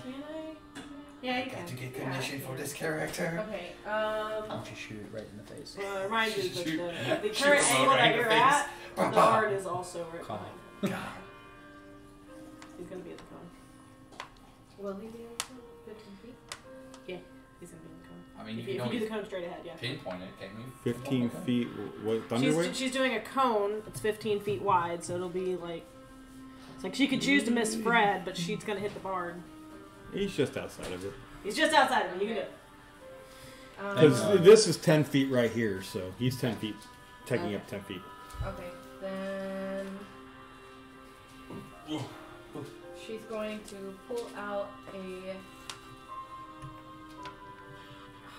Can I? Yeah, you Got can. to get commission for this character. Okay, um, Don't you shoot it right in the face. well, remind you that the, [laughs] the Shoot current the angle right that in you're the face. at, the Bah, bah. guard is also right Call. behind. God. He's gonna be at the cone. Will he be able to? 15 feet? Yeah, he's gonna be at the cone. I mean, If you you, can you do always the cone straight ahead, yeah. pinpoint it, can't we? Fifteen feet. What thunderwave? She's, she's doing a cone. It's 15 feet wide, so it'll be like. It's like she could choose to miss Fred, but she's gonna hit the bard. He's just outside of it. He's just outside of it. You can do it. Um, Because this is ten feet right here, so he's ten feet, taking up ten feet. Okay, then she's going to pull out a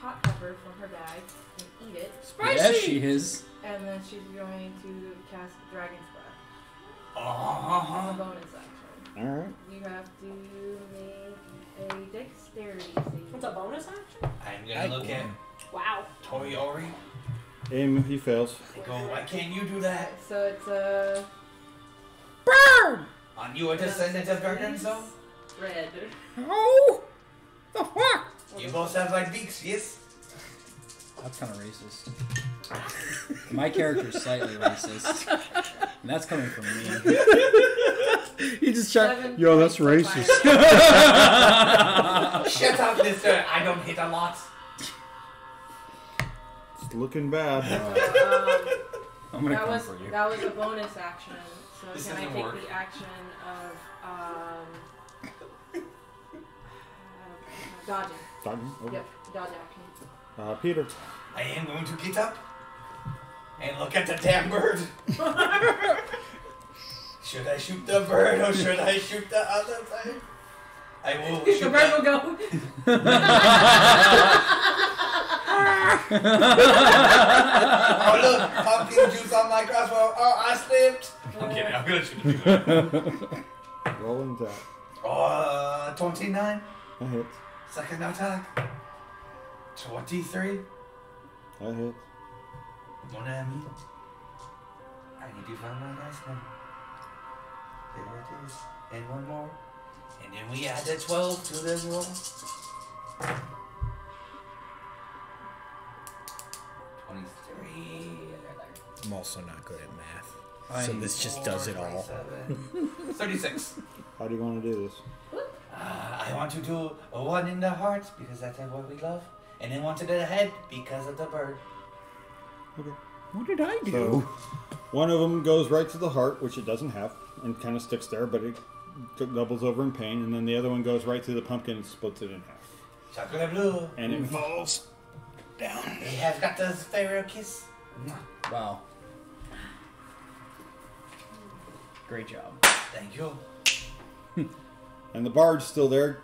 hot pepper from her bag and eat it, Spicy! Yes, she is. and then she's going to cast Dragon's Breath as a Uh-huh. bonus action. All right. You have to make a dexterity save. What's a bonus action? I'm gonna look at Wow. Toyori. Aim. He fails. I go, why can't you do that? So it's a Aren't you a descendant of Garganzo? red. Oh! The fuck? You both have like beaks, yes? That's kind of racist. My character's slightly racist. And that's coming from me. [laughs] [laughs] You just try. Seven Yo, that's racist. [laughs] Shut up, mister. I don't hit a lot. It's looking bad. Um, I'm gonna that come was for you. that was a bonus action. So This can I take work. the action of um, uh, dodging? Dodging, okay. Yep, dodge action. Uh, Peter. I am going to get up and look at the damn bird. [laughs] should I shoot the bird or should I shoot the other side? I will shoot the bird will go. Oh look, pumpkin juice on my crossbow. Oh, I slipped. I'm kidding. I'm gonna shoot the [laughs] bird. Rolling that. Uh, 29. That hits. Second attack. 23. That hits. Mon ami. I need to find my dice now. There it is. And one more. And then we add the 12 to the roll. 23. I'm also not good at math. I- So this just does it all. [laughs] 36. How do you want to do this? Uh, I want to do a one in the heart because that's what we love. And then one to the head because of the bird. Okay. What did I do? So, one of them goes right to the heart, which it doesn't have, and kind of sticks there, but it doubles over in pain. And then the other one goes right through the pumpkin and splits it in half. Chocolate blue. And it falls down. He has got the farewell kiss. Mm-hmm. Wow. Great job. Thank you. Hmm. and the bard's still there.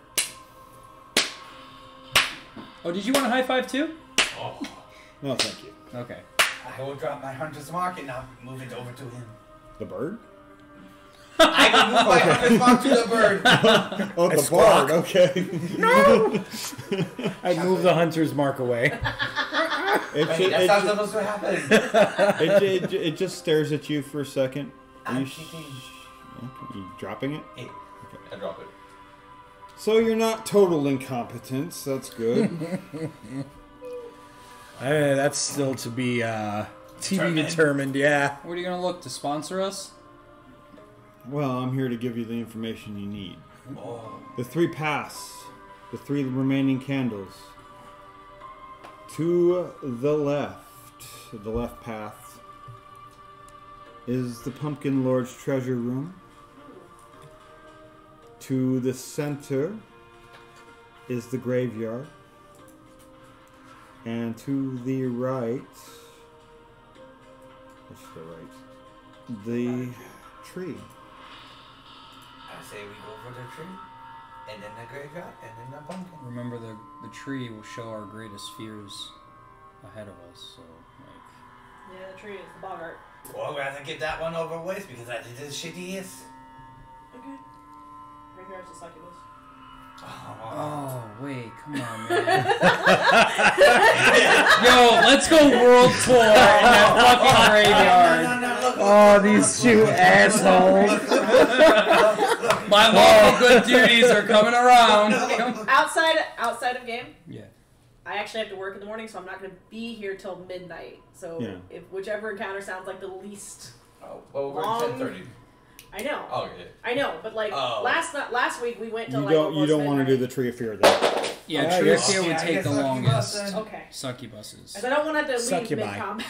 Oh, did you want a high five too? Oh, No, thank you. Okay. I will drop my hunter's mark and I'll move it over to him. The bird? I will move my hunter's mark to the bird. [laughs] Oh, I the squawk. bard. Okay. [laughs] I moved the hunter's mark away. [laughs] It, Wait, ju- that's it, not ju- supposed to happen. it, ju- it, ju- it just stares at you for a second. Are I'm you, sh- cheating. okay, you dropping it? Hey, I drop it. So you're not total incompetence. That's good. Uh, that's still to be uh, to be Determined. determined. Yeah. What are you gonna look to sponsor us? Well, I'm here to give you the information you need. Oh, The three paths, the three remaining candles. To the left, the left path, is the Pumpkin Lord's treasure room. To the center is the graveyard. And to the right, what's the right? The tree. I say we go for the tree, and then the graveyard, and then the pumpkin. Remember, the the tree will show our greatest fears ahead of us. So, like, Yeah, the tree is the boggart. Well, I'd rather get that one over with because I did the shittiest. Okay. Graveyard's the succubus. Oh, oh wait, come on, man. Yo, let's go world tour in that fucking graveyard. No, no, no, look, Oh, these two look, look, assholes. look, look, look, look, look. My [laughs] lawful good duties are coming around. [laughs] Come- Outside, outside of game, Yeah. I actually have to work in the morning, so I'm not going to be here till midnight. So Yeah. if whichever encounter sounds like the least, Oh, well, we're Long- at 10:30. I know, Oh, yeah. I know, but like Oh. last night, last week we went You till like don't you don't want to do the tree of fear then. Yeah, Yeah, I True guess- Fear would Yeah, I take the succubus longest. then. Okay, Succubuses. because I don't want to have to leave Succubi. mid combat.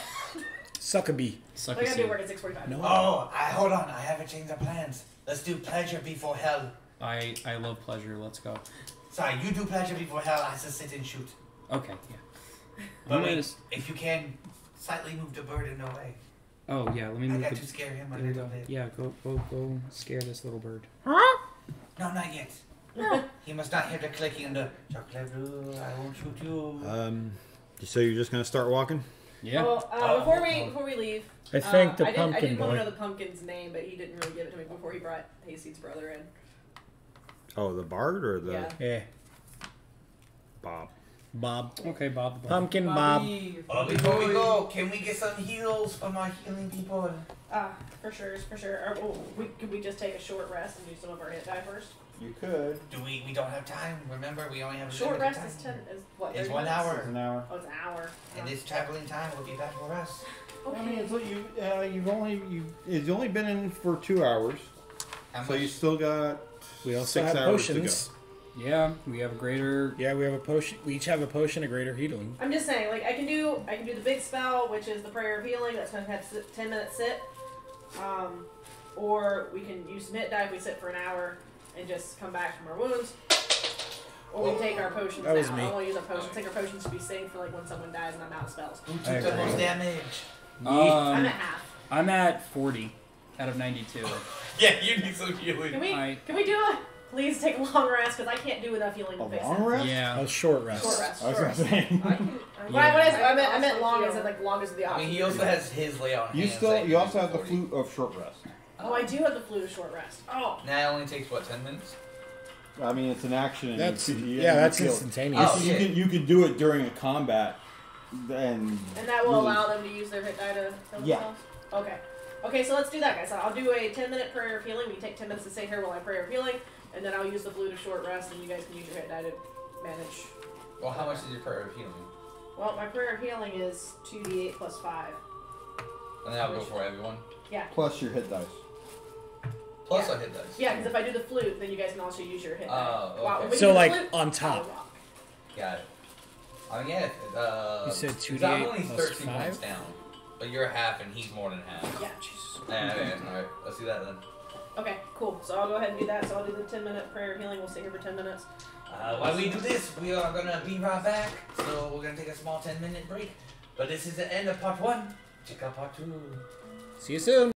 Succubee. I gotta be Succusi. work at six forty-five. No. Oh, I hold on. I haven't changed the plans. Let's do pleasure before hell. I I love pleasure. Let's go. Sorry, you do pleasure before hell. I just sit and shoot. Okay. Yeah. But I'm wait, gonna if you can, slightly move the bird in the way. Oh yeah. Let me I move got the. to scare him a There we little go. bit. Yeah. Go go go. Scare this little bird. Huh? No, not yet. No. [laughs] he must not hear the clicking and the chocolate blue. I won't shoot you. Um, so you're just gonna start walking? Yeah. Well, uh, Oh. before we before we leave, I thanked uh, the I didn't, I didn't want to know the pumpkin's name, but he didn't really give it to me before he brought Hayseed's brother in. Oh, the bard or the Yeah. Yeah. Bob? Bob. Okay, Bob. Bob. Pumpkin Bob. Oh, before we go, can we get some heals from our healing people? Ah, for sure, for sure. Or, oh, we, could we just take a short rest and do some of our hit die first? You could. Do we? We don't have time. Remember, we only have a Short limited rest is time. ten. Is what? It's one minutes? hour. An hour. Oh, it's an hour. And this traveling time will be back for us. Okay. I mean, it's like you uh, you've only you it's only been in for two hours, How So much? you still got We also six have hours potions. Yeah, we have a greater. Yeah, we have a potion. We each have a potion of greater healing. I'm just saying, like I can do, I can do the big spell, which is the prayer of healing. That's gonna have sit- ten minutes sit. Um, or we can use some hit die if we sit for an hour and just come back from our wounds. Or we take our potions That was now. me. I don't want to use our potions. Take our potions to be saved for like when someone dies and I'm out of spells. Who I took the agree. most damage? I'm Um, at half. I'm at 40 out of 92. [laughs] Yeah, you need some healing. Can we? I- Can we do a? Please take a long rest because I can't do enough healing A to fix long it. rest? Yeah. A short rest. Short rest. I was Short gonna rest. say. I can. [laughs] I When I, when I, meant, I meant also long as heal. in like long as the I option. mean, he also has his lay on You hands still that you also have the flute of short rest. Oh, I do have the flu short rest. Oh. Now it only takes what ten minutes? I mean, it's an action. That's you, you- yeah, you that's feel- instantaneous. Oh, you, shit. could, you could do it during a combat, and And that will really- allow them to use their hit die to heal Yeah. themselves? Okay. Okay, so let's do that, guys. I'll do a 10 minute prayer of healing. We take 10 minutes to say here while I pray of healing. and then I'll use the blue to short rest, and you guys can use your hit die to manage. Well, how much is your prayer of healing? Well, my prayer of healing is 2d8 plus 5. And then I'll go for everyone. Yeah. Plus your hit dice. Plus Yeah. I hit dice. Yeah, because if I do the flute, then you guys can also use your hit die. Oh, Wow, okay. when you So, like, flute, on top. rock. Got it. I mean, yeah. Uh, You said so 2d8 I'm only plus 13 five? points down. But you're half and he's more than half. Yeah. Yeah, yeah, alright. Let's do that then. Okay, cool. So I'll go ahead and do that. So I'll do the 10 minute prayer of healing. We'll stay here for 10 minutes. Uh, while we do this, we are gonna be right back. So we're gonna take a small 10 minute break. But this is the end of part one. Check out part two. See you soon.